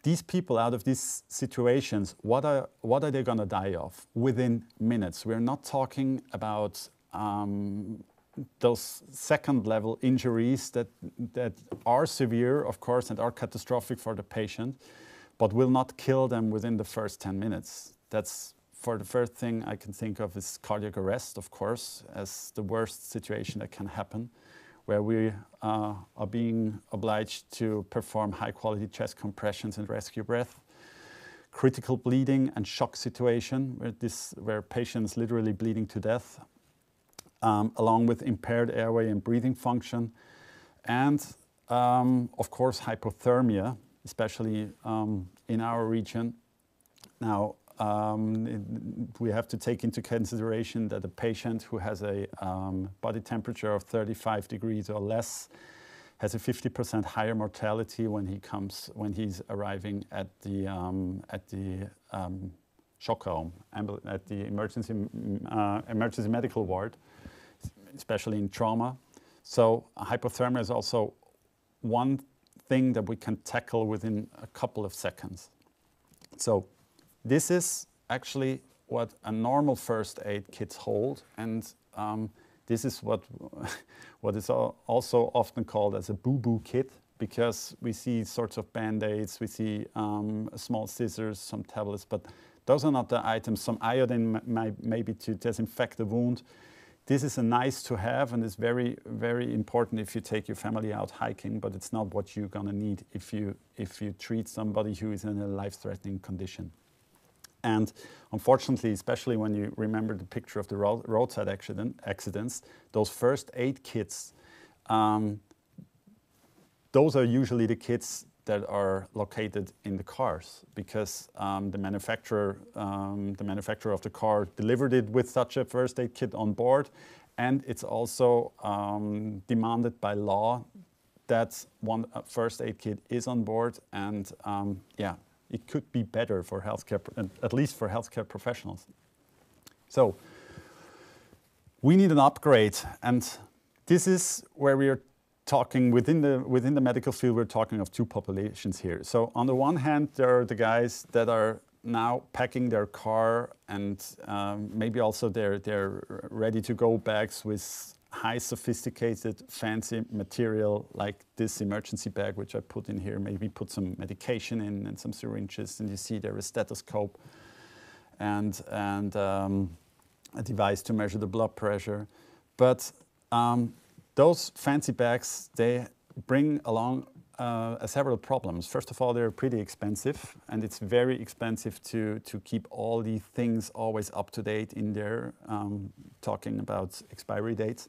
these people out of these situations, what are, what are they going to die of within minutes? We're not talking about um, those second level injuries that, that are severe, of course, and are catastrophic for the patient, but will not kill them within the first 10 minutes. That's for the first thing I can think of is cardiac arrest, of course, as the worst situation that can happen, where we uh, are being obliged to perform high quality chest compressions and rescue breath. Critical bleeding and shock situation, where, this, where patients literally bleeding to death, um, along with impaired airway and breathing function. And um, of course, hypothermia, especially um, in our region. Now, um, we have to take into consideration that a patient who has a um, body temperature of 35 degrees or less has a 50% higher mortality when he comes when he's arriving at the um, at the um, shock home at the emergency uh, emergency medical ward, especially in trauma. So hypothermia is also one thing that we can tackle within a couple of seconds. So this is actually what a normal first aid kit hold, and um, this is what, (laughs) what is also often called as a boo-boo kit because we see sorts of band-aids, we see um, small scissors, some tablets, but those are not the items. Some iodine maybe to disinfect the wound. This is a nice to have and it's very, very important if you take your family out hiking, but it's not what you're gonna need if you, if you treat somebody who is in a life-threatening condition. And unfortunately, especially when you remember the picture of the ro roadside accident, accidents, those first aid kits, um, those are usually the kits that are located in the cars because um, the manufacturer, um, the manufacturer of the car delivered it with such a first aid kit on board, and it's also um, demanded by law that one uh, aid kit is on board, and um, yeah, it could be better for healthcare, at least for healthcare professionals. So we need an upgrade, and this is where we are talking within the within the medical field. We're talking of two populations here. So on the one hand, there are the guys that are now packing their car and um, maybe also they're they're ready to go bags with high sophisticated fancy material like this emergency bag which I put in here maybe put some medication in and some syringes and you see there is stethoscope and and um, a device to measure the blood pressure but um, those fancy bags they bring along uh, several problems. First of all, they're pretty expensive, and it's very expensive to, to keep all these things always up to date in there, um, talking about expiry dates.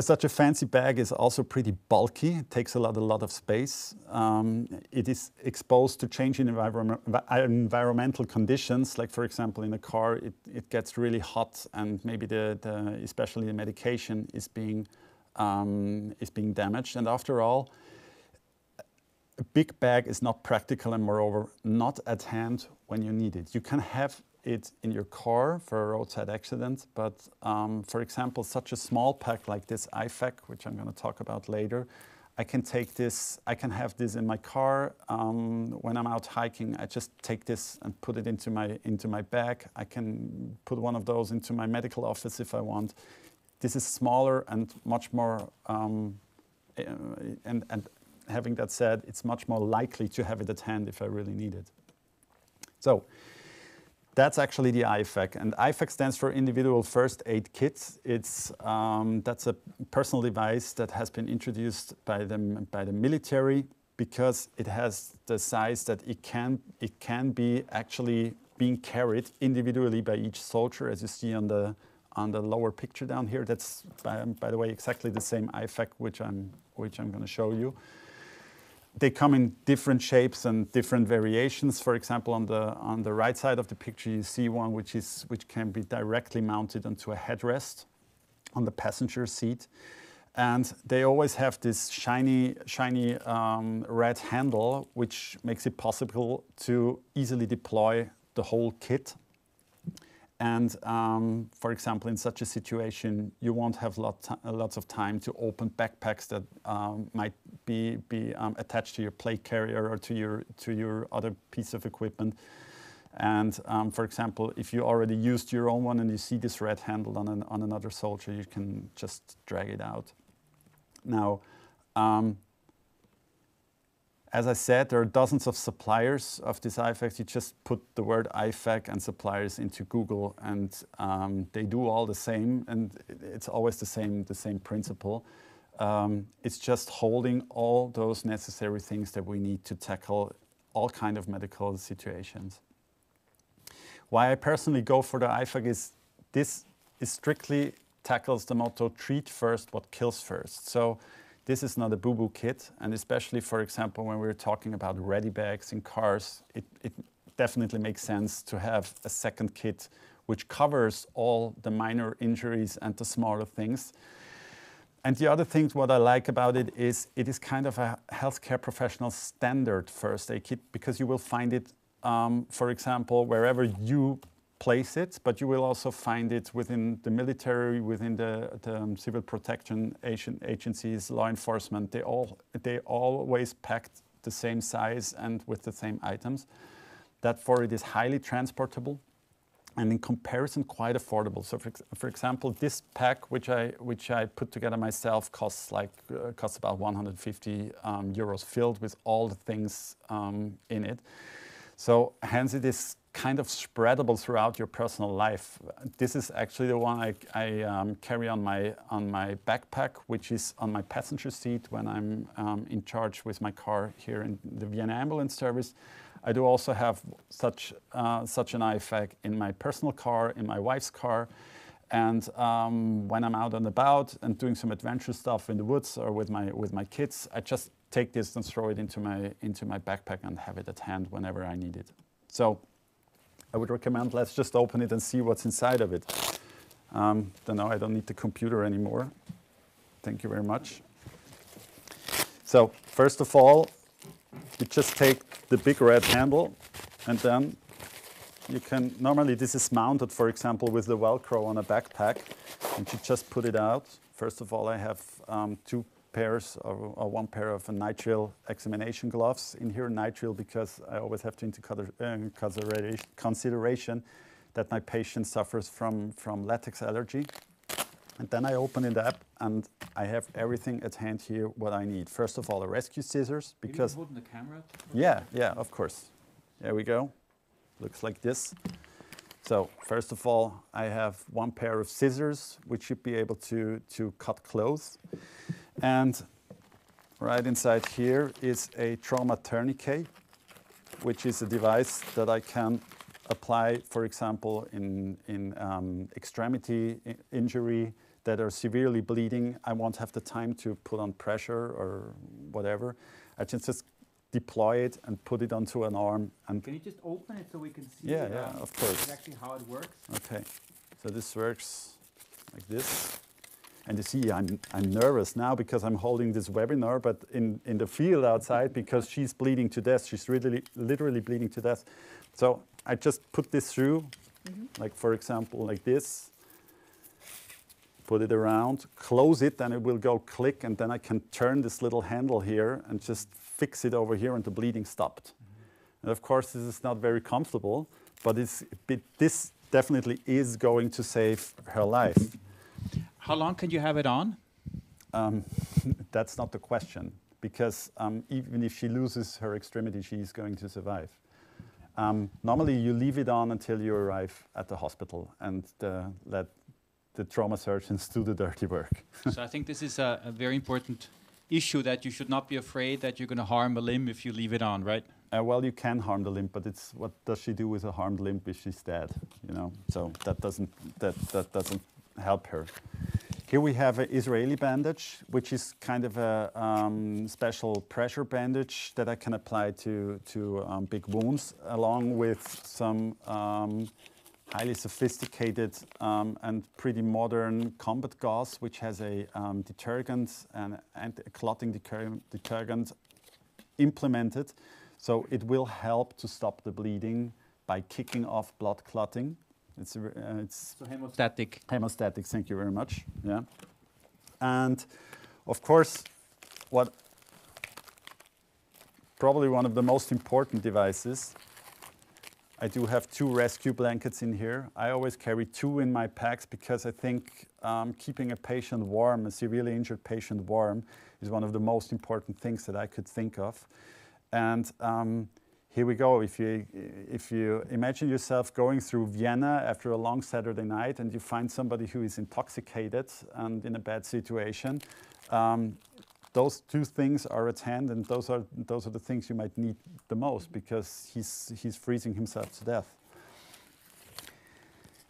Such a fancy bag is also pretty bulky. It takes a lot, a lot of space. Um, it is exposed to changing environment, environmental conditions. Like for example, in a car, it, it gets really hot, and maybe the, the especially the medication is being um, is being damaged. And after all, a big bag is not practical, and moreover, not at hand when you need it. You can have it in your car for a roadside accident. But um, for example, such a small pack like this IFAK, which I'm going to talk about later, I can take this, I can have this in my car. Um, when I'm out hiking, I just take this and put it into my, into my bag. I can put one of those into my medical office if I want. This is smaller and much more, um, eh, and, and having that said, it's much more likely to have it at hand if I really need it. So that's actually the IFAK, And IFAK stands for Individual First Aid Kit. It's, um, that's a personal device that has been introduced by the, by the military because it has the size that it can, it can be actually being carried individually by each soldier, as you see on the, on the lower picture down here. That's, by, by the way, exactly the same IFAK which I'm, which I'm going to show you they come in different shapes and different variations. For example, on the on the right side of the picture, you see one which is which can be directly mounted onto a headrest on the passenger seat, and they always have this shiny shiny um, red handle, which makes it possible to easily deploy the whole kit and um, for example, in such a situation, you won't have lot lots of time to open backpacks that um, might be, be um, attached to your plate carrier or to your, to your other piece of equipment. And um, for example, if you already used your own one and you see this red handle on, an, on another soldier, you can just drag it out. Now, um, as I said, there are dozens of suppliers of this IFAK. You just put the word IFAK and suppliers into Google, and um, they do all the same, and it's always the same, the same principle. Um, it's just holding all those necessary things that we need to tackle all kind of medical situations. Why I personally go for the IFAK is this is strictly tackles the motto treat first what kills first. So this is not a boo-boo kit, and especially, for example, when we're talking about ready bags in cars, it, it definitely makes sense to have a second kit which covers all the minor injuries and the smaller things. And the other thing, what I like about it is it is kind of a healthcare professional standard first aid kit because you will find it, um, for example, wherever you place it, but you will also find it within the military, within the, the um, civil protection agencies, law enforcement. They all they always packed the same size and with the same items. Therefore, it is highly transportable and in comparison quite affordable. So for, for example, this pack which I which I put together myself costs like uh, costs about 150 um, euros filled with all the things um, in it. So hence it is kind of spreadable throughout your personal life. This is actually the one I, I um, carry on my, on my backpack, which is on my passenger seat when I'm um, in charge with my car here in the Vienna Ambulance Service. I do also have such, uh, such an IFAK in my personal car, in my wife's car. And um, when I'm out and about and doing some adventure stuff in the woods or with my, with my kids, I just take this and throw it into my, into my backpack and have it at hand whenever I need it. So I would recommend let's just open it and see what's inside of it. Um, don't know, I don't need the computer anymore. Thank you very much. So first of all, you just take the big red handle and then you can, normally this is mounted, for example, with the Velcro on a backpack and you just put it out. First of all, I have um, two pairs or, or, one pair of nitrile examination gloves. In here, nitrile because I always have to into uh, consideration that my patient suffers from, from latex allergy. And then I open it up and I have everything at hand here what I need. First of all, a rescue scissors because... holding the camera? Yeah, yeah, of course. There we go. Looks like this. So first of all, I have one pair of scissors, which should be able to, to cut clothes. And right inside here is a trauma tourniquet, which is a device that I can apply, for example, in, in um, extremity injury that are severely bleeding, I won't have the time to put on pressure or whatever. I can just deploy it and put it onto an arm. And can you just open it so we can see? Yeah, yeah, of course. Exactly how it works. Okay, so this works like this. And you see, I'm, I'm nervous now because I'm holding this webinar, but in, in the field outside, because she's bleeding to death, she's really, literally bleeding to death. So I just put this through, mm -hmm. like for example, like this, put it around, close it, then it will go click, and then I can turn this little handle here and just fix it over here, and the bleeding stopped. Mm -hmm. And of course, this is not very comfortable, but it's, this definitely is going to save her life. How long can you have it on? Um, (laughs) that's not the question, because um, even if she loses her extremity, she is going to survive. Um, normally, you leave it on until you arrive at the hospital and uh, let the trauma surgeons do the dirty work. (laughs) so I think this is a, a, very important issue that you should not be afraid that you're going to harm a limb if you leave it on, right? Uh, well, you can harm the limb, but it's what does she do with a harmed limb if she's dead? You know, so that doesn't that that doesn't help her. Here we have an Israeli bandage, which is kind of a um, special pressure bandage that I can apply to, to um, big wounds, along with some um, highly sophisticated um, and pretty modern combat gauze, which has a um, detergent and anti-clotting detergent implemented. So it will help to stop the bleeding by kicking off blood clotting. It's, uh, it's so hemostatic. Hemostatic, thank you very much. Yeah. And of course, what probably one of the most important devices, I do have two rescue blankets in here. I always carry two in my packs because I think um, keeping a patient warm, a severely injured patient warm, is one of the most important things that I could think of. And um, here we go. If you, if you imagine yourself going through Vienna after a long Saturday night and you find somebody who is intoxicated and in a bad situation, um, those two things are at hand and those are, those are the things you might need the most because he's, he's freezing himself to death.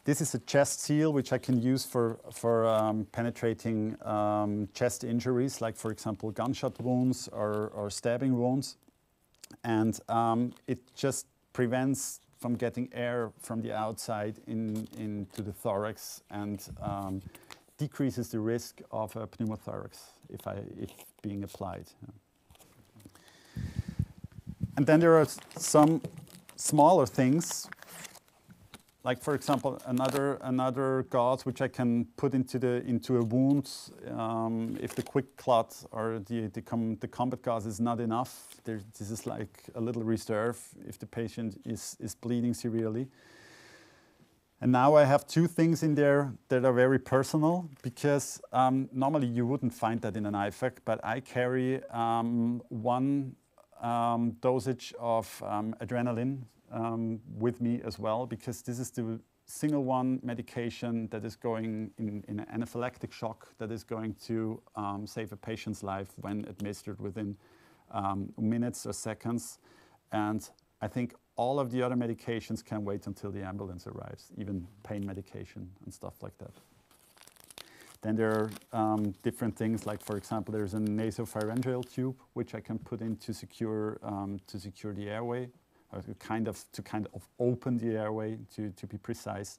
This is a chest seal, which I can use for, for um, penetrating um, chest injuries, like for example, gunshot wounds or, or stabbing wounds and um, it just prevents from getting air from the outside in, into the thorax and um, decreases the risk of a pneumothorax if, I, if being applied. And then there are some smaller things like for example, another another gauze which I can put into the into a wound um, if the quick clot or the the, com the combat gauze is not enough. There, this is like a little reserve if the patient is is bleeding severely. And now I have two things in there that are very personal because um, normally you wouldn't find that in an IFAK, but I carry um, one um, dosage of um, adrenaline um, with me as well because this is the single one medication that is going in, in an anaphylactic shock that is going to um, save a patient's life when administered within um, minutes or seconds. And I think all of the other medications can wait until the ambulance arrives, even pain medication and stuff like that. Then there are um, different things, like for example, there's a nasopharyngeal tube, which I can put in to secure, um, to secure the airway kind of to kind of open the airway to, to be precise,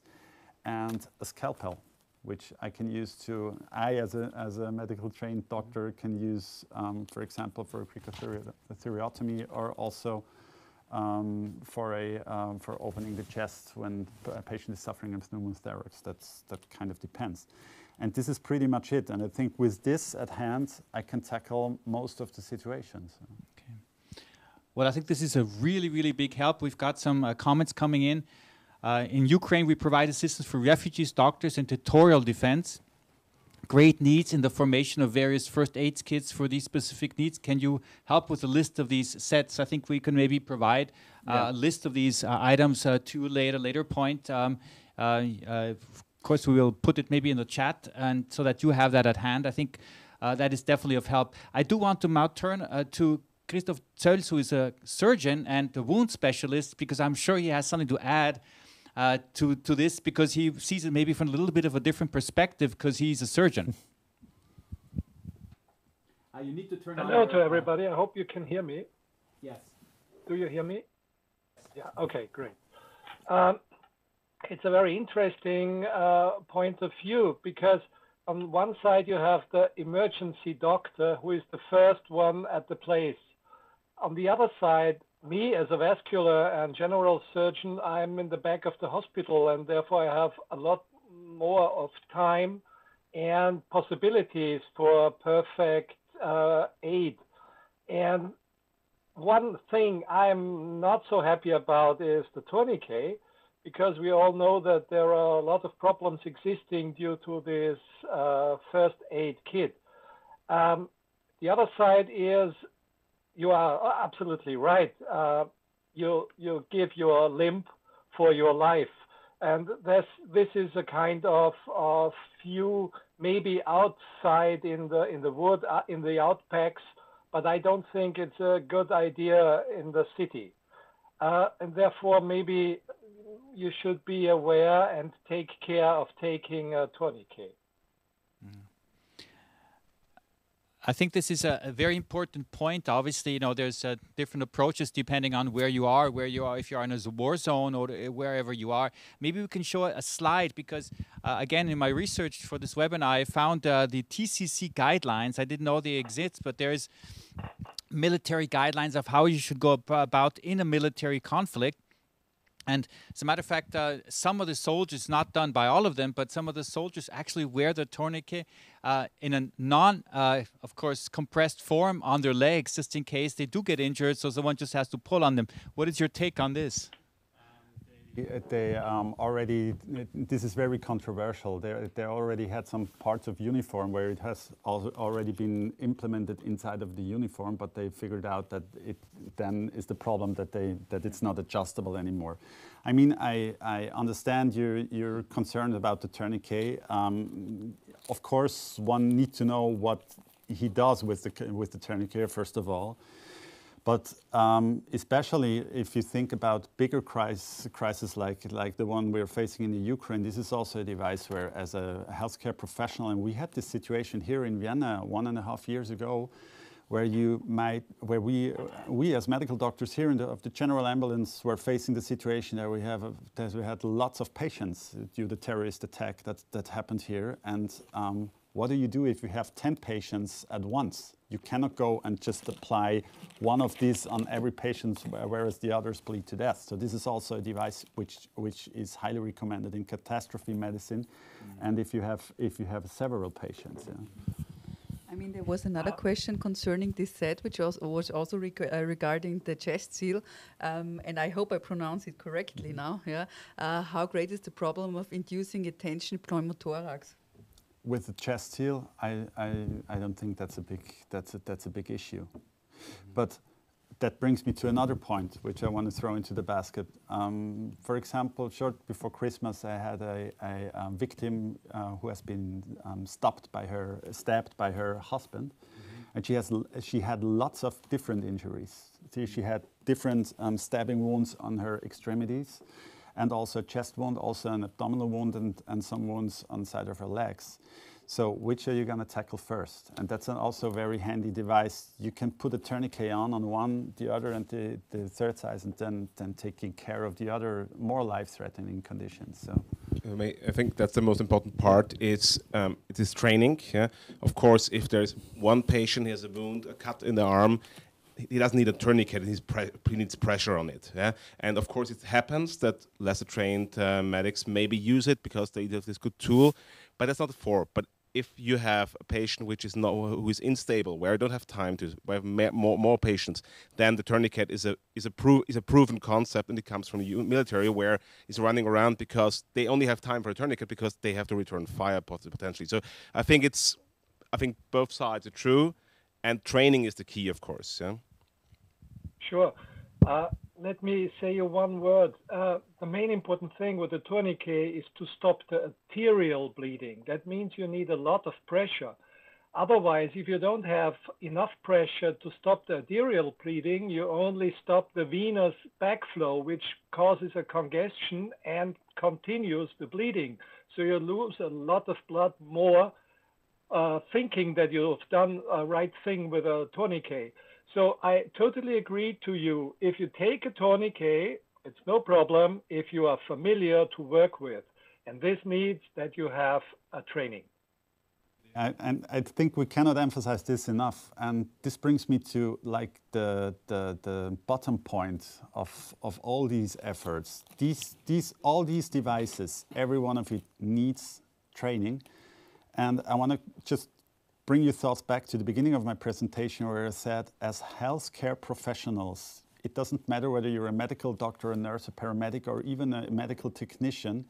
and a scalpel, which I can use to, I as a, as a medical trained doctor can use, um, for example, for a cricothyreotomy or also um, for, a, um, for opening the chest when a patient is suffering of pneumothorax. That's, that kind of depends. And this is pretty much it. And I think with this at hand, I can tackle most of the situations. Well, I think this is a really, really big help. We've got some uh, comments coming in. Uh, in Ukraine, we provide assistance for refugees, doctors, and territorial defense. Great needs in the formation of various first aid kits for these specific needs. Can you help with a list of these sets? I think we can maybe provide uh, yeah. a list of these uh, items uh, to later later point. Um, uh, of course, we will put it maybe in the chat, and so that you have that at hand. I think that is definitely of help. I do want to now turn to Christoph Zölz, who is a surgeon and a wound specialist, because I'm sure he has something to add uh, to to this because he sees it maybe from a little bit of a different perspective because he's a surgeon. Uh, you need to turn Hello to everybody. I hope you can hear me. Yes. Do you hear me? Yeah. Okay. Great. Um, it's a very interesting uh, point of view because on one side you have the emergency doctor who is the first one at the place. On the other side, me as a vascular and general surgeon, I'm in the back of the hospital and therefore I have a lot more of time and possibilities for perfect uh, aid. And one thing I'm not so happy about is the tourniquet because we all know that there are a lot of problems existing due to this uh, first aid kit. Um, the other side is you are absolutely right. Uh, you you give your limb for your life, and this this is a kind of of view maybe outside in the in the wood uh, in the outpacks, but I don't think it's a good idea in the city. Uh, and therefore, maybe you should be aware and take care of taking a tourniquet. Mm. I think this is a, a, very important point. Obviously, you know, there's uh, different approaches depending on where you are, where you are, if you are in a war zone or wherever you are. Maybe we can show a slide because, uh, again, in my research for this webinar, I found uh, the TCC guidelines. I didn't know they exist, but there's military guidelines of how you should go about in a military conflict. And as a matter of fact, uh, some of the soldiers, not done by all of them, but some of the soldiers actually wear the tourniquet uh, in a non, uh, of course, compressed form on their legs, just in case they do get injured. So someone just has to pull on them. What is your take on this? They um, already, this is very controversial. They, they already had some parts of uniform where it has already been implemented inside of the uniform, but they figured out that it then is the problem that, they, that it's not adjustable anymore. I mean, I, I understand you're, you're concerned about the tourniquet. Um, of course, one needs to know what he does with the, with the tourniquet, first of all. But um, especially if you think about bigger crises, crisis like, like the one we're facing in the Ukraine, this is also a device where, as a healthcare professional, and we had this situation here in Vienna one and a half years ago, where you might, where we, we as medical doctors here in the, of the general ambulance were facing the situation that we have, that we had lots of patients due to the terrorist attack that, that happened here, and um, what do you do if you have 10 patients at once? You cannot go and just apply one of these on every patient, whereas the others bleed to death. So this is also a device which, which is highly recommended in catastrophe medicine, mm and if you have, if you have several patients. Yeah. I mean, there was another question concerning this set, which also was also reg uh, regarding the chest seal, um, and I hope I pronounce it correctly mm -hmm. now. Yeah, uh, how great is the problem of inducing a tension pneumothorax? With the chest seal, I, I, I don't think that's a big, that's a, that's a big issue. But that brings me to another point, which I want to throw into the basket. Um, for example, short before Christmas, I had a, a um, victim uh, who has been um, stopped by her, stabbed by her husband, mm -hmm. and she has she had lots of different injuries. See, she had different um, stabbing wounds on her extremities and also chest wound, also an abdominal wound, and, and some wounds on the side of her legs. So which are you going to tackle first? And that's an also very handy device. You can put a tourniquet on on one, the other, and the, the third size, and then, then taking care of the other more life-threatening conditions. So. I think that's the most important part. It's um, it is training. Yeah, of course, if there's one patient who has a wound, a cut in the arm, he doesn't need a tourniquet, and he needs pressure on it. Yeah? And of course, it happens that lesser trained uh, medics maybe use it because they have this good tool, but that's not for. But if you have a patient which is not who is unstable, where I don't have time to, where I have more, more patients, then the tourniquet is a is a pro, is a proven concept, and it comes from the military where it's running around because they only have time for a tourniquet because they have to return fire potentially. So I think it's I think both sides are true and training is the key, of course. Yeah. Sure. Uh, let me say you one word. Uh, the main important thing with the tourniquet is to stop the arterial bleeding. That means you need a lot of pressure. Otherwise, if you don't have enough pressure to stop the arterial bleeding, you only stop the venous backflow, which causes a congestion and continues the bleeding. So you lose a lot of blood more uh, thinking that you've done a right thing with a tourniquet. So I totally agree to you. If you take a tourniquet, it's no problem if you are familiar to work with. And this needs that you have a training. I, and I think we cannot emphasize this enough. And this brings me to like the, the, the bottom point of, of all these efforts. These, these, all these devices, every one of it needs training. And I want to just bring your thoughts back to the beginning of my presentation where I said, as healthcare professionals, it doesn't matter whether you're a medical doctor, a nurse, a paramedic, or even a medical technician,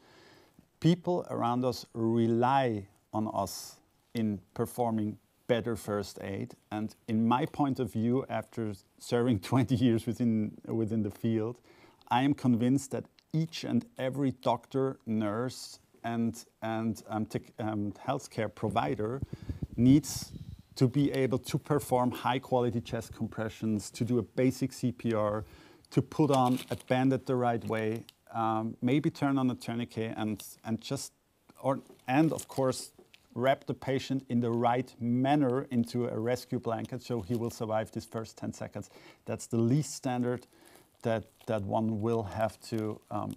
people around us rely on us in performing better first aid. And in my point of view, after serving (laughs) 20 years within, within the field, I am convinced that each and every doctor, nurse, and, and um, um, healthcare provider needs to be able to perform high quality chest compressions, to do a basic CPR, to put on a bandage the right way, um, maybe turn on a tourniquet and, and just, or, and of course, wrap the patient in the right manner into a rescue blanket so he will survive these first 10 seconds. That's the least standard that, that one will have to um,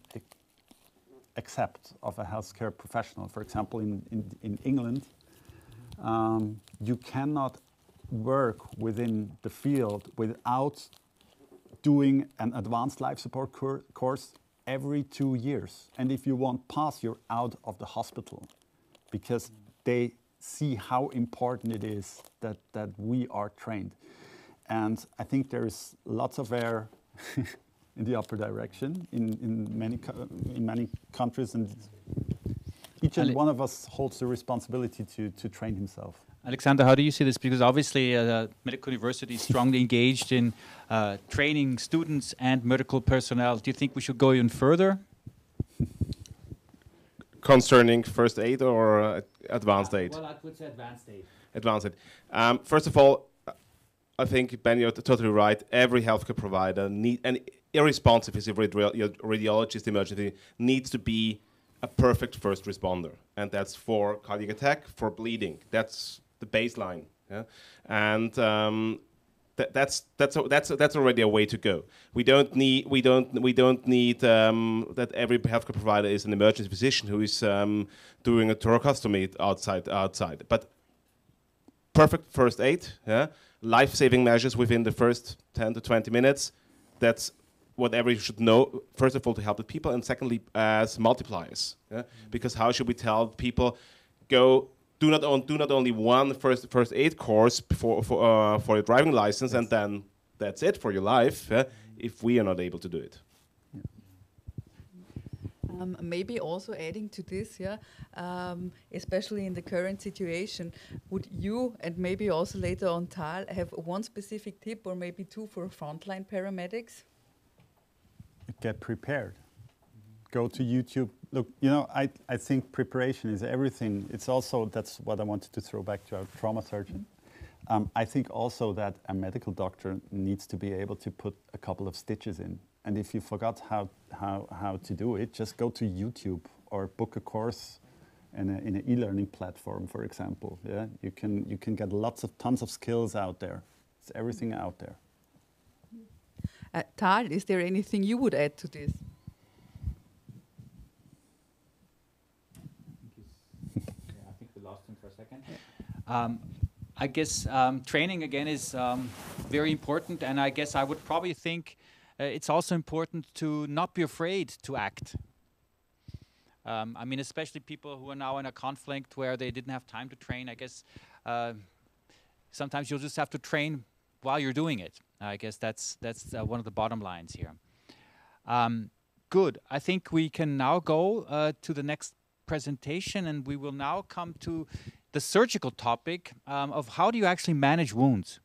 accept of a healthcare professional. For example, in, in, in England, um, you cannot work within the field without doing an advanced life support course every two years. And if you won't pass, you're out of the hospital because they see how important it is that, that we are trained. And I think there's lots of air (laughs) in the upper direction in, in, many, in many countries, and each and one of us holds the responsibility to, to train himself. Alexander, how do you see this? Because obviously, uh, medical university is strongly engaged in uh, training students and medical personnel. Do you think we should go even further? Concerning first aid or uh, advanced aid? Well, I would say advanced aid. Advanced aid. Um, first of all, I think Ben, you're totally right. Every healthcare provider need and irresponsive is a radiologist emergency needs to be a perfect first responder, and that's for cardiac attack, for bleeding. That's the baseline. Yeah? And um, th- that's that's a, that's a, that's already a way to go. We don't need we don't we don't need um, that every healthcare provider is an emergency physician who is um, doing a thoracostomy outside outside, but perfect first aid. Yeah, life-saving measures within the first 10 to 20 minutes. That's whatever you should know, first of all, to help the people, and secondly, as multipliers. Yeah? Mm-hmm. Because how should we tell people, go do not own, do not only one first first aid course before for uh, for your driving license, yes. and then that's it for your life. Yeah? If we are not able to do it. Um, maybe also adding to this, yeah, um, especially in the current situation, would you and maybe also later on Tal have one specific tip or maybe two for frontline paramedics? Get prepared. Go to YouTube. Look, you know, I, I think preparation is everything. It's also, that's what I wanted to throw back to our trauma surgeon. Um, I think also that a medical doctor needs to be able to put a couple of stitches in. And if you forgot how, how, how to do it, just go to YouTube or book a course in a an e-learning platform, for example. Yeah, you can, you can get lots of tons of skills out there. It's everything out there. Uh, Tal, is there anything you would add to this? I think we lost him for a second. Um, I guess um, training again is um, very important, and I guess I would probably think uh, it's also important to not be afraid to act. Um, I mean, especially people who are now in a conflict where they didn't have time to train. I guess uh, sometimes you'll just have to train while you're doing it. I guess that's that's uh, one of the bottom lines here. Um, good. I think we can now go uh, to the next presentation, and we will now come to the surgical topic um, of how do you actually manage wounds.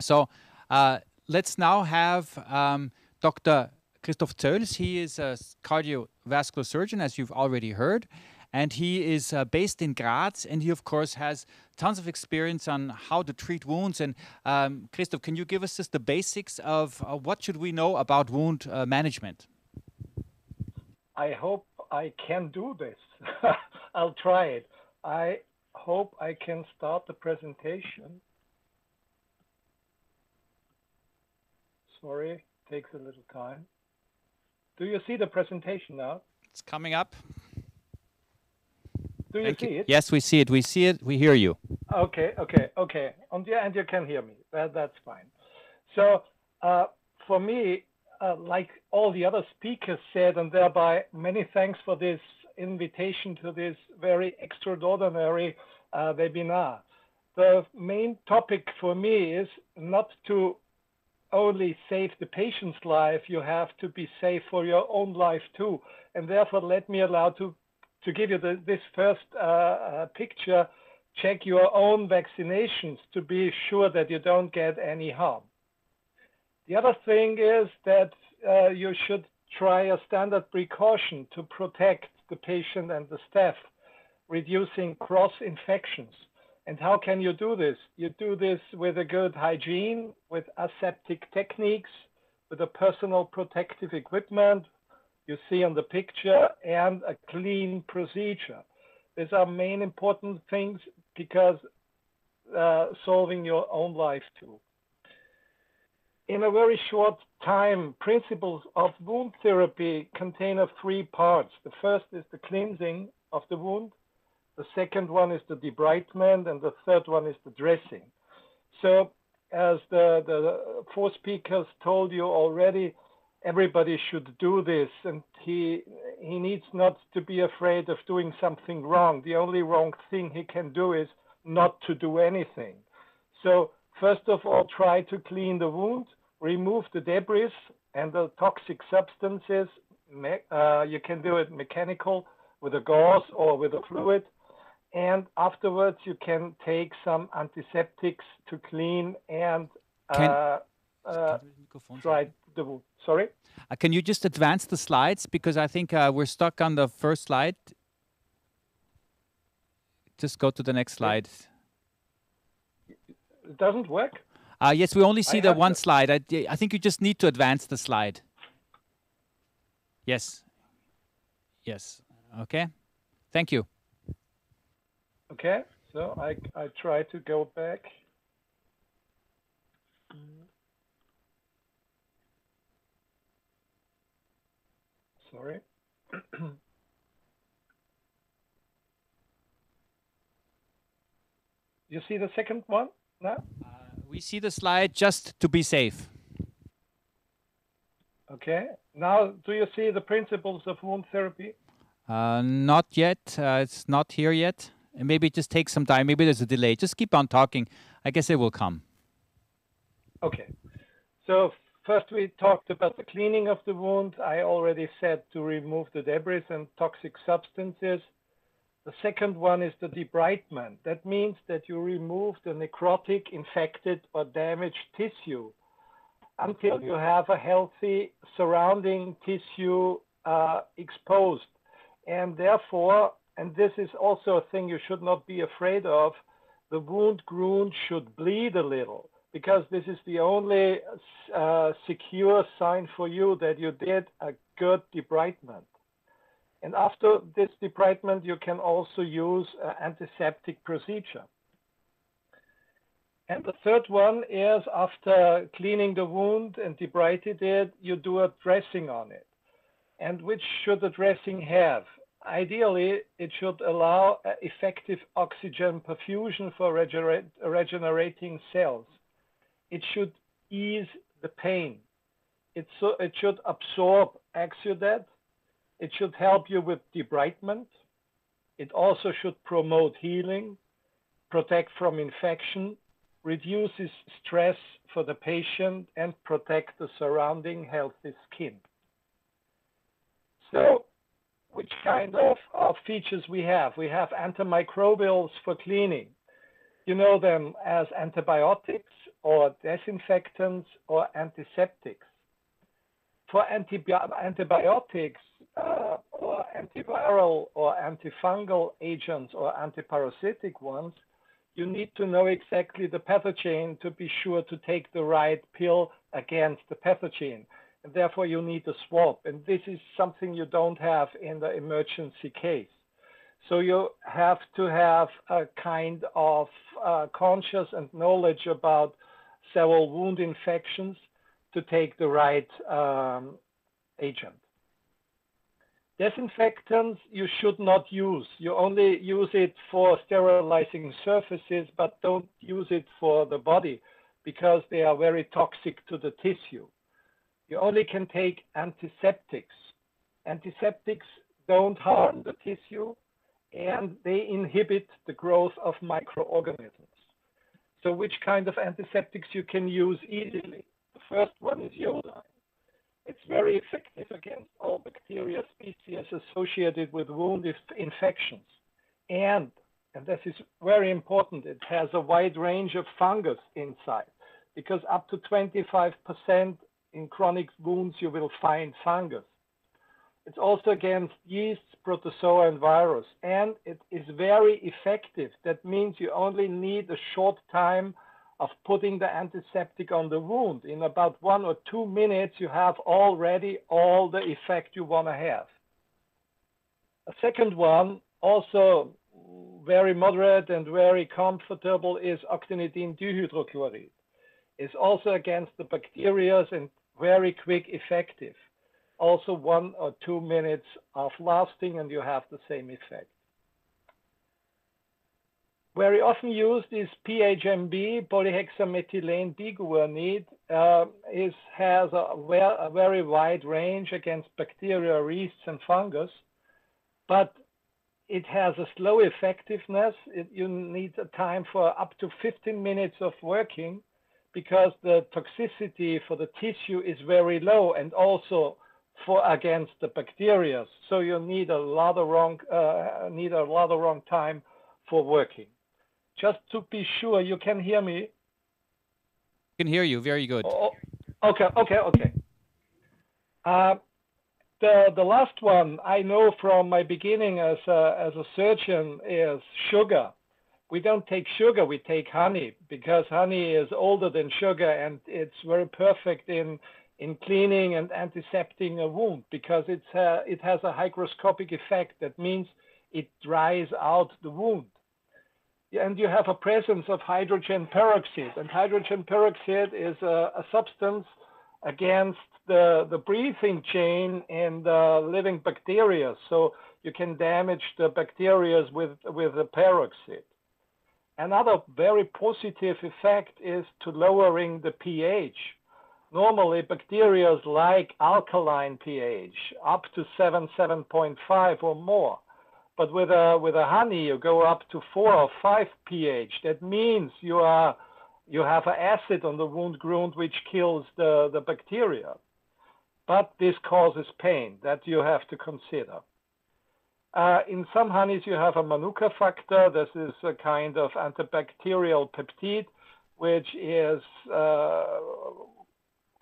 So uh, let's now have um, Dr. Christoph Zöls. He is a cardiovascular surgeon, as you've already heard and he is uh, based in Graz, and he of course has tons of experience on how to treat wounds. And um, Christoph, can you give us just the basics of uh, what should we know about wound uh, management? I hope I can do this. (laughs) I'll try it. I hope I can start the presentation. Sorry, takes a little time. Do you see the presentation now? It's coming up. Do you Thank see you. it? Yes, we see it. We see it. We hear you. Okay, okay, okay. On the and you can hear me. That, that's fine. So uh, for me, uh, like all the other speakers said, and thereby many thanks for this invitation to this very extraordinary uh, webinar. The main topic for me is not to only save the patient's life, you have to be safe for your own life too. And therefore, let me allow to, to give you the, this first uh, uh, picture. Check your own vaccinations to be sure that you don't get any harm. The other thing is that uh, you should try a standard precaution to protect the patient and the staff, reducing cross infections. And how can you do this? You do this with a good hygiene, with aseptic techniques, with a personal protective equipment you see on the picture, and a clean procedure. These are main important things because uh, solving your own life too. In a very short time, principles of wound therapy contain of three parts. The first is the cleansing of the wound. The second one is the debridement, and the third one is the dressing. So, as the, the four speakers told you already, everybody should do this, and he he needs not to be afraid of doing something wrong. The only wrong thing he can do is not to do anything. So, first of all, try to clean the wound, remove the debris and the toxic substances. Uh, you can do it mechanical with a gauze or with a fluid and afterwards you can take some antiseptics to clean and uh, uh, try the. Sorry? Uh, can you just advance the slides? Because I think uh, we're stuck on the first slide. Just go to the next slide. It doesn't work? Uh, yes, we only see I the one to- slide. I, I think you just need to advance the slide. Yes. Yes. Okay. Thank you. Okay, so I, I try to go back. Sorry. (clears throat) you see the second one now? We see the slide just to be safe. Okay. Now, do you see the principles of wound therapy? Uh, not yet. Uh, it's not here yet. And maybe it just takes some time. Maybe there's a delay. Just keep on talking. I guess it will come. Okay. So first we talked about the cleaning of the wound. I already said to remove the debris and toxic substances. The second one is the debridement. That means that you remove the necrotic, infected, or damaged tissue until you have a healthy surrounding tissue uh, exposed. And therefore, and this is also a thing you should not be afraid of, the wound ground should bleed a little because this is the only uh, secure sign for you that you did a good debridement. And after this debridement, you can also use an antiseptic procedure. And the third one is after cleaning the wound and debrided it, you do a dressing on it. And which should the dressing have? Ideally, it should allow uh, effective oxygen perfusion for regenerating cells. It should ease the pain. It, so, it should absorb exudate. It should help you with debridement. It also should promote healing, protect from infection, reduces stress for the patient, and protect the surrounding healthy skin. So, which kind of, of features we have? We have antimicrobials for cleaning. You know them as antibiotics or disinfectants or antiseptics. For antibi- antibiotics uh, or antiviral or antifungal agents or antiparasitic ones, you need to know exactly the pathogen to be sure to take the right pill against the pathogen. And therefore, you need a swab. And this is something you don't have in the emergency case. So you have to have a kind of uh, conscious and knowledge about several wound infections to take the right um, agent. Disinfectants you should not use. You only use it for sterilizing surfaces, but don't use it for the body because they are very toxic to the tissue. You only can take antiseptics. Antiseptics don't harm the tissue and they inhibit the growth of microorganisms. So which kind of antiseptics you can use easily? The first one is iodine. It's very effective against all bacteria species associated with wound infections. And, and this is very important, it has a wide range of fungus inside because up to 25% in chronic wounds you will find fungus. It's also against yeast, protozoa, and virus, and it is very effective. That means you only need a short time of putting the antiseptic on the wound. In about one or two minutes, you have already all the effect you want to have. A second one, also very moderate and very comfortable, is octenidine dihydrochloride. It's also against the bacteria and very quick effective. Also one or two minutes of lasting and you have the same effect. Very often used is PHMB, polyhexamethylene biguanide, uh, is, has a, a, very wide range against bacteria, yeasts, and fungus, but it has a slow effectiveness. It, you need a time for up to 15 minutes of working because the toxicity for the tissue is very low and also for against the bacteria. So you need a lot of wrong uh, need a lot of wrong time for working just to be sure you can hear me. can hear you. Very good. Oh, okay, okay, okay. Uh, the the last one I know from my beginning as a, as a surgeon is sugar. We don't take sugar, we take honey because honey is older than sugar and it's very perfect in in cleaning and antiseptic a wound because it's uh, it has a hygroscopic effect. That means it dries out the wound and you have a presence of hydrogen peroxide. And hydrogen peroxide is a, a substance against the, the breathing chain in the living bacteria. So you can damage the bacteria with, with the peroxide. Another very positive effect is to lowering the pH. Normally, bacteria like alkaline pH, up to 7, 7.5 or more. But with a with a honey, you go up to four or five pH. That means you are you have an acid on the wound ground which kills the, the bacteria. But this causes pain that you have to consider. Uh, in some honeys, you have a Manuka factor. This is a kind of antibacterial peptide, which is uh,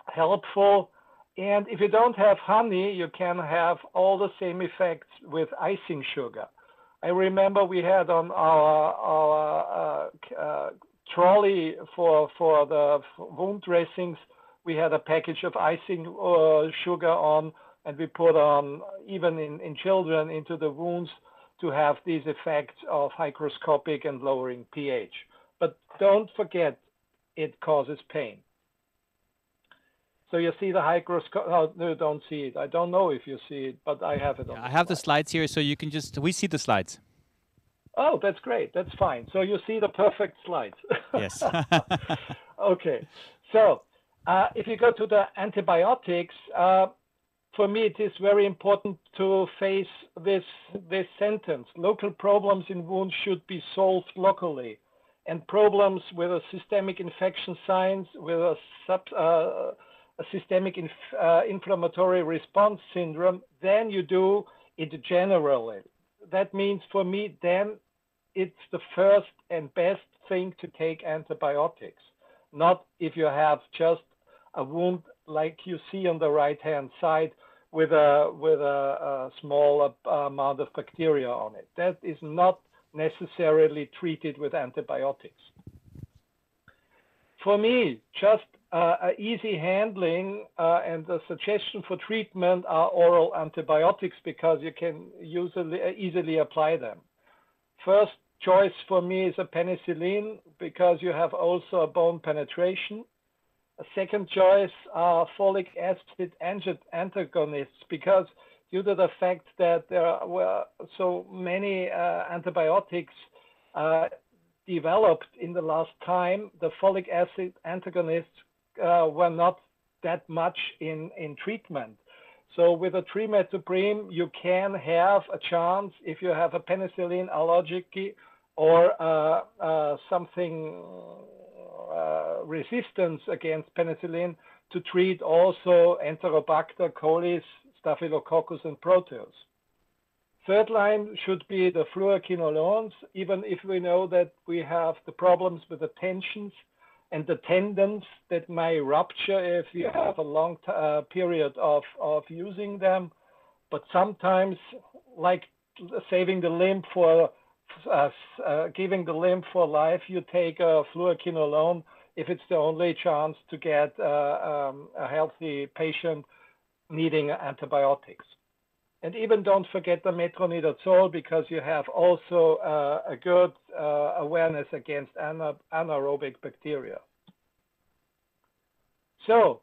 helpful and if you don't have honey, you can have all the same effects with icing sugar. I remember we had on our, our uh, uh, trolley for, for the wound dressings, we had a package of icing uh, sugar on, and we put on, even in, in children, into the wounds to have these effects of hygroscopic and lowering pH. But don't forget, it causes pain. So you see the hygroscope. No, no, don't see it. I don't know if you see it, but I have it. Yeah, I have slide. the slides here, so you can just. We see the slides. Oh, that's great. That's fine. So you see the perfect slides. (laughs) Yes. (laughs) okay. So uh, if you go to the antibiotics, uh, for me it is very important to face this this sentence: local problems in wounds should be solved locally, and problems with a systemic infection signs with a sub. Uh, systemic inf uh, inflammatory response syndrome, then you do it generally. That means for me, then it's the first and best thing to take antibiotics, not if you have just a wound like you see on the right hand side with a with a, a small amount of bacteria on it. That is not necessarily treated with antibiotics. For me, just uh, easy handling uh, and the suggestion for treatment are oral antibiotics because you can usually, easily apply them. First choice for me is a penicillin because you have also a bone penetration. A second choice are folic acid antagonists because due to the fact that there were so many uh, antibiotics uh, developed in the last time, the folic acid antagonists uh, were not that much in, in treatment. So with a trimethoprim, you can have a chance if you have a penicillin allergy or uh, uh, something uh, resistance against penicillin to treat also Enterobacter, coli, Staphylococcus, and Proteus. Third line should be the fluoroquinolones, even if we know that we have the problems with the tensions and the tendons that may rupture if you have a long uh, period of, of using them. But sometimes, like saving the limb for uh, uh, giving the limb for life, you take a fluoroquinolone if it's the only chance to get uh, um, a healthy patient needing antibiotics. And even don't forget the metronidazole because you have also uh, a good uh, awareness against ana anaerobic bacteria. So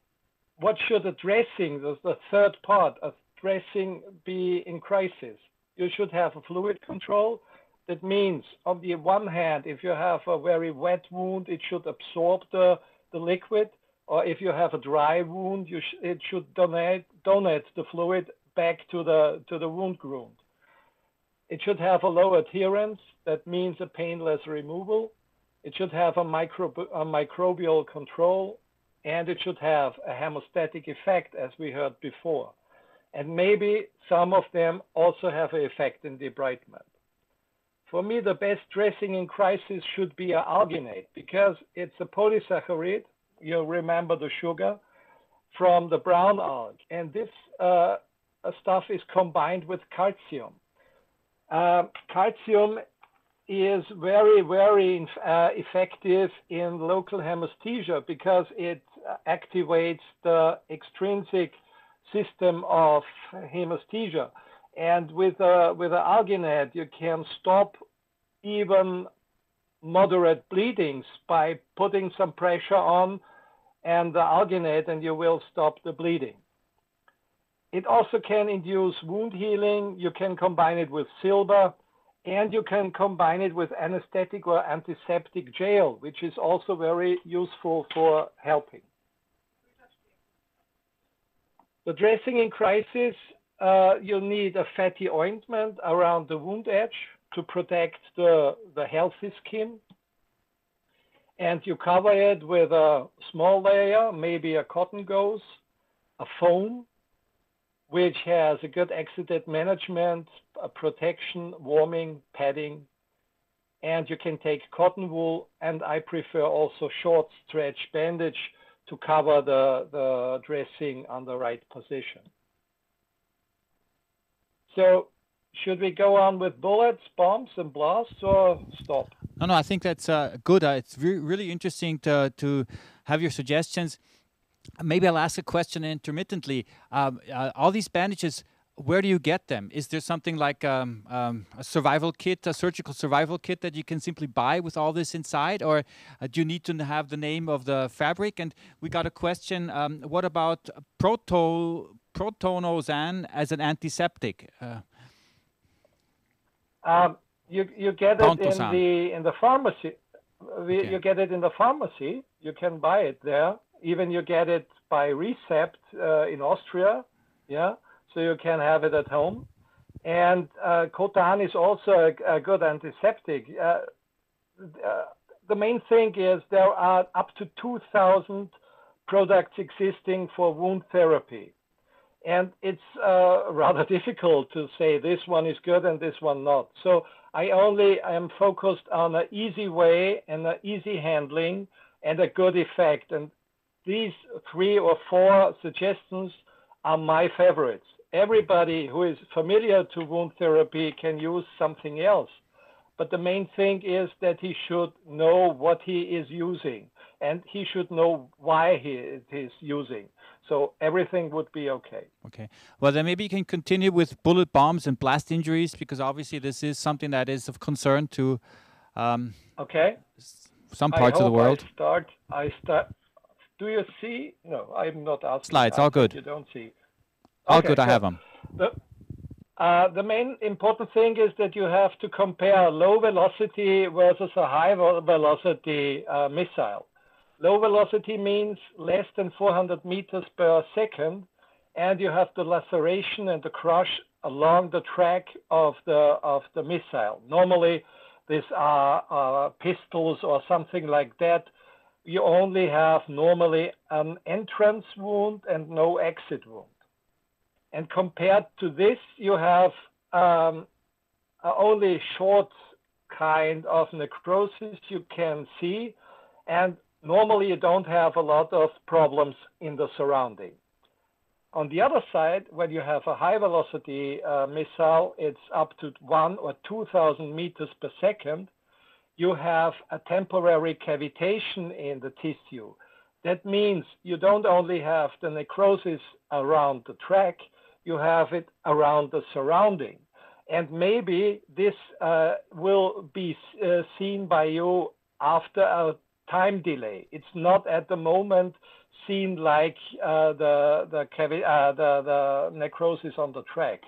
what should a dressing, the, the third part of dressing be in crisis? You should have a fluid control. That means on the one hand, if you have a very wet wound, it should absorb the, the liquid. Or if you have a dry wound, sh it should donate, donate the fluid back to the, to the wound ground. It should have a low adherence. That means a painless removal. It should have a, micro, a microbial control and it should have a hemostatic effect as we heard before. And maybe some of them also have an effect in debridement. For me, the best dressing in crisis should be an alginate because it's a polysaccharide. You remember the sugar from the brown algae. And this uh, stuff is combined with calcium. Uh, calcium is very, very uh, effective in local hemesthesia because it activates the extrinsic system of hemesthesia. And with a, with an alginate, you can stop even moderate bleedings by putting some pressure on and the alginate and you will stop the bleeding. It also can induce wound healing. You can combine it with silver and you can combine it with anesthetic or antiseptic gel, which is also very useful for helping. The dressing in crisis, uh, you need a fatty ointment around the wound edge to protect the, the healthy skin. And you cover it with a small layer, maybe a cotton gauze, a foam, which has a good exudate management, protection, warming, padding, and you can take cotton wool, and I prefer also short stretch bandage to cover the, the dressing on the right position. So should we go on with bullets, bombs, and blasts, or stop? No, no, I think that's uh, good. Uh, it's re really interesting to, to have your suggestions. Maybe I'll ask a question intermittently. Um, uh, all these bandages, where do you get them? Is there something like um, um, a survival kit, a surgical survival kit that you can simply buy with all this inside, or uh, do you need to have the name of the fabric? And we got a question: um, What about proto Prontosan as an antiseptic? Uh, um, you you get it in the in the pharmacy. Okay. You get it in the pharmacy. You can buy it there even you get it by recept uh, in Austria, yeah, so you can have it at home. And uh, Kodan is also a, a good antiseptic. Uh, uh the main thing is there are up to 2,000 products existing for wound therapy. And it's uh, (laughs) rather difficult to say this one is good and this one not. So I only am focused on an easy way and an easy handling and a good effect. And these three or four suggestions are my favorites. Everybody who is familiar to wound therapy can use something else. but the main thing is that he should know what he is using and he should know why he is using. So everything would be okay. Okay. Well, then maybe you can continue with bullet bombs and blast injuries because obviously this is something that is of concern to um, okay some parts of the world. I start. I start. Do you see? No, I'm not asking. Slides. All good. You don't see. All okay, good. So I have them. The, uh, the main important thing is that you have to compare low velocity versus a high velocity uh, missile. Low velocity means less than 400 meters per second, and you have the laceration and the crush along the track of the of the missile. Normally, these are uh, pistols or something like that. You only have normally an entrance wound and no exit wound. And compared to this, you have um, only short kind of necrosis you can see, and normally you don't have a lot of problems in the surrounding. On the other side, when you have a high velocity uh, missile, it's up to one or 2,000 meters per second, you have a temporary cavitation in the tissue. That means you don't only have the necrosis around the track, you have it around the surrounding. And maybe this uh, will be uh, seen by you after a time delay. It's not at the moment seen like uh, the the, uh, the the necrosis on the track,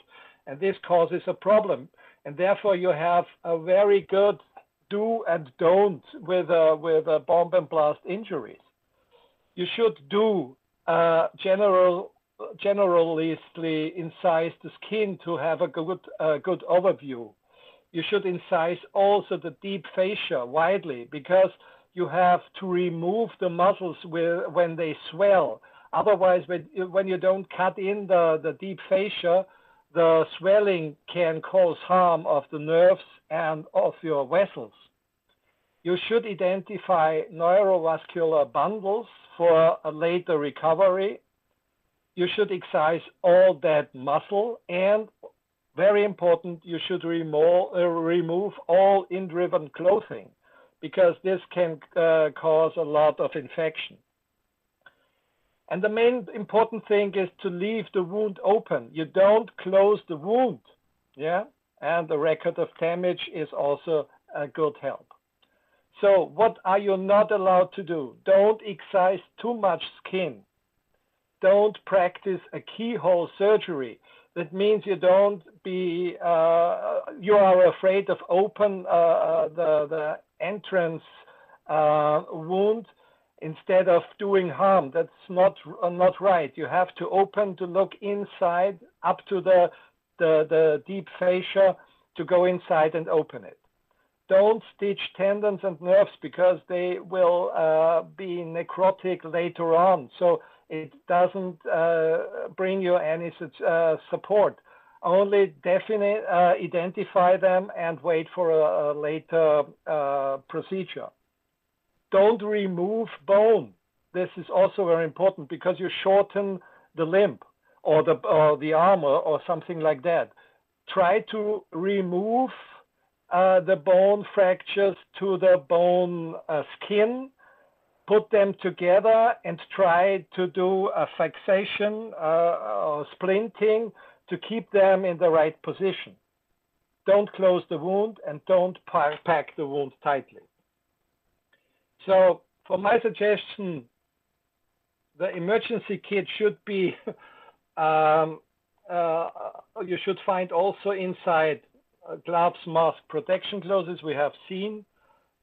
and this causes a problem. And therefore, you have a very good do and don't with uh, with uh, bomb and blast injuries. You should do uh, general generally incise the skin to have a good uh, good overview. You should incise also the deep fascia widely because you have to remove the muscles when they swell. Otherwise, when, when you don't cut in the, the deep fascia, the swelling can cause harm of the nerves and of your vessels. You should identify neurovascular bundles for a later recovery. You should excise all that muscle and very important, you should remo- uh, remove all in-driven clothing because this can uh, cause a lot of infection. And the main important thing is to leave the wound open. You don't close the wound, yeah? And the record of damage is also a good help. So what are you not allowed to do? Don't excise too much skin. Don't practice a keyhole surgery. That means you don't be, uh, you are afraid of open uh, uh the, the entrance uh, wound instead of doing harm. That's not uh, not right. You have to open to look inside up to the the, the deep fascia to go inside and open it. Don't stitch tendons and nerves because they will uh, be necrotic later on. So it doesn't uh, bring you any uh, support only definite, uh, identify them and wait for a, a later uh, procedure. Don't remove bone. This is also very important because you shorten the limb or the, or the arm or, or something like that. Try to remove uh, the bone fractures to the bone uh, skin, put them together and try to do a fixation uh, or splinting to keep them in the right position. Don't close the wound and don't pack the wound tightly. So for my suggestion, the emergency kit should be, (laughs) um, uh, you should find also inside gloves, mask, protection clothes we have seen,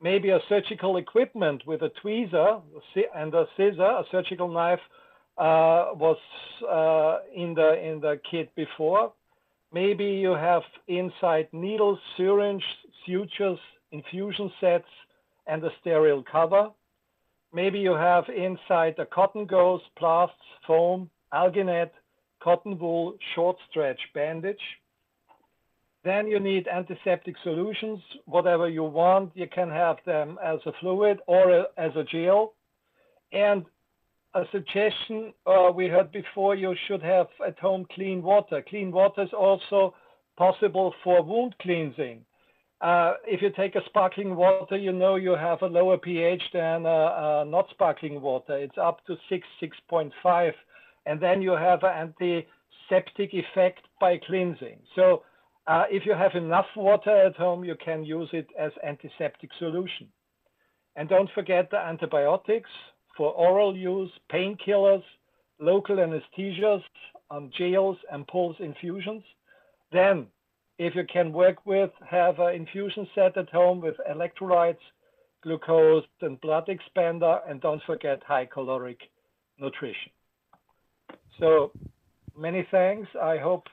maybe a surgical equipment with a tweezer and a scissor, a surgical knife uh, was uh, in the in the kit before. Maybe you have inside needles, syringe, sutures, infusion sets, and a sterile cover. Maybe you have inside a cotton gauze, plasts, foam, alginate, cotton wool, short stretch bandage. Then you need antiseptic solutions, whatever you want. You can have them as a fluid or a, as a gel. And a suggestion uh, we heard before you should have at home clean water. Clean water is also possible for wound cleansing. uh, if you take a sparkling water, you know you have a lower pH than uh, uh, not sparkling water. It's up to 6, 6.5. And then you have an antiseptic effect by cleansing. So uh, if you have enough water at home, you can use it as antiseptic solution. And don't forget the antibiotics for oral use, painkillers, local anesthesias, um, gels, and pulse infusions. Then if you can work with, have an infusion set at home with electrolytes, glucose, and blood expander, and don't forget high caloric nutrition. So many thanks. I hope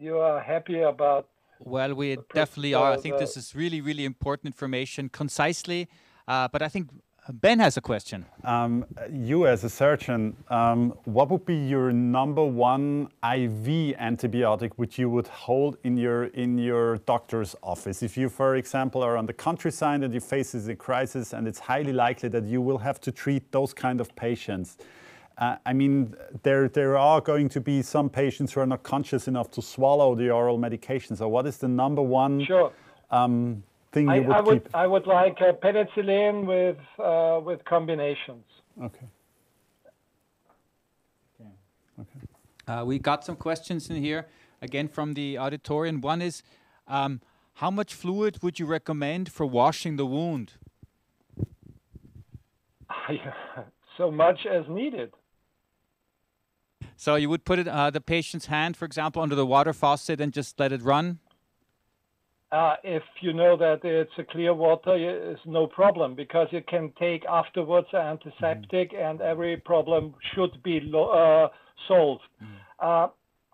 you are happy about. Well, we definitely are. I think this is really, really important information, concisely. Uh, but I think Ben has a question. Um, you, as a surgeon, um, what would be your number one IV antibiotic which you would hold in your in your doctor's office? If you, for example, are on the countryside and you face a crisis, and it's highly likely that you will have to treat those kind of patients. Uh, I mean, there there are going to be some patients who are not conscious enough to swallow the oral medication. So, what is the number one? Sure. Um, thing I, you would I would keep? I would like uh, penicillin with uh, with combinations. Okay. Okay. Uh, we got some questions in here again from the auditorium. One is, um, how much fluid would you recommend for washing the wound? (laughs) so much as needed. So you would put it uh, the patient's hand, for example, under the water faucet and just let it run. Uh, if you know that it's a clear water, it's no problem because you can take afterwards an antiseptic Mm-hmm. and every problem should be uh, solved. Uh,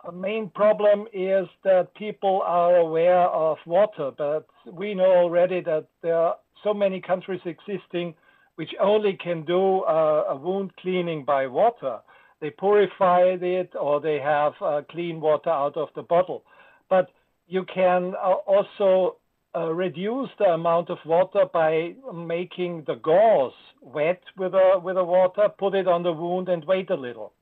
a main problem is that people are aware of water, but we know already that there are so many countries existing which only can do uh, a wound cleaning by water. They purify it or they have uh, clean water out of the bottle. But you can uh, also uh, reduce the amount of water by making the gauze wet with a with a water, put it on the wound, and wait a little.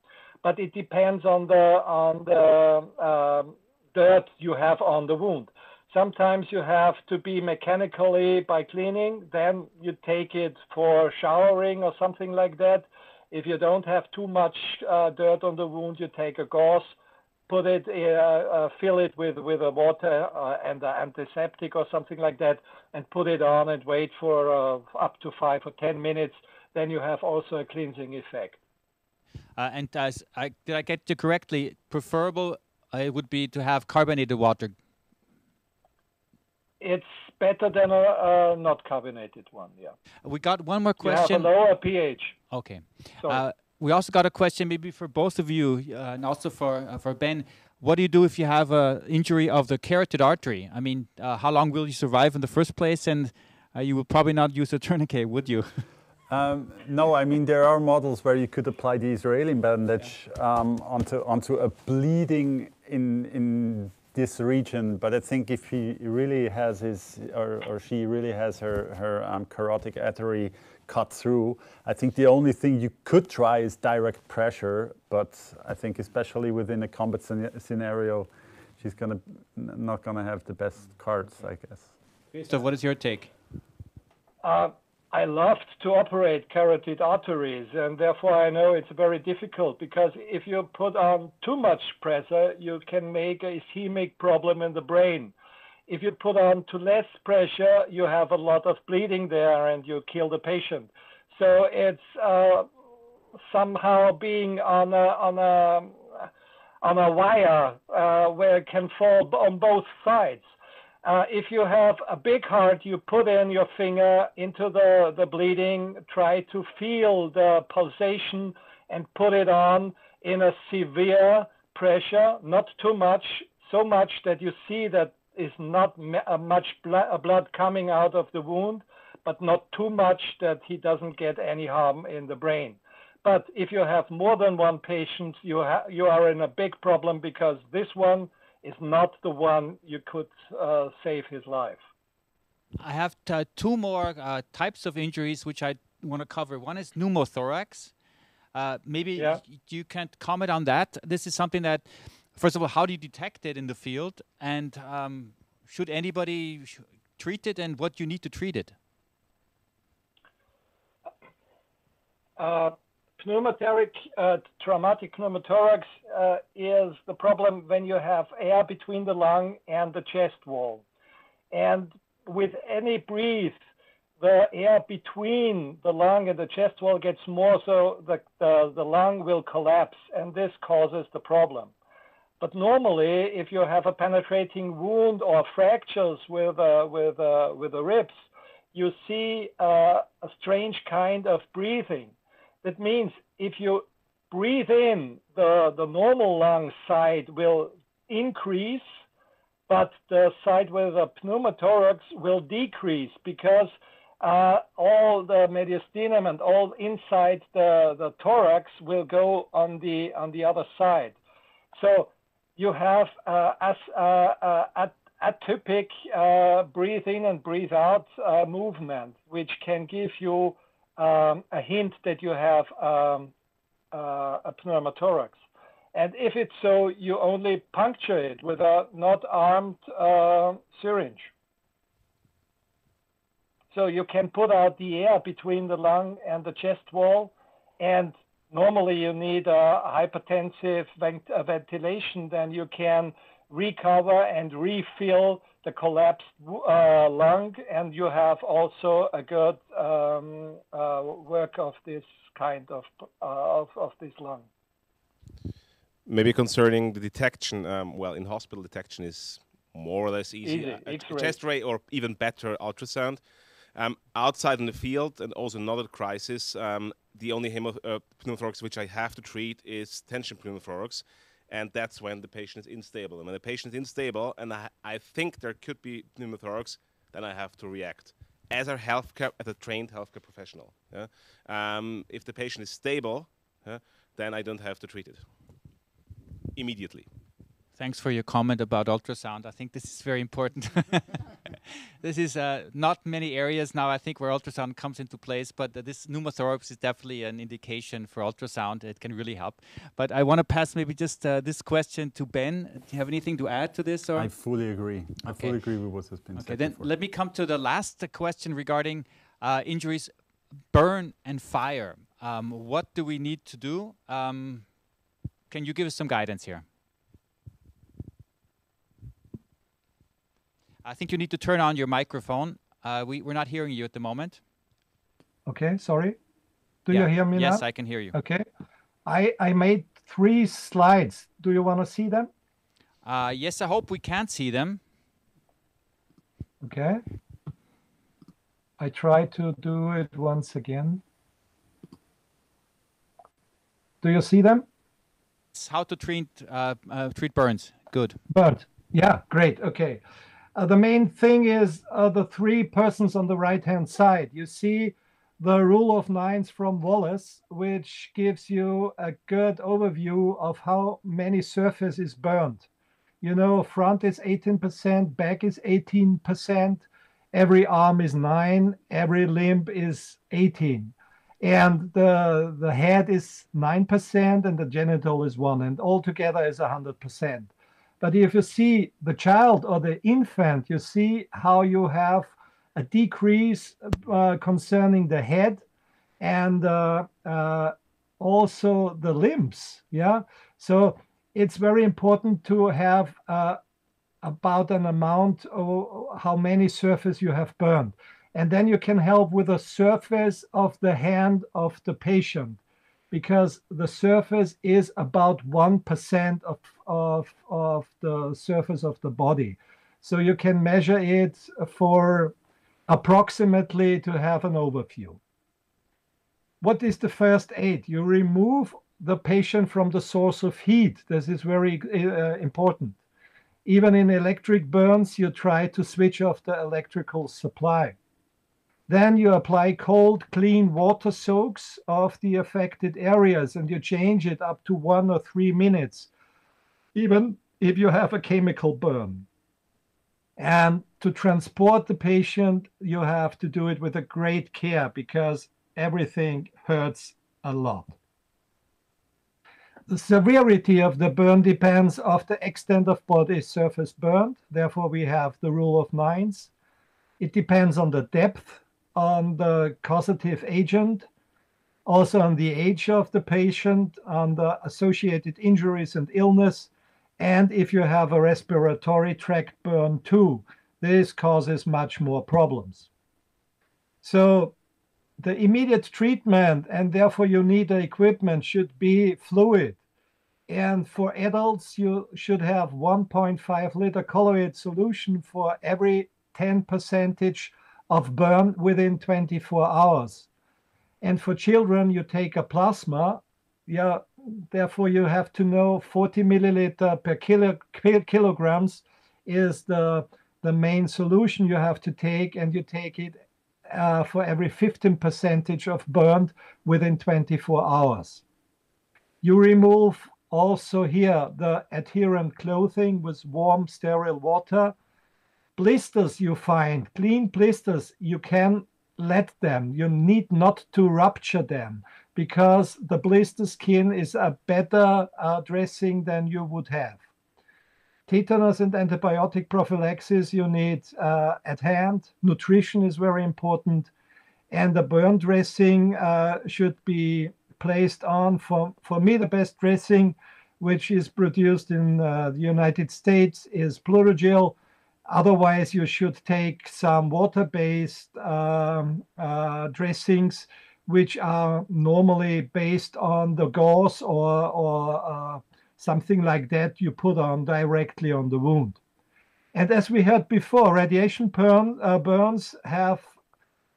But it depends on the on the um, dirt you have on the wound. Sometimes you have to be mechanically by cleaning, then you take it for showering or something like that. If you don't have too much uh, dirt on the wound, you take a gauze put it, uh, uh, fill it with with a water uh, and an antiseptic or something like that, and put it on and wait for uh, up to five or ten minutes. Then you have also a cleansing effect. Uh, and as I, did I get you correctly? Preferable uh, it would be to have carbonated water. It's better than a, a not carbonated one. Yeah. We got one more You have question. a lower pH. Okay. Sorry. Uh, we also got a question, maybe for both of you, uh, and also for uh, for Ben. What do you do if you have an injury of the carotid artery? I mean, uh, how long will you survive in the first place? And uh, you will probably not use a (laughs) tourniquet, would you? Um, no, I mean there are models where you could apply the Israeli bandage um, onto onto a bleeding in in this region. But I think if he really has his or, or she really has her her um, carotid artery cut through, I think the only thing you could try is direct pressure. But I think especially within a combat scena- scenario, she's gonna not gonna have the best cards, I guess. So, what is your take? Uh, I loved to operate carotid arteries, and therefore I know it's very difficult because if you put on too much pressure, you can make a ischemic problem in the brain. If you put on too less pressure, you have a lot of bleeding there and you kill the patient. So it's uh, somehow being on a, on a, on a wire uh, where it can fall on both sides. Uh, if you have a big heart, you put in your finger into the, the bleeding, try to feel the pulsation and put it on in a severe pressure, not too much, so much that you see that is not uh, much uh, blood coming out of the wound, but not too much that he doesn't get any harm in the brain. But if you have more than one patient, you, you are in a big problem because this one is not the one you could uh, save his life. I have two more uh, types of injuries which I want to cover. One is pneumothorax. Uh, maybe Yeah. you can comment on that. This is something that, first of all, how do you detect it in the field? And um, should anybody sh treat it and what you need to treat it? Pneumothorax, uh, traumatic pneumothorax uh, is the problem when you have air between the lung and the chest wall. And with any breathe, the air between the lung and the chest wall gets more, so the, the, the lung will collapse, and this causes the problem. But normally, if you have a penetrating wound or fractures with, uh, with, uh, with the ribs, you see uh, a strange kind of breathing. That means if you breathe in, the, the normal lung side will increase, but the side with the pneumothorax will decrease because uh, all the mediastinum and all inside the, the thorax will go on the on the other side. So you have uh, as uh, uh atypic uh, breathe in and breathe out uh, movement, which can give you um, a hint that you have um, uh, a pneumothorax. And if it's so, you only puncture it with a not armed uh, syringe. So you can put out the air between the lung and the chest wall. And normally you need a hypertensive vent ventilation, then you can recover and refill the collapsed uh, lung, and you have also a good um, uh, work of this kind of, uh, of, of this lung. Maybe concerning the detection, um, well, in hospital detection is more or less easy. easy. A, a chest ray or even better ultrasound. Um, outside in the field and also another crisis, um, the only uh, pneumothorax which I have to treat is tension pneumothorax and that's when the patient is unstable. And when the patient is unstable, and I, I think there could be pneumothorax, then I have to react as a healthcare, as a trained healthcare professional. Yeah? Um, if the patient is stable, yeah, then I don't have to treat it immediately. Thanks for your comment about ultrasound. I think this is very important. (laughs) this is uh, not many areas now, I think, where ultrasound comes into place, but uh, this pneumothorax is definitely an indication for ultrasound. It can really help. But I want to pass maybe just uh, this question to Ben. Do you have anything to add to this? Or? I fully agree. I fully agree with what has been okay, said. Okay, then before. let me come to the last question regarding uh, injuries, burn and fire. Um, what do we need to do? Um, can you give us some guidance here? I think you need to turn on your microphone. Uh, we, we're not hearing you at the moment. Okay, sorry. Do yeah. you hear me yes, now? Yes, I can hear you. Okay. I, I made three slides. Do you want to see them? Uh, yes, I hope we can see them. Okay. I try to do it once again. Do you see them? It's how to treat uh, uh, treat burns. Good. Burns. Yeah, great. Okay. Uh, the main thing is uh, the three persons on the right hand side. You see the rule of nines from Wallace, which gives you a good overview of how many surface is burned. You know, front is 18%, back is 18%, every arm is 9, every limb is 18. And the, the head is 9% and the genital is 1, and altogether is 100%. But if you see the child or the infant, you see how you have a decrease uh, concerning the head and uh, uh, also the limbs. Yeah. So it's very important to have uh, about an amount of how many surface you have burned. And then you can help with the surface of the hand of the patient because the surface is about 1% of, of, of the surface of the body. So you can measure it for approximately to have an overview. What is the first aid? You remove the patient from the source of heat. This is very uh, important. Even in electric burns, you try to switch off the electrical supply. Then you apply cold, clean water soaks of the affected areas and you change it up to one or three minutes, even if you have a chemical burn. And to transport the patient, you have to do it with a great care because everything hurts a lot. the severity of the burn depends of the extent of body surface burned. Therefore, we have the rule of nines. It depends on the depth, on the causative agent, also on the age of the patient, on the associated injuries and illness, and if you have a respiratory tract burn too. This causes much more problems. So the immediate treatment, and therefore you need the equipment, should be fluid. And for adults, you should have 1.5 liter colloid solution for every 10 percentage of burn within 24 hours. And for children, you take a plasma. Yeah, therefore you have to know 40 milliliter per kilo, kilograms is the the main solution you have to take, and you take it uh, for every 15 percentage of burned within 24 hours. You remove also here the adherent clothing with warm sterile water. Blisters you find, clean blisters, you can let them. You need not to rupture them because the blister skin is a better uh, dressing than you would have tetanus and antibiotic prophylaxis you need uh, at hand. Nutrition is very important. And the burn dressing uh, should be placed on, for, for me, the best dressing, which is produced in uh, the United States, is Plurogel. Otherwise, you should take some water based um, uh, dressings, which are normally based on the gauze or, or uh, something like that you put on directly on the wound. And as we heard before, radiation burn, uh, burns have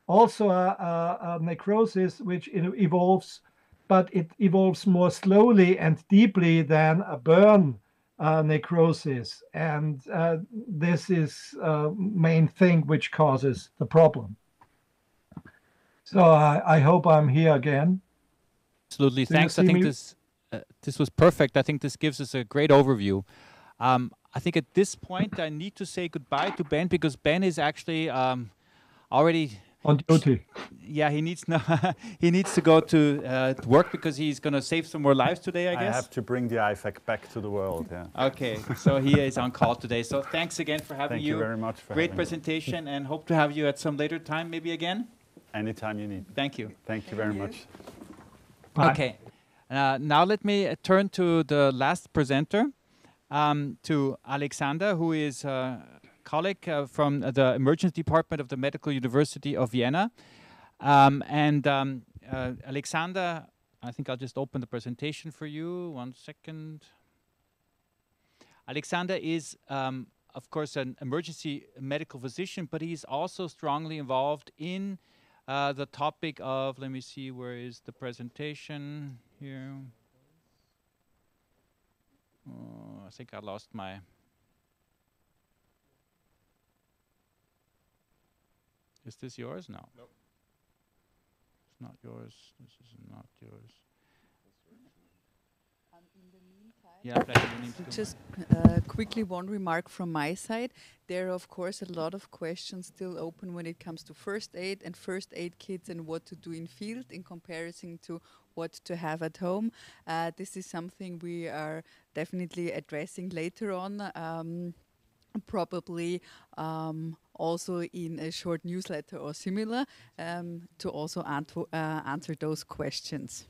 also a, a, a, necrosis which evolves, but it evolves more slowly and deeply than a burn uh, necrosis. And uh, this is uh, main thing which causes the problem. So I, I hope I'm here again. Absolutely. Do Thanks. I think me? this uh, this was perfect. I think this gives us a great overview. Um, I think at this point I need to say goodbye to Ben because Ben is actually um, already on duty. Yeah, he needs no, (laughs) he needs to go to uh, work because he's going to save some more lives today. I guess. I have to bring the IFAK back to the world. Yeah. Okay, so he is on call today. So thanks again for having Thank you. Thank you very much. For Great presentation, and hope to have you at some later time, maybe again. Anytime you need. Thank you. Thank you very much. Bye. Okay. Uh, now let me uh, turn to the last presenter, um, to Alexander, who is a colleague uh, from the emergency department of the Medical University of Vienna. Um, and um, uh, Alexander, I think I'll just open the presentation for you. One second. Alexander is, um, of course, an emergency medical physician, but he's also strongly involved in uh, the topic of, let me see, where is the presentation here? Oh, I think I lost my. Is this yours? No. Nope. It's not yours. This is not yours. Yeah, just uh, quickly one remark from my side. There are, of course, a lot of questions still open when it comes to first aid and first aid kits and what to do in field in comparison to what to have at home. Uh, this is something we are definitely addressing later on. Um, probably um, also in a short newsletter or similar um, to also uh, answer those questions.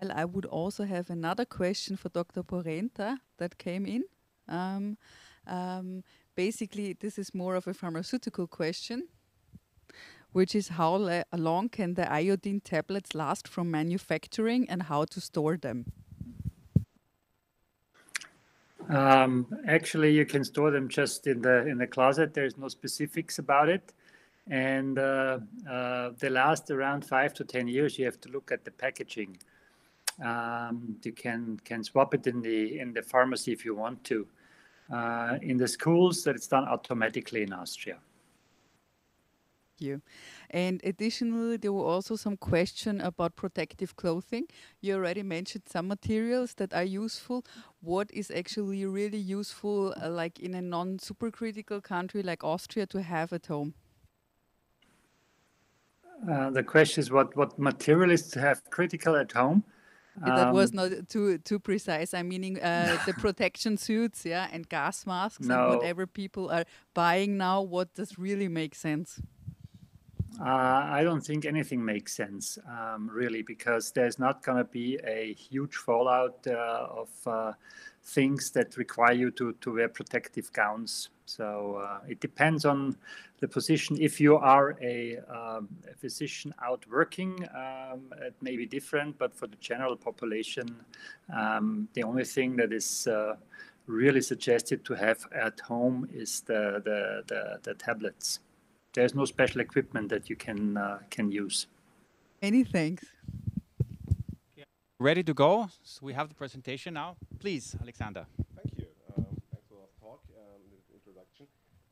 Well, I would also have another question for Dr. Porenta that came in. Um, um, basically, this is more of a pharmaceutical question, which is how long can the iodine tablets last from manufacturing and how to store them? Um, actually, you can store them just in the in the closet. There's no specifics about it, and uh, uh, they last around five to ten years. You have to look at the packaging. Um, you can can swap it in the in the pharmacy if you want to. Uh, in the schools, that it's done automatically in Austria. You. And additionally, there were also some question about protective clothing. You already mentioned some materials that are useful. What is actually really useful, uh, like in a non-supercritical country like Austria, to have at home? Uh, the question is what what material is to have critical at home. Um, that was um, not too too precise. I'm meaning uh, (laughs) the protection suits, yeah, and gas masks no. and whatever people are buying now. What does really make sense? Uh, I don't think anything makes sense, um, really, because there's not going to be a huge fallout uh, of uh, things that require you to, to wear protective gowns. So uh, it depends on the position. If you are a, um, a physician out working, um, it may be different, but for the general population, um, the only thing that is uh, really suggested to have at home is the, the, the, the tablets. There's no special equipment that you can, uh, can use. Many thanks ready to go. So we have the presentation now. Please, Alexander. Thank you. Um, thanks for the talk, um, the introduction.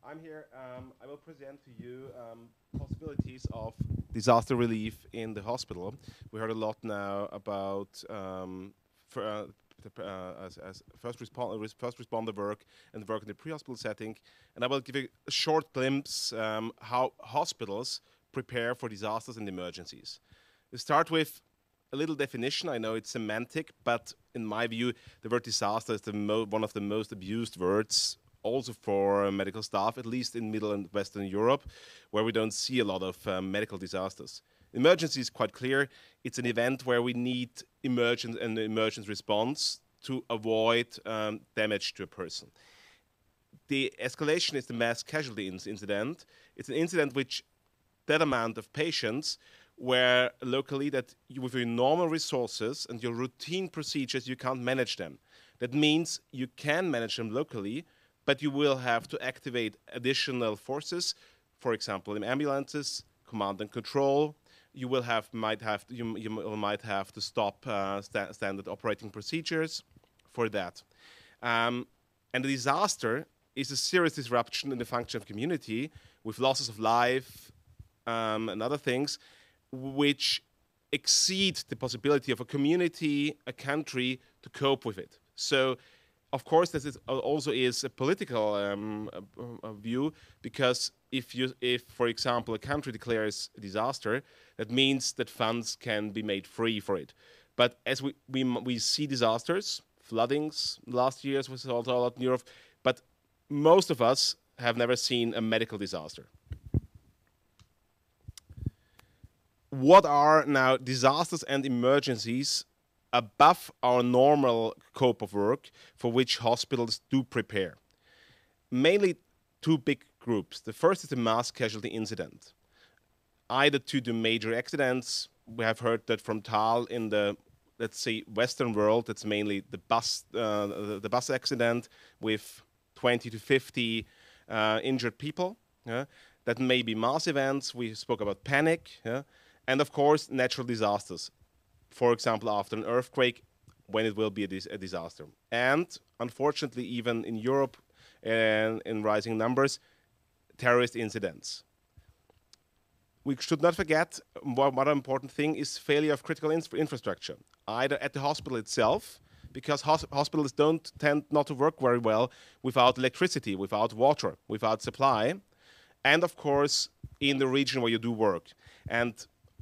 I'm here. Um, I will present to you um, possibilities of disaster relief in the hospital. We heard a lot now about um, for, uh, the, uh, as, as, first, first responder work and work in the pre-hospital setting. And I will give you a short glimpse um, how hospitals prepare for disasters and emergencies. We start with a little definition. I know it's semantic, but in my view, the word disaster is one of the most abused words also for medical staff, at least in Middle and Western Europe, where we don't see a lot of um, medical disasters. Emergency is quite clear. It's an event where we need emergency and emergency response to avoid um, damage to a person. The escalation is the mass casualty incident. It's an incident which that amount of patients where locally that you, with your normal resources and your routine procedures, you can't manage them. That means you can manage them locally, but you will have to activate additional forces, for example, in ambulances, command and control. You will have might have you, you might have to stop uh, sta standard operating procedures for that. Um, and the disaster is a serious disruption in the function of community with losses of life um, and other things which exceed the possibility of a community, a country to cope with it. So, of course, this is also is a political um, a, a view because if you, if for example, a country declares a disaster, that means that funds can be made free for it. But as we we, we see disasters, floodings last years was also a lot in Europe, but most of us have never seen a medical disaster. what are now disasters and emergencies above our normal scope of work for which hospitals do prepare? Mainly two big groups. The first is the mass casualty incident. Either to the major accidents, we have heard that from Thar in the let's say Western world, that's mainly the bus uh, the, bus accident with 20 to 50 uh, injured people. Yeah? That may be mass events. We spoke about panic. Yeah? And of course, natural disasters. For example, after an earthquake, when it will be a, dis a disaster. And unfortunately, even in Europe and in rising numbers, terrorist incidents. We should not forget one, other important thing is failure of critical infra infrastructure, either at the hospital itself, because hos hospitals don't tend not to work very well without electricity, without water, without supply, and of course in the region where you do work. And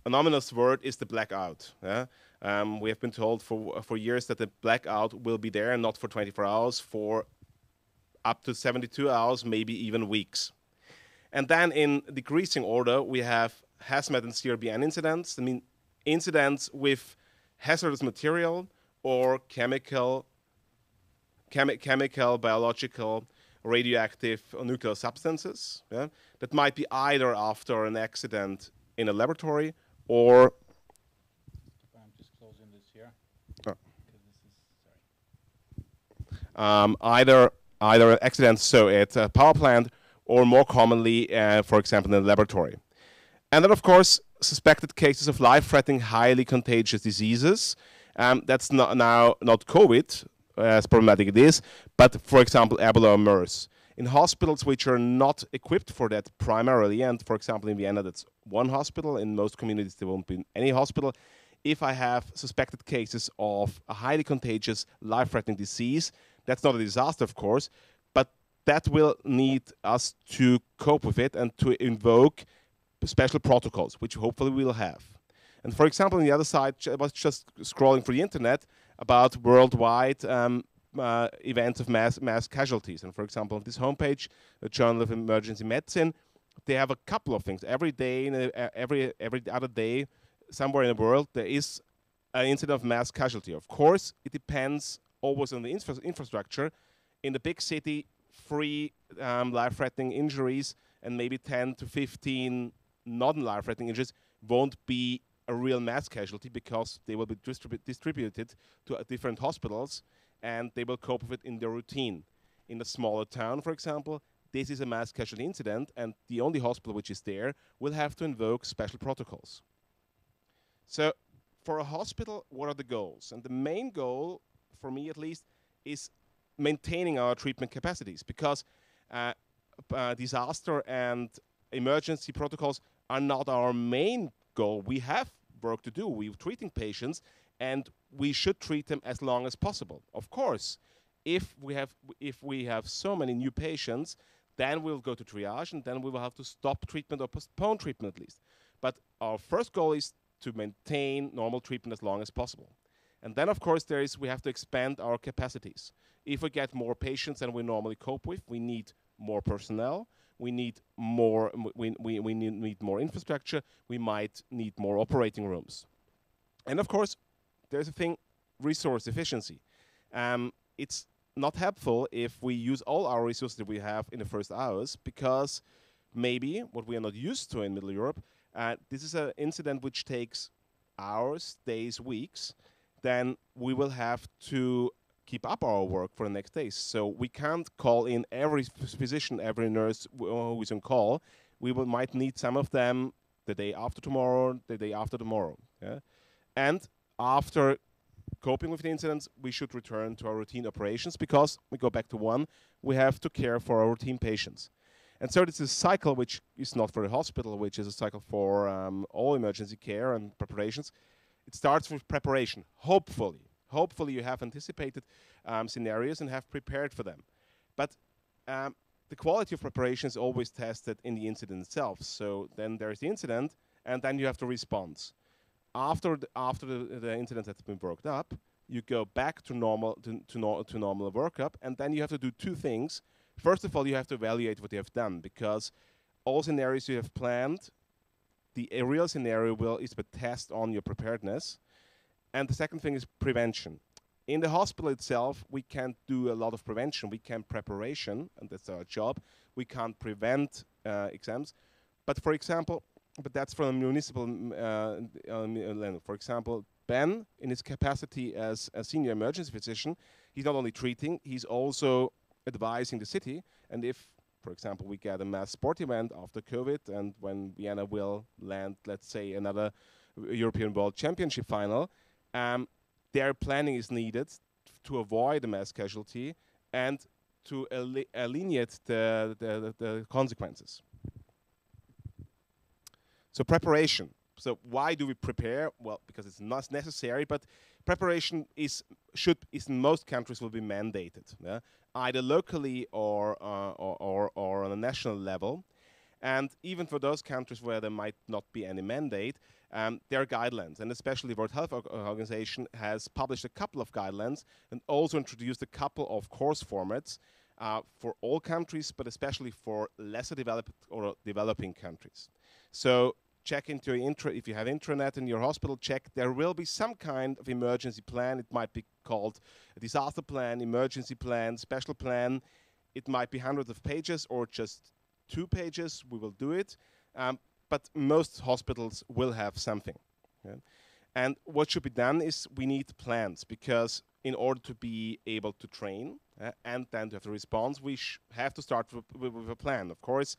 an ominous word is the blackout. Yeah? Um, we have been told for, for years that the blackout will be there, not for 24 hours, for up to 72 hours, maybe even weeks. And then in decreasing order, we have hazmat and CRBN incidents. I mean, incidents with hazardous material or chemical, chemi chemical, biological, radioactive, or nuclear substances yeah, that might be either after an accident in a laboratory or I'm just closing this here. Oh. Um, either either accidents, so at a power plant, or more commonly, uh, for example, in a laboratory. And then, of course, suspected cases of life-threatening, highly contagious diseases. Um, that's not now not COVID, as problematic it is, but for example, Ebola or MERS. In hospitals which are not equipped for that primarily, and for example in Vienna that's one hospital, in most communities there won't be any hospital. If I have suspected cases of a highly contagious, life-threatening disease, that's not a disaster, of course, that will need us to cope with it and to invoke special protocols, which hopefully we'll have. And for example, on the other side, I was just scrolling through the internet about worldwide um, uh, events of mass mass casualties. And for example, on this homepage, the Journal of Emergency Medicine, they have a couple of things. Every day, every every other day, somewhere in the world, there is an incident of mass casualty. Of course, it depends always on the infra infrastructure. In the big city, three um, life-threatening injuries and maybe 10 to 15 non-life-threatening injuries won't be a real mass casualty because they will be distribu distributed to uh, different hospitals and they will cope with it in their routine. In a smaller town, for example, this is a mass casualty incident and the only hospital which is there will have to invoke special protocols. So for a hospital, what are the goals? And the main goal, for me at least, is maintaining our treatment capacities because uh, uh, disaster and emergency protocols are not our main goal. We have work to do. We're treating patients, and we should treat them as long as possible. Of course, if we have if we have so many new patients, then we'll go to triage, and then we will have to stop treatment or postpone treatment at least. But our first goal is to maintain normal treatment as long as possible. And then, of course, there is we have to expand our capacities. If we get more patients than we normally cope with, we need more personnel. We need more we, we, we need more infrastructure. We might need more operating rooms. And of course there's a thing resource efficiency. Um, it's not helpful if we use all our resources that we have in the first hours because maybe what we are not used to in middle europe uh, this is an incident which takes hours days weeks. Then we will have to keep up our work for the next days. So we can't call in every physician, every nurse who is on call. We will, might need some of them the day after tomorrow, the day after tomorrow. Yeah? And after coping with the incidents, we should return to our routine operations because we go back to one, we have to care for our routine patients. And so it's a cycle which is not for the hospital, which is a cycle for um, all emergency care and preparations. It starts with preparation, hopefully hopefully you have anticipated um, scenarios and have prepared for them. But um, the quality of preparation is always tested in the incident itself. So then there's the incident, and then you have the response. After the, after the, the incident has been worked up, you go back to normal to, to, no, to normal workup, and then you have to do two things. First of all, you have to evaluate what you have done because all scenarios you have planned, the real scenario will is the test on your preparedness. And the second thing is prevention. In the hospital itself, we can't do a lot of prevention. We can preparation, and that's our job. We can't prevent uh, exams. But for example, but that's from municipal uh, uh, For example, Ben, in his capacity as a senior emergency physician, he's not only treating, he's also advising the city. And if, for example, we get a mass sport event after COVID, and when Vienna will land, let's say, another European World Championship final, um, their planning is needed to avoid a mass casualty and to alleviate the, the, the consequences. So preparation. So why do we prepare? Well, because it's not necessary, but preparation is should is in most countries will be mandated, yeah? either locally or, uh, or, or or on a national level. And even for those countries where there might not be any mandate, um, there are guidelines, and especially the World Health Organization has published a couple of guidelines and also introduced a couple of course formats uh, for all countries, but especially for lesser developed or developing countries. So check into your intra if you have intranet in your hospital check. There will be some kind of emergency plan. It might be called a disaster plan emergency plan special plan. It might be hundreds of pages or just two pages we will do it um, but most hospitals will have something. Yeah? And what should be done is we need plans because in order to be able to train uh, and then to have the response, we have to start with, with, a plan. Of course,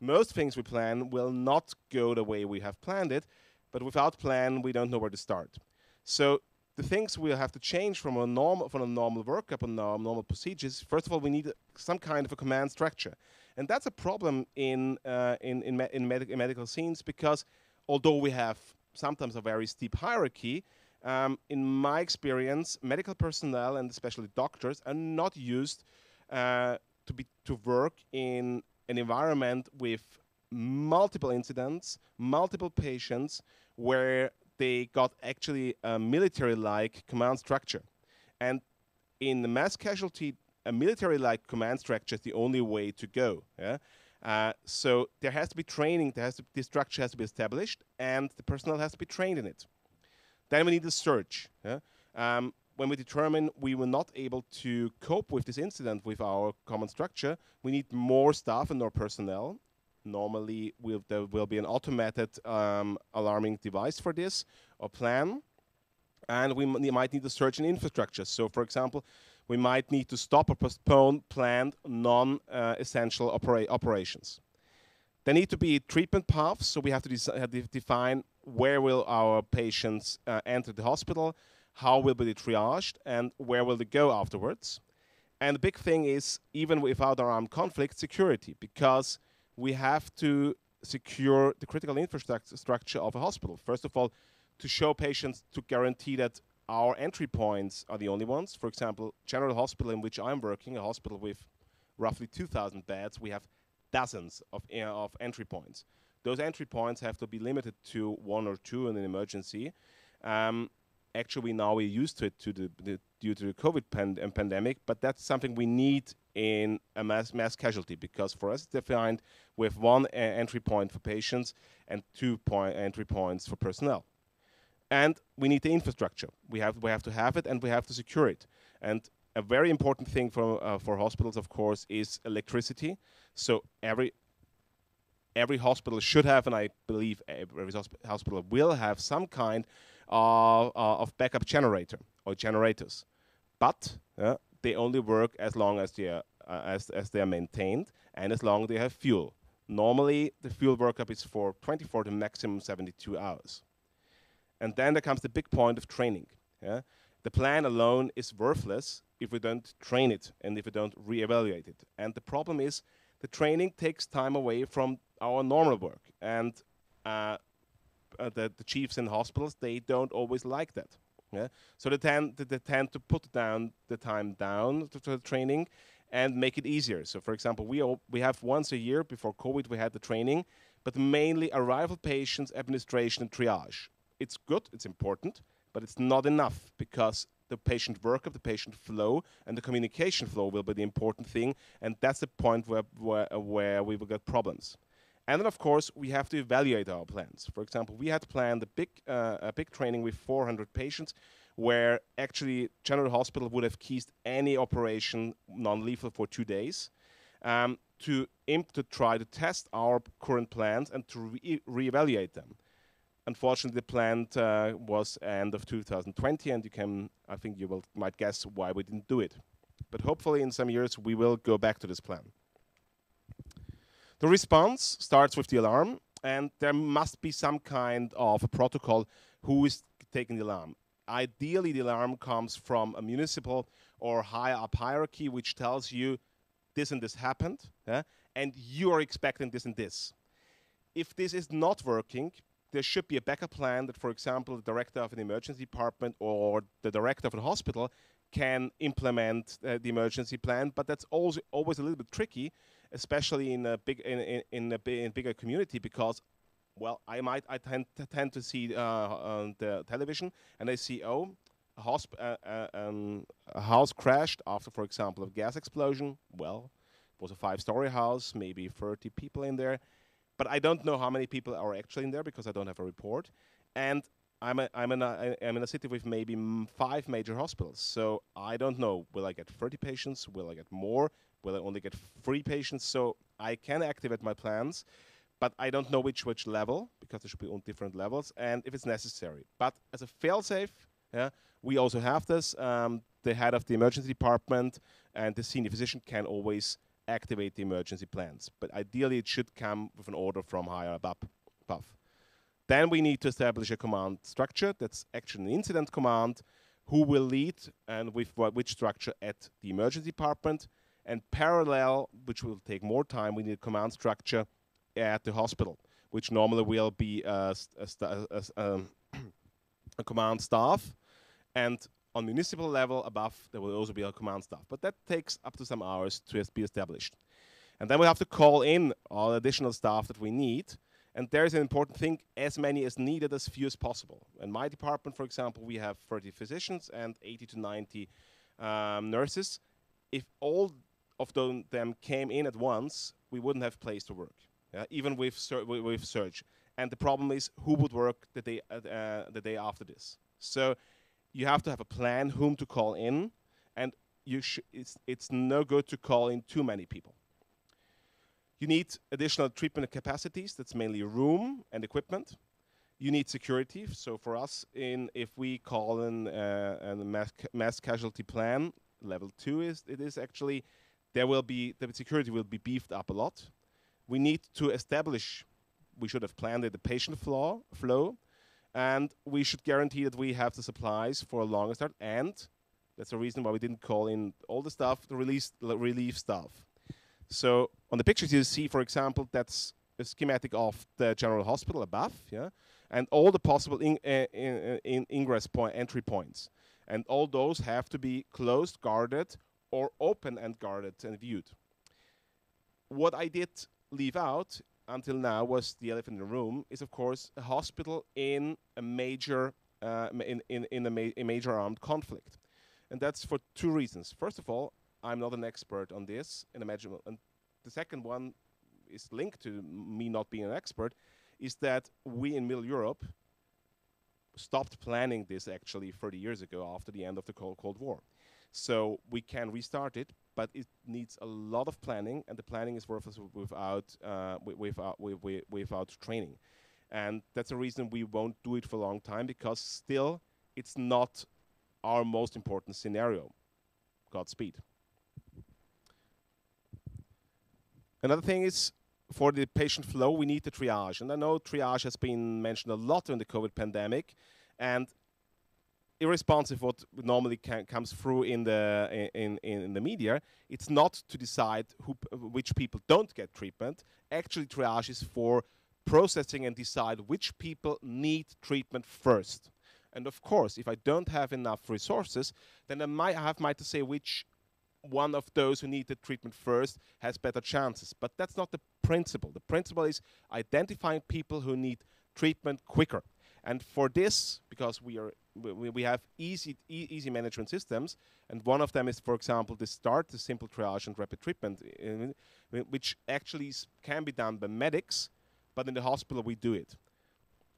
most things we plan will not go the way we have planned it, but without plan, we don't know where to start. So the things we'll have to change from a normal from a normal workup and normal procedures. First of all, we need some kind of a command structure, and that's a problem in uh, in in, me in, med in, medical scenes because although we have sometimes a very steep hierarchy, um, in my experience, medical personnel and especially doctors are not used uh, to be to work in an environment with multiple incidents, multiple patients, where they got actually a military-like command structure. And in the mass casualty, a military-like command structure is the only way to go. Yeah? Uh, so there has to be training, there has to, this structure has to be established, and the personnel has to be trained in it. Then we need the search. Yeah? Um, when we determine we were not able to cope with this incident with our common structure, we need more staff and more personnel. Normally, we'll, there will be an automated um, alarming device for this or plan. And we might need to search an infrastructure. So, for example, we might need to stop or postpone planned non-essential uh, opera operations. There need to be treatment paths, so we have to de define where will our patients uh, enter the hospital, how will they be triaged, and where will they go afterwards. And the big thing is, even without our armed conflict, security, because we have to secure the critical infrastructure of a hospital. First of all, to show patients to guarantee that our entry points are the only ones. For example, General Hospital in which I'm working, a hospital with roughly 2,000 beds, we have dozens of, uh, of entry points. Those entry points have to be limited to one or two in an emergency. Um, actually now we're used to it to the, the due to the COVID pand pandemic, but that's something we need in a mass, mass casualty because for us it's defined with one uh, entry point for patients and two point entry points for personnel. And we need the infrastructure. We have we have to have it and we have to secure it. And a very important thing for uh, for hospitals, of course, is electricity. So every every hospital should have, and I believe every hospital will have some kind uh, of backup generator or generators. But uh, they only work as long as they are uh, as, as they are maintained and as long as they have fuel. Normally, the fuel workup is for 24 to maximum 72 hours. And then there comes the big point of training. Yeah? The plan alone is worthless if we don't train it and if we don't re-evaluate it. And the problem is the training takes time away from our normal work. And uh, uh, the, the chiefs in hospitals, they don't always like that. Yeah? So they tend, they tend to put down the time down to, to the training and make it easier. So for example, we, we have once a year, before COVID, we had the training, but mainly arrival patients, administration, and triage. It's good, it's important, but it's not enough because the patient workup, the patient flow, and the communication flow will be the important thing, and that's the point where, where, where we will get problems. And then, of course, we have to evaluate our plans. For example, we had planned a big, uh, a big training with 400 patients, where actually General Hospital would have keysed any operation non-lethal for two days um, to, to try to test our current plans and to re- reevaluate them. Unfortunately, the plan uh, was end of 2020, and you can, I think you will might guess why we didn't do it. But hopefully, in some years, we will go back to this plan. The response starts with the alarm, and there must be some kind of a protocol who is taking the alarm. Ideally, the alarm comes from a municipal or higher up hierarchy, which tells you this and this happened, yeah? and you are expecting this and this. If this is not working, there should be a backup plan that, for example, the director of an emergency department or the director of a hospital can implement uh, the emergency plan, but that's also always a little bit tricky especially in a big in, in, in a in bigger community because well I might I tend to tend to see uh, on the television and I see oh a, uh, uh, um, a house crashed after for example a gas explosion. Well it was a five-story house maybe 30 people in there but I don't know how many people are actually in there because I don't have a report and I'm, a, I'm, in a, I'm in a city with maybe five major hospitals, so I don't know. Will I get 30 patients? Will I get more? will I only get three patients? So I can activate my plans, but I don't know which which level because there should be on different levels and if it's necessary. But as a fail-safe, yeah, we also have this. Um, the head of the emergency department and the senior physician can always activate the emergency plans. But ideally, it should come with an order from higher above. Then we need to establish a command structure that's actually an incident command who will lead and with which structure at the emergency department. And parallel, which will take more time, we need a command structure at the hospital, which normally will be a, a, a, a command staff. And on municipal level above, there will also be a command staff. But that takes up to some hours to be established. And then we have to call in all additional staff that we need. And there's an important thing, as many as needed, as few as possible. In my department, for example, we have 30 physicians and 80 to 90 um, nurses. If all of them, came in at once, we wouldn't have place to work, yeah? even with, sur with surge. And the problem is who would work the day, uh, the day after this. So you have to have a plan whom to call in, and you it's, it's no good to call in too many people. You need additional treatment capacities, that's mainly room and equipment. You need security, so for us, in if we call in uh, a mass, mass casualty plan, level two is, it is actually, there will be, the security will be beefed up a lot. We need to establish, we should have planned it, the patient flow, flow and we should guarantee that we have the supplies for a longer start, and that's the reason why we didn't call in all the stuff, the release, relief stuff. So on the pictures you see, for example, that's a schematic of the general hospital above, yeah, and all the possible in, uh, in, in ingress point, entry points, and all those have to be closed, guarded, or open and guarded and viewed. What I did leave out until now was the elephant in the room is of course a hospital in a major uh, in, in, in a, ma a, major armed conflict. And that's for two reasons. First of all i'm not an expert on this in imaginable and the second one is linked to me not being an expert is that we in middle europe stopped planning this actually 30 years ago after the end of the cold, cold war. So we can restart it but it needs a lot of planning, and the planning is worthless without uh, without without training, and that's the reason we won't do it for a long time because still it's not our most important scenario. Godspeed. Another thing is for the patient flow, we need the triage. And I know triage has been mentioned a lot in the COVID pandemic. And irresponsive what normally comes through in the in, in, in the media it's not to decide who which people don't get treatment. Actually triage is for processing and decide which people need treatment first. And of course if i don't have enough resources then i might have might to say which one of those who need the treatment first has better chances. But that's not the principle. The principle is identifying people who need treatment quicker. And for this because we are we, we have easy e easy management systems, and one of them is, for example, the start, the simple triage and rapid treatment, uh, which actually can be done by medics, but in the hospital we do it.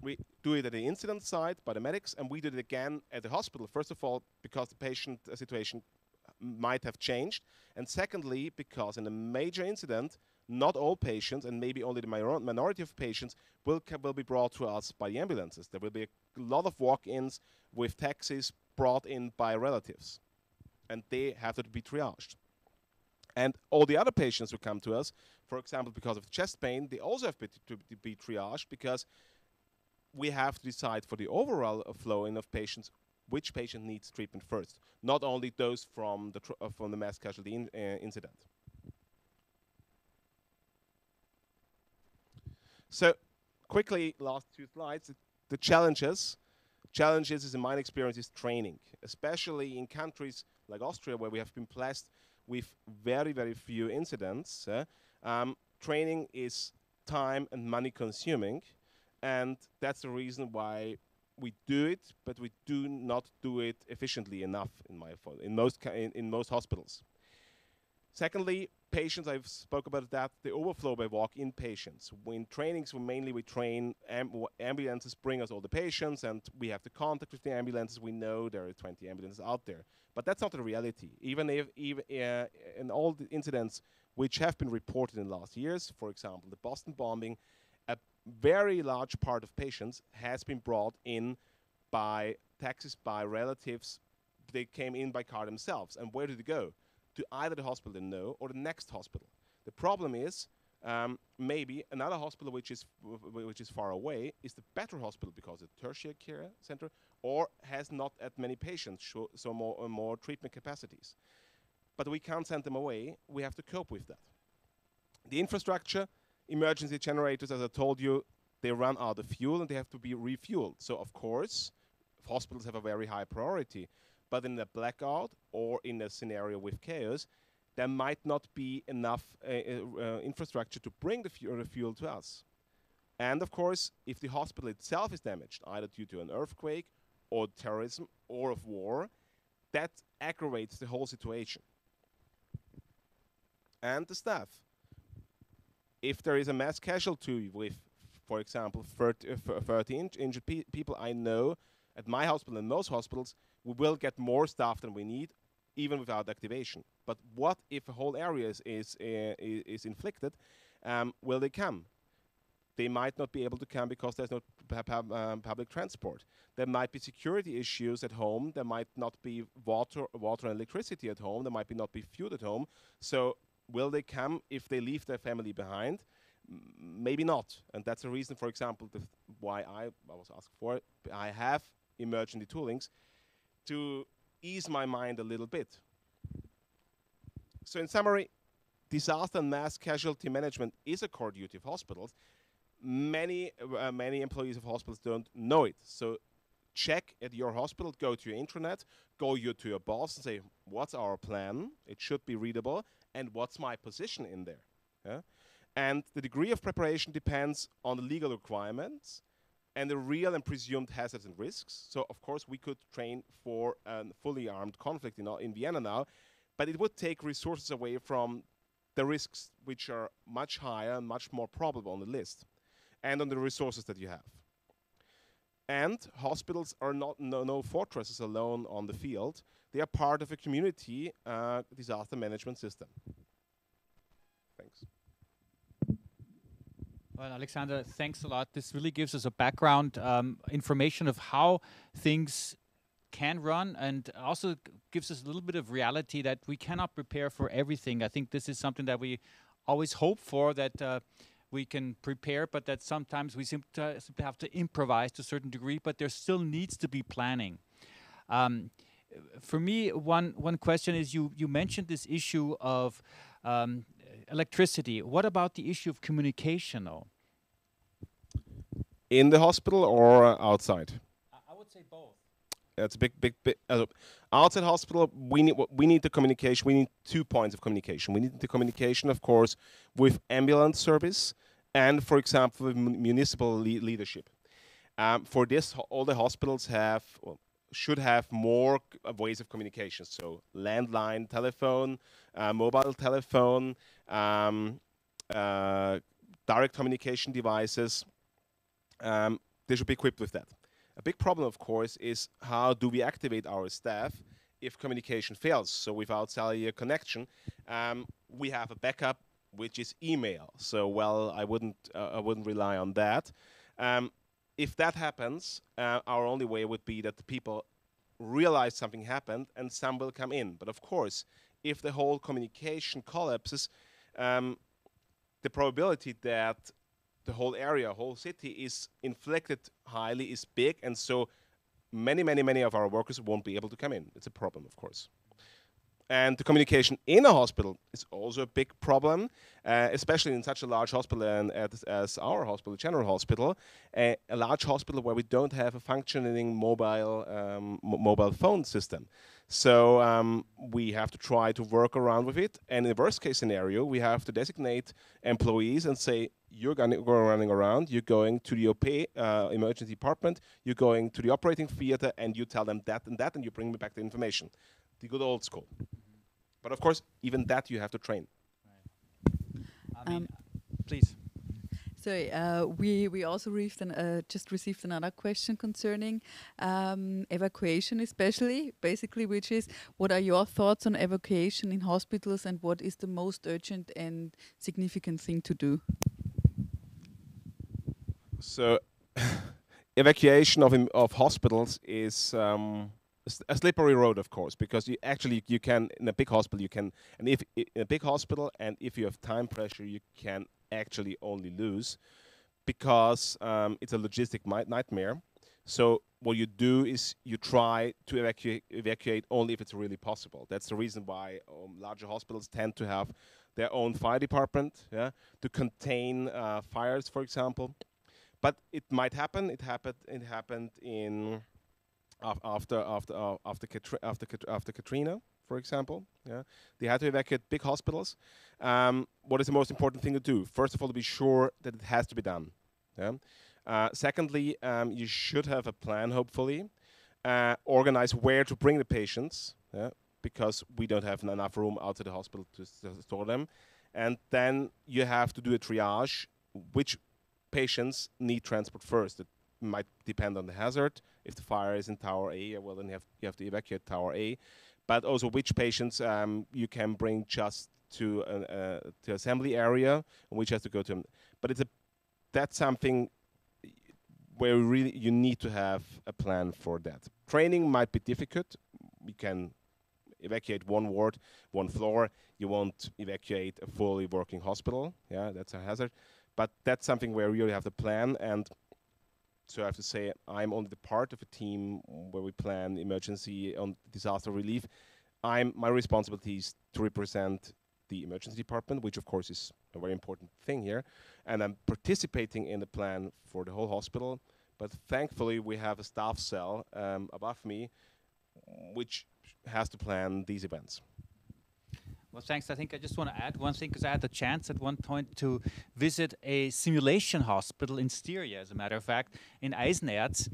We do it at the incident site by the medics, and we do it again at the hospital. First of all, because the patient uh, situation might have changed, and secondly, because in a major incident, not all patients, and maybe only the minority of patients, will, will be brought to us by the ambulances. There will be a lot of walk-ins with taxis brought in by relatives, and they have to be triaged. And all the other patients who come to us, for example, because of chest pain, they also have to be triaged because we have to decide for the overall flow in of patients which patient needs treatment first, not only those from the, uh, from the mass casualty in, uh, incident. So quickly, last two slides, the challenges. Challenges is in my experience is training, especially in countries like Austria where we have been blessed with very, very few incidents. Uh, um, training is time and money consuming, and that's the reason why we do it, but we do not do it efficiently enough in my in most in, in most hospitals. Secondly, patients, I've spoke about that, the overflow by walk-in patients. In trainings, we mainly we train am ambulances bring us all the patients, and we have the contact with the ambulances. We know there are 20 ambulances out there, but that's not the reality. Even if even uh, in all the incidents which have been reported in last years, for example, the Boston bombing, a very large part of patients has been brought in by taxis by relatives. They came in by car themselves, and where did they go? To either the hospital they know or the next hospital. The problem is, Um, maybe another hospital which is which is far away is the better hospital because it's a tertiary care center or has not as many patients, so more uh, more treatment capacities. But we can't send them away. We have to cope with that. The infrastructure, emergency generators, as I told you, they run out of fuel and they have to be refueled. So of course, hospitals have a very high priority. But in a blackout or in a scenario with chaos, there might not be enough uh, uh, uh infrastructure to bring the, fu the fuel to us. And of course, if the hospital itself is damaged, either due to an earthquake or terrorism or of war, that aggravates the whole situation. And the staff. If there is a mass casualty with, for example, 30, uh, 30 injured pe people, I know at my hospital and most hospitals, we will get more staff than we need, even without activation. But what if a whole area is, is, uh, is inflicted? Um, will they come? They might not be able to come because there's no um, public transport. There might be security issues at home. There might not be water, water and electricity at home. There might be not be food at home. So will they come if they leave their family behind? maybe not. And that's a reason, for example, why I, I was asked for it. I have emergency toolings to ease my mind a little bit. So in summary, disaster and mass casualty management is a core duty of hospitals. Many, uh, many employees of hospitals don't know it. So check at your hospital, go to your intranet, go you to your boss and say, what's our plan? It should be readable. And what's my position in there? Yeah? And the degree of preparation depends on the legal requirements and the real and presumed hazards and risks. So, of course, we could train for a fully armed conflict in, in Vienna now, but it would take resources away from the risks which are much higher and much more probable on the list, and on the resources that you have. And hospitals are not no, no fortresses alone on the field. They are part of a community uh, disaster management system. Thanks. Well, Alexander, thanks a lot. This really gives us a background um, information of how things can run and also gives us a little bit of reality that we cannot prepare for everything. I think this is something that we always hope for that uh, we can prepare, but that sometimes we simply have to improvise to a certain degree, but there still needs to be planning. Um, for me, one, one question is you, you mentioned this issue of um, electricity. What about the issue of communication, though? In the hospital or outside? I would say both. It's a big, big, big. Uh, outside hospital, we need we need the communication. We need two points of communication. We need the communication, of course, with ambulance service, and for example, with municipal le leadership. Um, for this, all the hospitals have well, should have more uh, ways of communication. So landline telephone, uh, mobile telephone, um, uh, direct communication devices. Um, they should be equipped with that. A big problem, of course, is how do we activate our staff if communication fails? So without cellular connection, um, we have a backup, which is email. So well, I wouldn't, uh, I wouldn't rely on that. Um, if that happens, uh, our only way would be that the people realize something happened and some will come in. But of course, if the whole communication collapses, um, the probability that the whole area, whole city is inflicted highly is big, and so many, many, many of our workers won't be able to come in. It's a problem, of course. And the communication in a hospital is also a big problem, uh, especially in such a large hospital and as, as our hospital, General Hospital, uh, a large hospital where we don't have a functioning mobile um, mobile phone system. So um, we have to try to work around with it. And in the worst case scenario, we have to designate employees and say, you're going to go running around, you're going to the OP, uh, emergency department, you're going to the operating theater, and you tell them that and that, and you bring me back the information the good old school. Mm -hmm. But of course, even that you have to train. Right. I mean, um, please. So uh, we we also received an, uh, just received another question concerning um, evacuation, especially basically, which is what are your thoughts on evacuation in hospitals, and what is the most urgent and significant thing to do? So, (laughs) evacuation of of hospitals is. Um, a slippery road, of course, because you actually you can in a big hospital you can, and if in a big hospital and if you have time pressure, you can actually only lose because um, it's a logistic nightmare. So what you do is you try to evacuate, evacuate only if it's really possible. That's the reason why um, larger hospitals tend to have their own fire department yeah, to contain uh, fires, for example. But it might happen. It happened. It happened in after after uh, after after after Katrina, for example. Yeah, they had to evacuate big hospitals. Um, what is the most important thing to do? First of all, to be sure that it has to be done. Yeah. Uh, secondly, um, you should have a plan, hopefully. Uh, organize where to bring the patients, yeah, because we don't have enough room out of the hospital to, to store them. And then you have to do a triage, which patients need transport first. Might depend on the hazard. If the fire is in Tower A, well, then you have, you have to evacuate Tower A. But also which patients um, you can bring just to an uh, to assembly area, and which has to go to. But it's a that's something where really you need to have a plan for that. Training might be difficult. We can evacuate one ward, one floor. You won't evacuate a fully working hospital. Yeah, that's a hazard. But that's something where you really have to plan. And so I have to say, I'm only the part of a team where we plan emergency on disaster relief. I'm my responsibility is to represent the emergency department, which of course is a very important thing here. And I'm participating in the plan for the whole hospital. But thankfully, we have a staff cell um, above me, which has to plan these events. Well, thanks. I think I just want to add one thing because I had the chance at one point to visit a simulation hospital in Styria, as a matter of fact, in Eisenerz.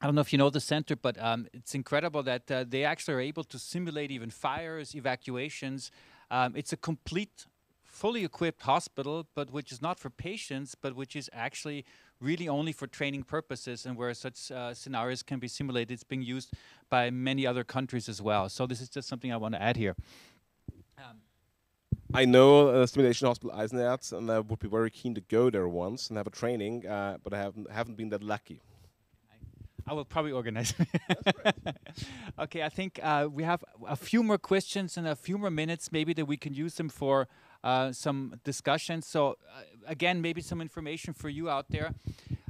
I don't know if you know the center, but um, it's incredible that uh, they actually are able to simulate even fires, evacuations, um, it's a complete, fully equipped hospital, but which is not for patients, but which is actually really only for training purposes and where such uh, scenarios can be simulated. It's being used by many other countries as well. So this is just something I want to add here. I know uh, Simulation Hospital Eisenerz, and I would be very keen to go there once and have a training, uh, but I haven't haven't been that lucky. I will probably organize. (laughs) okay, I think uh, we have a few more questions and a few more minutes, maybe that we can use them for uh, some discussion. So, uh, again, maybe some information for you out there.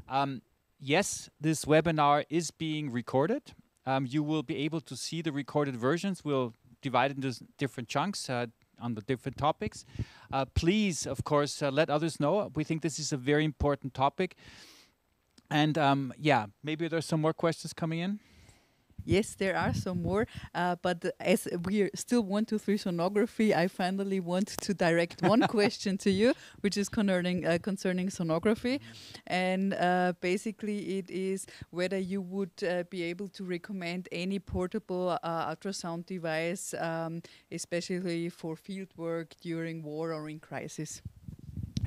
Um, yes, this webinar is being recorded. Um, you will be able to see the recorded versions. We'll divide into different chunks uh, on the different topics. Uh, please, of course, uh, let others know. We think this is a very important topic. And um, yeah, maybe there's some more questions coming in. Yes, there are some more, uh, but as we're still want to through sonography, I finally want to direct one (laughs) question to you, which is concerning uh, concerning sonography, and uh, basically it is whether you would uh, be able to recommend any portable uh, ultrasound device, um, especially for field work during war or in crisis.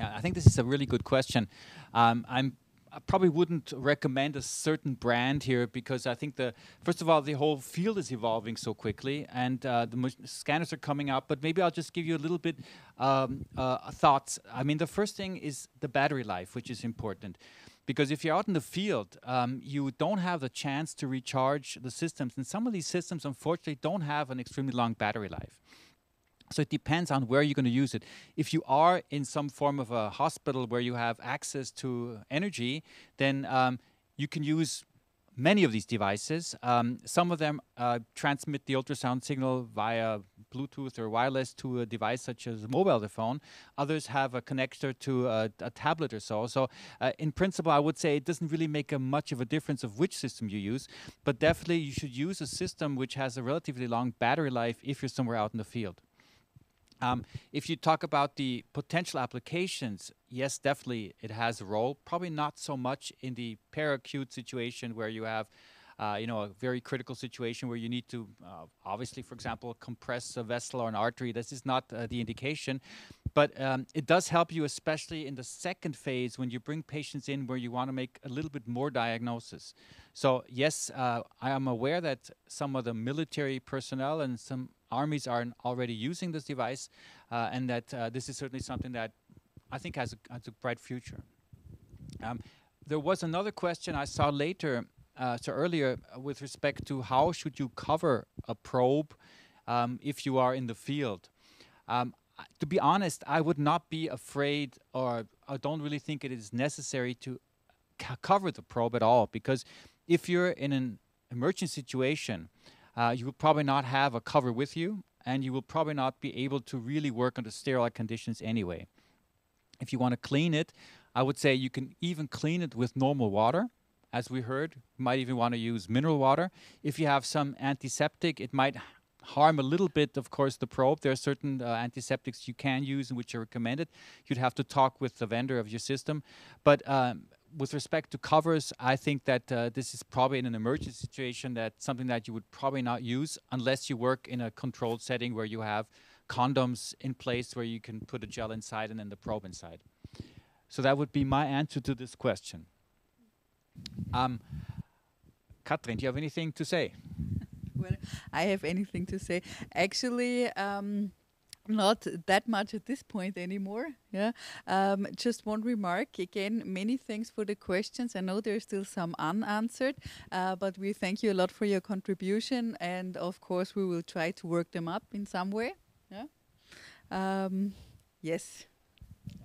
I think this is a really good question. Um, I'm I probably wouldn't recommend a certain brand here because I think the first of all the whole field is evolving so quickly and uh, the scanners are coming out. But maybe I'll just give you a little bit um, uh, thoughts. I mean, the first thing is the battery life, which is important. Because if you're out in the field, um, you don't have the chance to recharge the systems. And some of these systems, unfortunately, don't have an extremely long battery life. So it depends on where you're going to use it. If you are in some form of a hospital where you have access to energy, then um, you can use many of these devices. Um, some of them uh, transmit the ultrasound signal via Bluetooth or wireless to a device such as a mobile phone. Others have a connector to a, a tablet or so. So, uh, in principle, I would say it doesn't really make a much of a difference of which system you use, but definitely you should use a system which has a relatively long battery life if you're somewhere out in the field. Um, if you talk about the potential applications, yes, definitely it has a role. Probably not so much in the peracute situation where you have, uh, you know, a very critical situation where you need to, uh, obviously, for example, compress a vessel or an artery. This is not uh, the indication, but um, it does help you, especially in the second phase when you bring patients in where you want to make a little bit more diagnosis. So yes, uh, I am aware that some of the military personnel and some armies are already using this device, uh, and that uh, this is certainly something that I think has a, has a bright future. Um, there was another question I saw later, uh, so earlier, uh, with respect to how should you cover a probe um, if you are in the field. Um, to be honest, I would not be afraid, or I don't really think it is necessary to cover the probe at all, because if you're in an emergency situation, uh, you will probably not have a cover with you, and you will probably not be able to really work under sterile conditions anyway. If you want to clean it, I would say you can even clean it with normal water. As we heard, you might even want to use mineral water. If you have some antiseptic, it might harm a little bit, of course, the probe. There are certain uh, antiseptics you can use and which are recommended. You'd have to talk with the vendor of your system. But um, with respect to covers, I think that uh, this is probably in an emergency situation that something that you would probably not use unless you work in a controlled setting where you have condoms in place where you can put a gel inside and then the probe inside. So that would be my answer to this question. Um, Katrin, do you have anything to say? (laughs) well, I have anything to say. Actually, um, not that much at this point anymore. Yeah. Um, just one remark. Again, many thanks for the questions. I know there's still some unanswered, uh, but we thank you a lot for your contribution, and of course, we will try to work them up in some way. Yeah. Um, yes.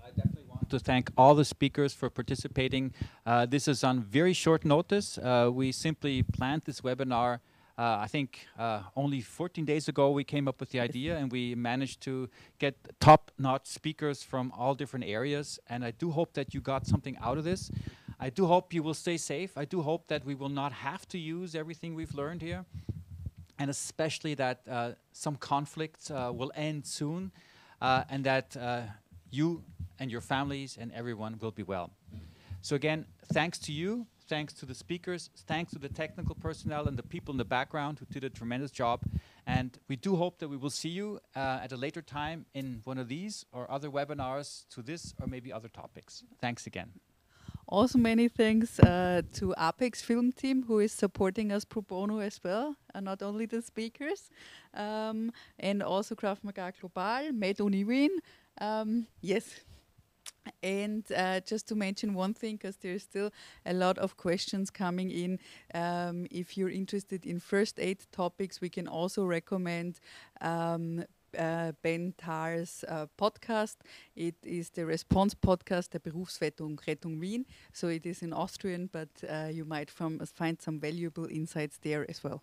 I definitely want to thank all the speakers for participating. Uh, this is on very short notice. Uh, we simply planned this webinar uh, I think uh, only 14 days ago we came up with the idea (laughs) and we managed to get top-notch speakers from all different areas and I do hope that you got something out of this. I do hope you will stay safe. I do hope that we will not have to use everything we've learned here and especially that uh, some conflicts uh, will end soon uh, and that uh, you and your families and everyone will be well. So again, thanks to you thanks to the speakers, thanks to the technical personnel and the people in the background who did a tremendous job. And we do hope that we will see you uh, at a later time in one of these or other webinars to this or maybe other topics. Thanks again. Also, many thanks uh, to Apex Film Team, who is supporting us pro bono as well, and not only the speakers, um, and also Krav Maga Global, Med Wien. Um, yes, and uh, just to mention one thing, because there's still a lot of questions coming in. Um, if you're interested in first aid topics, we can also recommend um, uh, Ben Thar's uh, podcast. It is the response podcast der Berufsrettung Rettung Wien. So it is in Austrian, but uh, you might from, find some valuable insights there as well.